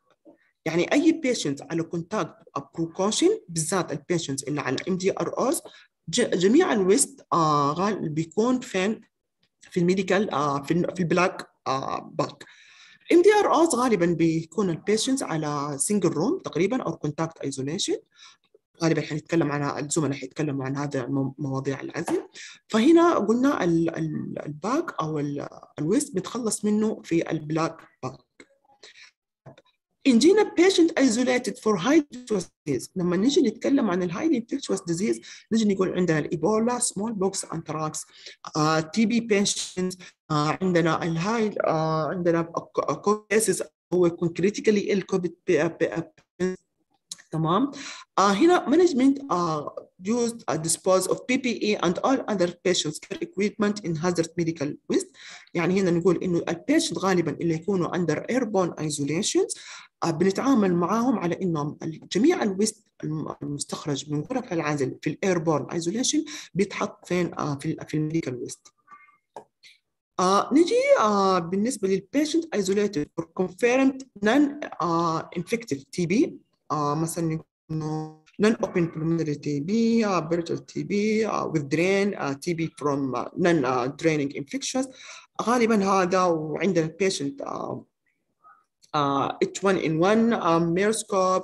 يعني اي patient على contact precaution بالذات ال patients اللي على MDROs جميع ال waste uh, بيكون فين؟ في ال medical uh, في, في ال black uh, bag MDROs غالبا بيكون ال patients على single room تقريبا أو contact isolation غالبا حنتكلم عن الزملاء حيتكلموا عن هذا مواضيع العزل فهنا قلنا ال bag أو ال waste بتخلص منه في ال black bag إن جينا patient isolated for high infectious disease لما نيجي نتكلم عن الهاي infectious disease نيجي نقول عندنا الإيبولا small box anthrax تي بي patients uh, عندنا الهاي uh, عندنا cases هو يكون critically ill COVID تمام uh, هنا management uh, used a dispose of PPE and all other patients care equipment in hazard medical waste يعني هنا نقول انه البيشنت غالبا اللي يكونوا under airborne isolations uh, بنتعامل معاهم على انهم جميع ال waste المستخرج من غرف العزل في ال airborne isolation بيتحط فين؟ uh, في في ال medical waste. Uh, نجي uh, بالنسبة لل patient isolated for confirmed non-infective uh, TB uh, مثلا إنه non-open pulmonary TB, uh, brittle TB uh, with drain uh, TB from uh, non-draining infections. غالبا هذا وعندنا البيشنت uh, uh, H1N1 uh, ميرسكوب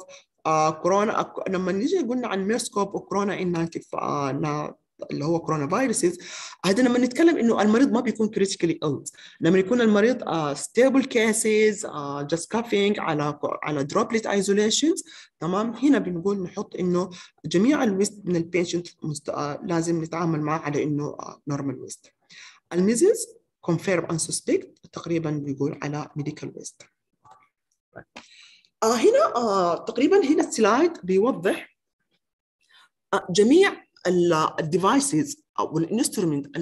uh, كورونا لما نيجي قلنا عن ميرسكوب وكورونا إن 95 اللي هو كورونا فيروسز هذا لما نتكلم إنه المريض ما بيكون كريتيكالي ill. لما يكون المريض stable cases just coughing على على droplet isolations تمام؟ هنا بنقول نحط إنه جميع ال waste من ال patient لازم نتعامل معه على إنه normal waste ال measles confirmed and suspect تقريبا بيقول على medical waste آه هنا آه تقريبا هنا ال slide بيوضح آه جميع ال devices أو ال instrument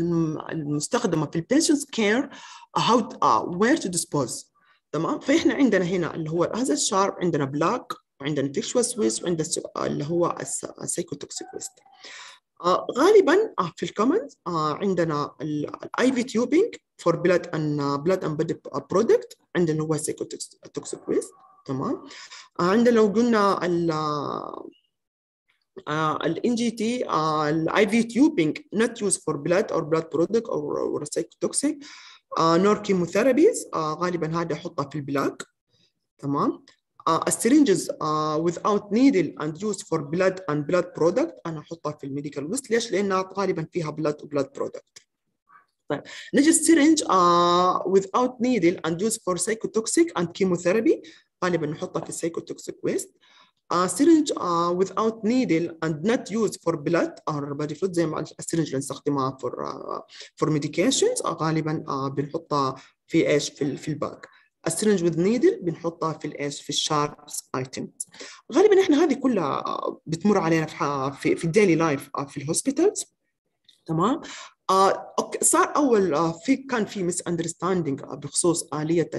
المستخدمة في ال patient care how where to dispose تمام؟ فإحنا عندنا هنا اللي هو هذا ال sharp عندنا black وعندنا infectious waste وعندنا اللي هو ال cytotoxic waste آه غالبا آه في ال comment آه عندنا ال IV tubing for blood and blood and product عندنا هو cytotoxic waste تمام. عندنا لو قلنا ال الان جي تي الاي في تيوبينج blood or blood product or, or psychotoxic uh, nor chemotherapies uh, غالبا هذا احطها في البلاك تمام. السرنجز without needle and used for blood and blood product أنا احطها في الميديكال ويست ليش؟ لانها غالبا فيها blood blood product طيب نجي السرنج uh, without needle and used for psychotoxic and chemotherapy غالبا نحطها في ال cytotoxic waste uh, syringe uh, without needle and not used for blood or body fluid زي ما ال syringe اللي نستخدمها for uh, for medications uh, غالبا uh, بنحطها في إيش في, في ال black ال syringe needle بنحطها في الايش في ال sharps items غالبا إحنا هذه كلها بتمر علينا في في, في ال daily life في ال hospitals تمام؟ آه صار أول آه في كان في misunderstanding بخصوص آلية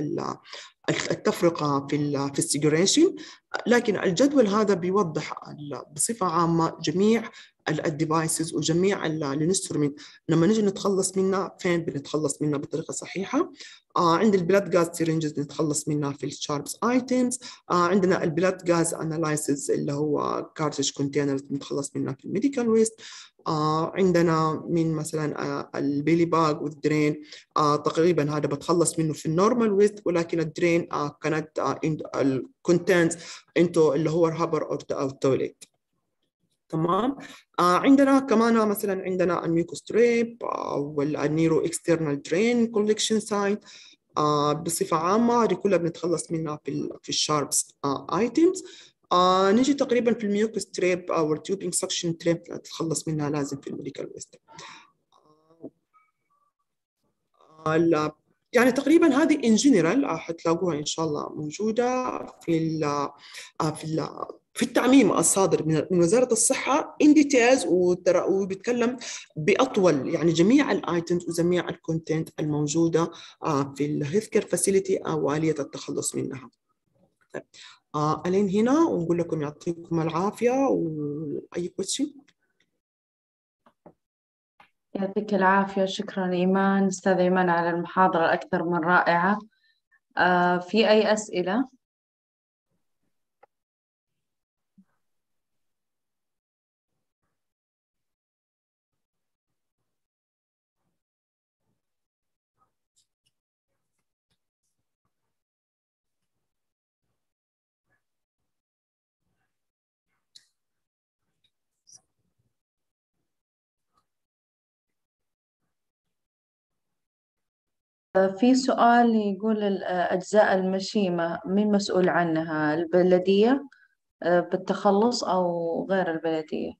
التفرقة في في ال segregation لكن الجدول هذا بيوضح بصفة عامة جميع ال devices وجميع ال instrument لما نجي نتخلص منها فين بنتخلص منها بطريقة صحيحة؟ آه عند ال blood gas syringes نتخلص منها في ال sharps items آه عندنا ال blood gas analysis اللي هو cartridge containers بنتخلص منها في ال medical waste عندنا من مثلا آه ال bile bag وال drain آه تقريبا هذا بتخلص منه في ال normal waste ولكن ال drain آه كانت آه ال contents into اللي هو ال hopper أو ال toilet. تمام؟ آه عندنا كمان مثلا عندنا ال mucus trap أو ال neuro external drain collection site آه بصفة عامة هذه كلها بنتخلص منها في في ال sharps items آه نجي تقريبا في ال mucus trap أو ال tubing suction trap نتخلص منها لازم في ال medical waste آه يعني تقريبا هذه in general حتلاقوها إن شاء الله موجودة في ال في ال في التعميم الصادر من وزارة الصحة in details وبيتكلم بأطول يعني جميع ال items وجميع ال content الموجودة في ال health care facility أو آلية التخلص منها. آه ألين هنا ونقول لكم يعطيكم العافية وأي question يعطيك العافية شكرا إيمان. أستاذ إيمان على المحاضرة الأكثر من رائعة. آه في أي أسئلة؟ في سؤال يقول الأجزاء المشيمة مين مسؤول عنها؟ البلدية بالتخلص أو غير البلدية؟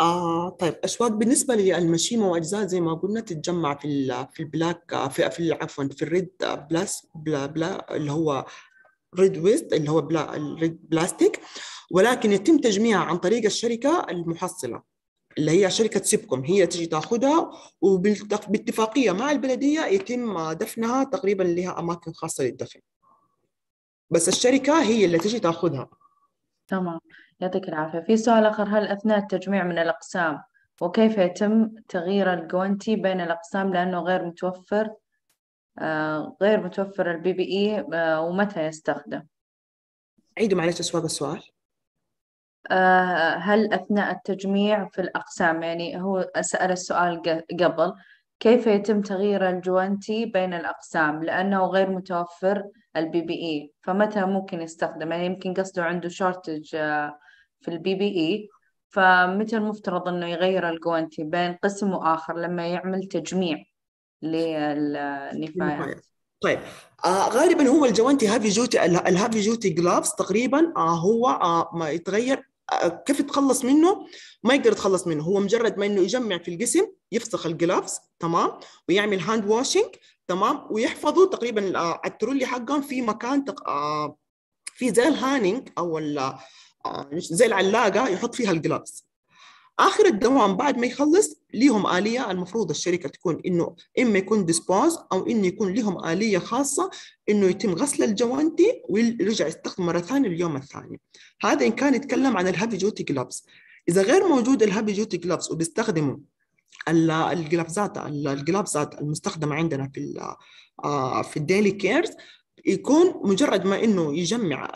آه طيب أشواق بالنسبة للمشيمة وأجزاء زي ما قلنا تتجمع في في ال black في في عفوا في ال red plas بلا بلا اللي هو red waste اللي هو بلا ال red plastic. ولكن يتم تجميعها عن طريق الشركة المحصلة. اللي هي شركة سيبكم هي تجي تاخذها وباتفاقية مع البلدية يتم دفنها تقريبا لها أماكن خاصة للدفن. بس الشركة هي اللي تجي تاخذها تمام. يعطيك العافية. في سؤال آخر هل أثناء التجميع من الأقسام وكيف يتم تغيير الجوانتي بين الأقسام لأنه غير متوفر؟ آه غير متوفر ال PPE آه ومتى يستخدم؟ عيدوا معلش أشواق السؤال. هل أثناء التجميع في الأقسام يعني هو سأل السؤال قبل كيف يتم تغيير الجوانتي بين الأقسام؟ لأنه غير متوفر ال PPE فمتى ممكن يستخدم؟ يعني يمكن قصده عنده shortage في ال PPE فمتى المفترض إنه يغير الجوانتي بين قسم وآخر لما يعمل تجميع للنفايات؟ طيب آه غالبا هو الجوانتي heavy duty ال heavy duty gloves تقريبا آه هو آه ما يتغير آه كيف يتخلص منه؟ ما يقدر يتخلص منه. هو مجرد ما إنه يجمع في القسم يفسخ ال gloves تمام؟ ويعمل hand washing تمام؟ ويحفظوا تقريبا آه الترولي حقهم في مكان تق... آه في زي الهانينج أو آه زي العلاقه يحط فيها ال gloves آخر الدوام بعد ما يخلص ليهم آلية المفروض الشركة تكون إنه إما يكون dispose أو إنه يكون لهم آلية خاصة إنه يتم غسل الجوانتي ويرجع يستخدم مرة ثانية اليوم الثاني. هذا إن كان يتكلم عن ال heavy duty gloves إذا غير موجود ال heavy duty gloves وبيستخدموا الجلافزات الجلافزات المستخدمة عندنا في آه، في ال daily cares يكون مجرد ما إنه يجمع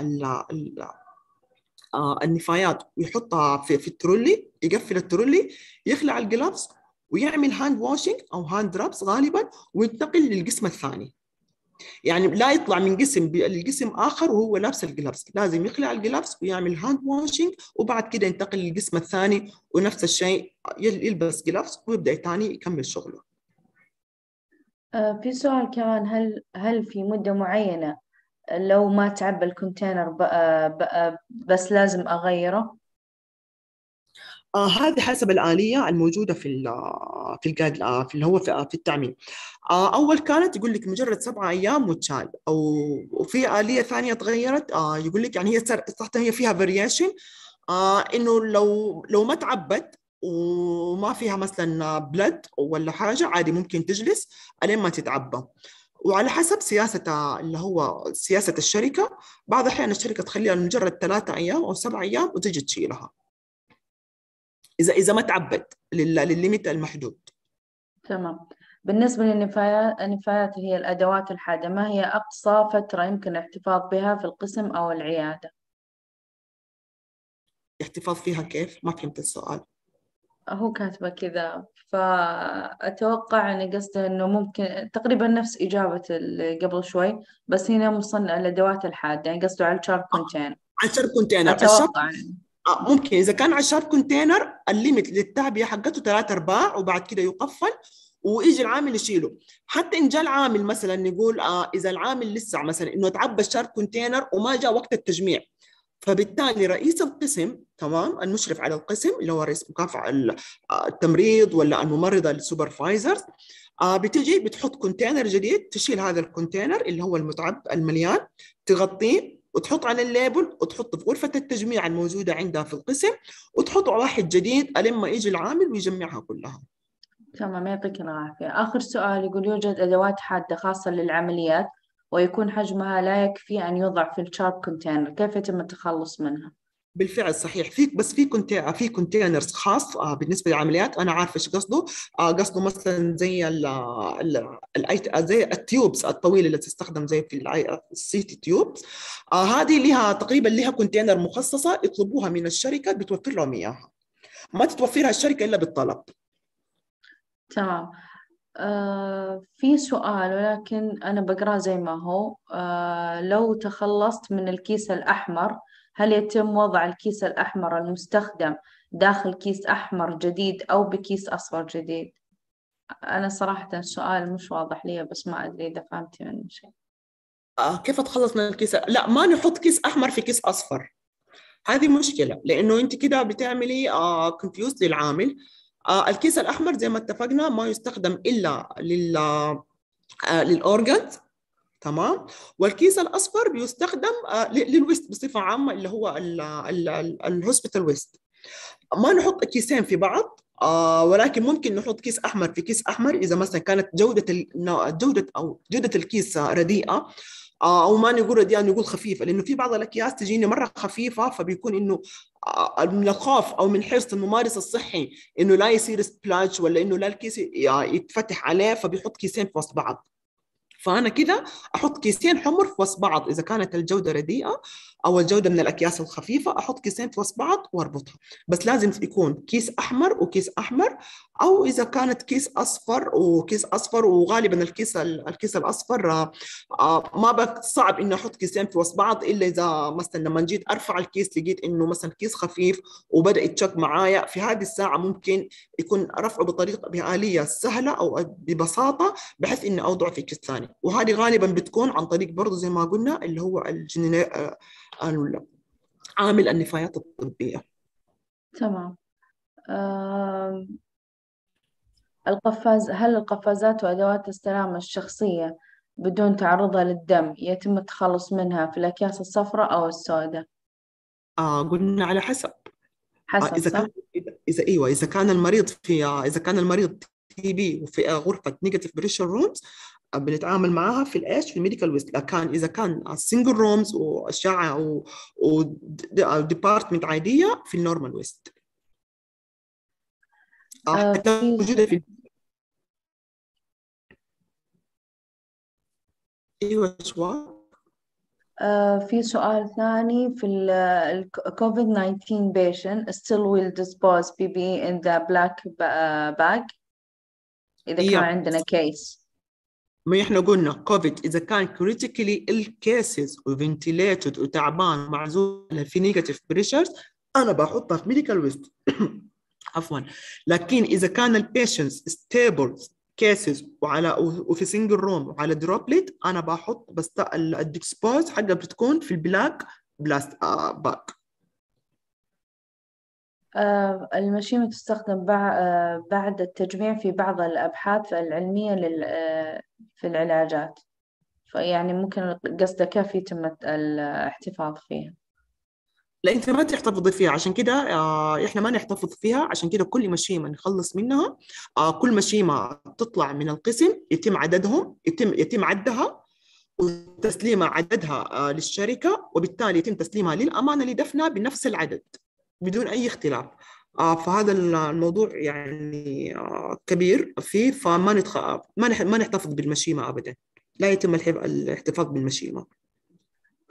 آه، النفايات ويحطها في, في الترولي يقفل الترولي يخلع ال gloves ويعمل hand washing أو hand rubs غالبا وينتقل للقسم الثاني. يعني لا يطلع من قسم لقسم آخر وهو لابس ال gloves. لازم يخلع ال gloves ويعمل hand washing وبعد كده ينتقل للقسم الثاني ونفس الشيء يلبس gloves ويبدأ ثاني يكمل شغله. آه، في سؤال كمان هل هل في مدة معينة لو ما تعبى ال container بقى بقى بس لازم أغيره؟ آه هذه حسب الآلية الموجودة في ال في الجايد آه في اللي هو في, في التعميم. آه أول كانت يقول لك مجرد سبعة أيام وتشال أو وفي آلية ثانية تغيرت آه يقول لك يعني هي صراحة هي فيها فاريشن آه إنه لو لو ما تعبت وما فيها مثلا بلد ولا حاجة عادي ممكن تجلس ألين ما تتعبى. وعلى حسب سياسة اللي هو سياسة الشركة بعض الأحيان الشركة تخليها لمجرد ثلاثة أيام أو سبع أيام وتجي تشيلها. إذا إذا ما تعبت للل limit المحدود تمام بالنسبة للنفايات النفايات هي الأدوات الحادة ما هي أقصى فترة يمكن الاحتفاظ بها في القسم أو العيادة؟ احتفاظ فيها كيف؟ ما فهمت السؤال هو كاتبة كذا فأتوقع أن قصده أنه ممكن تقريبا نفس إجابة قبل شوي بس هنا مصنف الأدوات الحادة يعني قصده على ال sharp container على ال sharp container أتوقع. آه ممكن. إذا كان ال sharp container ال limit للتعبئة حقته ثلاثة أرباع وبعد كده يقفل ويجي العامل يشيله. حتى إن جاء العامل مثلا نقول آه إذا العامل لسه مثلا إنه تعبى ال sharp container وما جاء وقت التجميع. فبالتالي رئيس القسم تمام المشرف على القسم اللي هو رئيس مكافحة التمريض ولا الممرضة ال supervisors آه بتجي بتحط container جديد تشيل هذا ال container اللي هو المتعبي المليان تغطيه وتحط على ال label وتحطه في غرفة التجميع الموجودة عندها في القسم وتحط واحد جديد ألما يجي العامل ويجمعها كلها. تمام يعطيك العافية. آخر سؤال يقول يوجد أدوات حادة خاصة للعمليات ويكون حجمها لا يكفي أن يوضع في ال sharp container كيف يتم التخلص منها؟ بالفعل صحيح. في بس في conta- في containers خاص آه بالنسبة للعمليات. أنا عارفة إيش قصده. آه قصده مثلا زي ال ال زي ال tubes الطويله اللي تستخدم زي في ال CT tubes. آه هذه لها تقريبا لها container مخصصة يطلبوها من الشركة بتوفر لهم إياها. ما تتوفرها الشركة إلا بالطلب. تمام. آه في سؤال ولكن أنا بقرأه زي ما هو. آه لو تخلصت من الكيس الأحمر هل يتم وضع الكيس الأحمر المستخدم داخل كيس أحمر جديد أو بكيس أصفر جديد؟ أنا صراحة السؤال مش واضح لي بس ما أدري إذا فهمتي منه شيء آه كيف أتخلص من الكيس؟ لا ما نحط كيس أحمر في كيس أصفر هذه مشكلة لأنه أنت كده بتعملي آه للعامل آه الكيس الأحمر زي ما اتفقنا ما يستخدم إلا لل آه لل organs تمام؟ والكيس الأصفر بيستخدم آه لل waste بصفة عامة اللي هو ال hospital waste ما نحط كيسين في بعض آه ولكن ممكن نحط كيس أحمر في كيس أحمر إذا مثلا كانت جودة جودة أو جودة الكيس رديئة آه أو ما نقول رديئة نقول خفيفة لأنه في بعض الأكياس تجيني مرة خفيفة فبيكون إنه من الخوف أو من حرص الممارس الصحي إنه لا يصير splash ولا إنه لا الكيس يتفتح عليه فبيحط كيسين في وسط بعض. فأنا كده أحط كيسين حمر في وسط بعض إذا كانت الجودة رديئة. أو الجودة من الأكياس الخفيفة أحط كيسين في وسط بعض وأربطها. بس لازم يكون كيس أحمر وكيس أحمر أو إذا كانت كيس أصفر وكيس أصفر وغالبا الكيس الكيس الأصفر ما صعب إني أحط كيسين في وسط بعض إلا إذا مثلا لما جيت أرفع الكيس لقيت إنه مثلا كيس خفيف وبدأ يتشك معايا. في هذه الساعة ممكن يكون رفعه بطريقة بآلية سهلة أو ببساطة بحيث إني أوضعه في كيس ثاني. وهذه غالبا بتكون عن طريق برضه زي ما قلنا اللي هو الجنين عامل النفايات الطبية تمام القفاز هل القفازات وأدوات السلامة الشخصية بدون تعرضها للدم يتم التخلص منها في الأكياس الصفراء أو السوداء؟ آه قلنا على حسب حسب إذا صح؟ كان اذا إيوه إذا كان المريض في إذا كان المريض TB وفي غرفة negative pressure rooms بنتعامل معاها في الإيش؟ في ال medical waste. لكن إذا كان single rooms وأشعة و department عادية في ال normal waste. آه، حتى في- موجودة في أيوه شو؟ آه، في سؤال ثاني في ال COVID 19 patient still will dispose PPE in the black ba- bag إذا كان. عندنا case. ما إحنا قلنا كوفيد إذا كان critically ill cases و ventilated وتعبان ومعزول في negative pressures أنا بحطها في medical waste عفوا. لكن إذا كان ال patients stable cases وعلى وفي single room وعلى droplet أنا بحط بس ال dispose حقها بتكون في ال black plast- آه bag المشيمة تستخدم آه، بعد التجميع في بعض الأبحاث العلمية آه، في العلاجات. فيعني ممكن قصدك كيف يتم الاحتفاظ فيها. لا أنت ما تحتفظي فيها. عشان كده آه إحنا ما نحتفظ فيها. عشان كده كل مشيمه نخلص منها آه كل مشيمه تطلع من القسم يتم عددهم يتم يتم عدها وتسليمها عددها آه للشركة وبالتالي يتم تسليمها للأمانة لدفنها بنفس العدد. بدون أي اختلاف. آه فهذا الموضوع يعني آه كبير فيه فما نتخ... ما نح... ما نحتفظ بالمشيمة ابدا. لا يتم. الاحتفاظ بالمشيمة.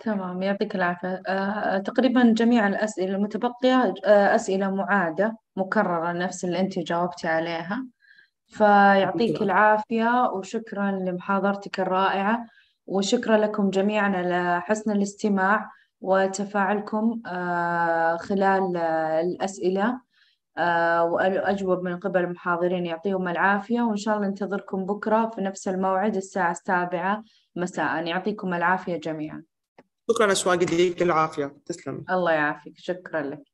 تمام يعطيك العافية. آه، تقريبا جميع الأسئلة المتبقية آه، أسئلة معادة مكررة نفس اللي أنت جاوبتي عليها. فيعطيك العافية وشكرا لمحاضرتك الرائعة وشكرا لكم جميعا على حسن الاستماع. وتفاعلكم آه، خلال آه، الأسئلة آه، وأجوب من قبل المحاضرين يعطيهم العافية وإن شاء الله ننتظركم بكرة في نفس الموعد الساعة السابعة مساء. يعطيكم العافية جميعا. شكرا أشواق يديك العافية. تسلم. الله يعافيك. شكرا لك.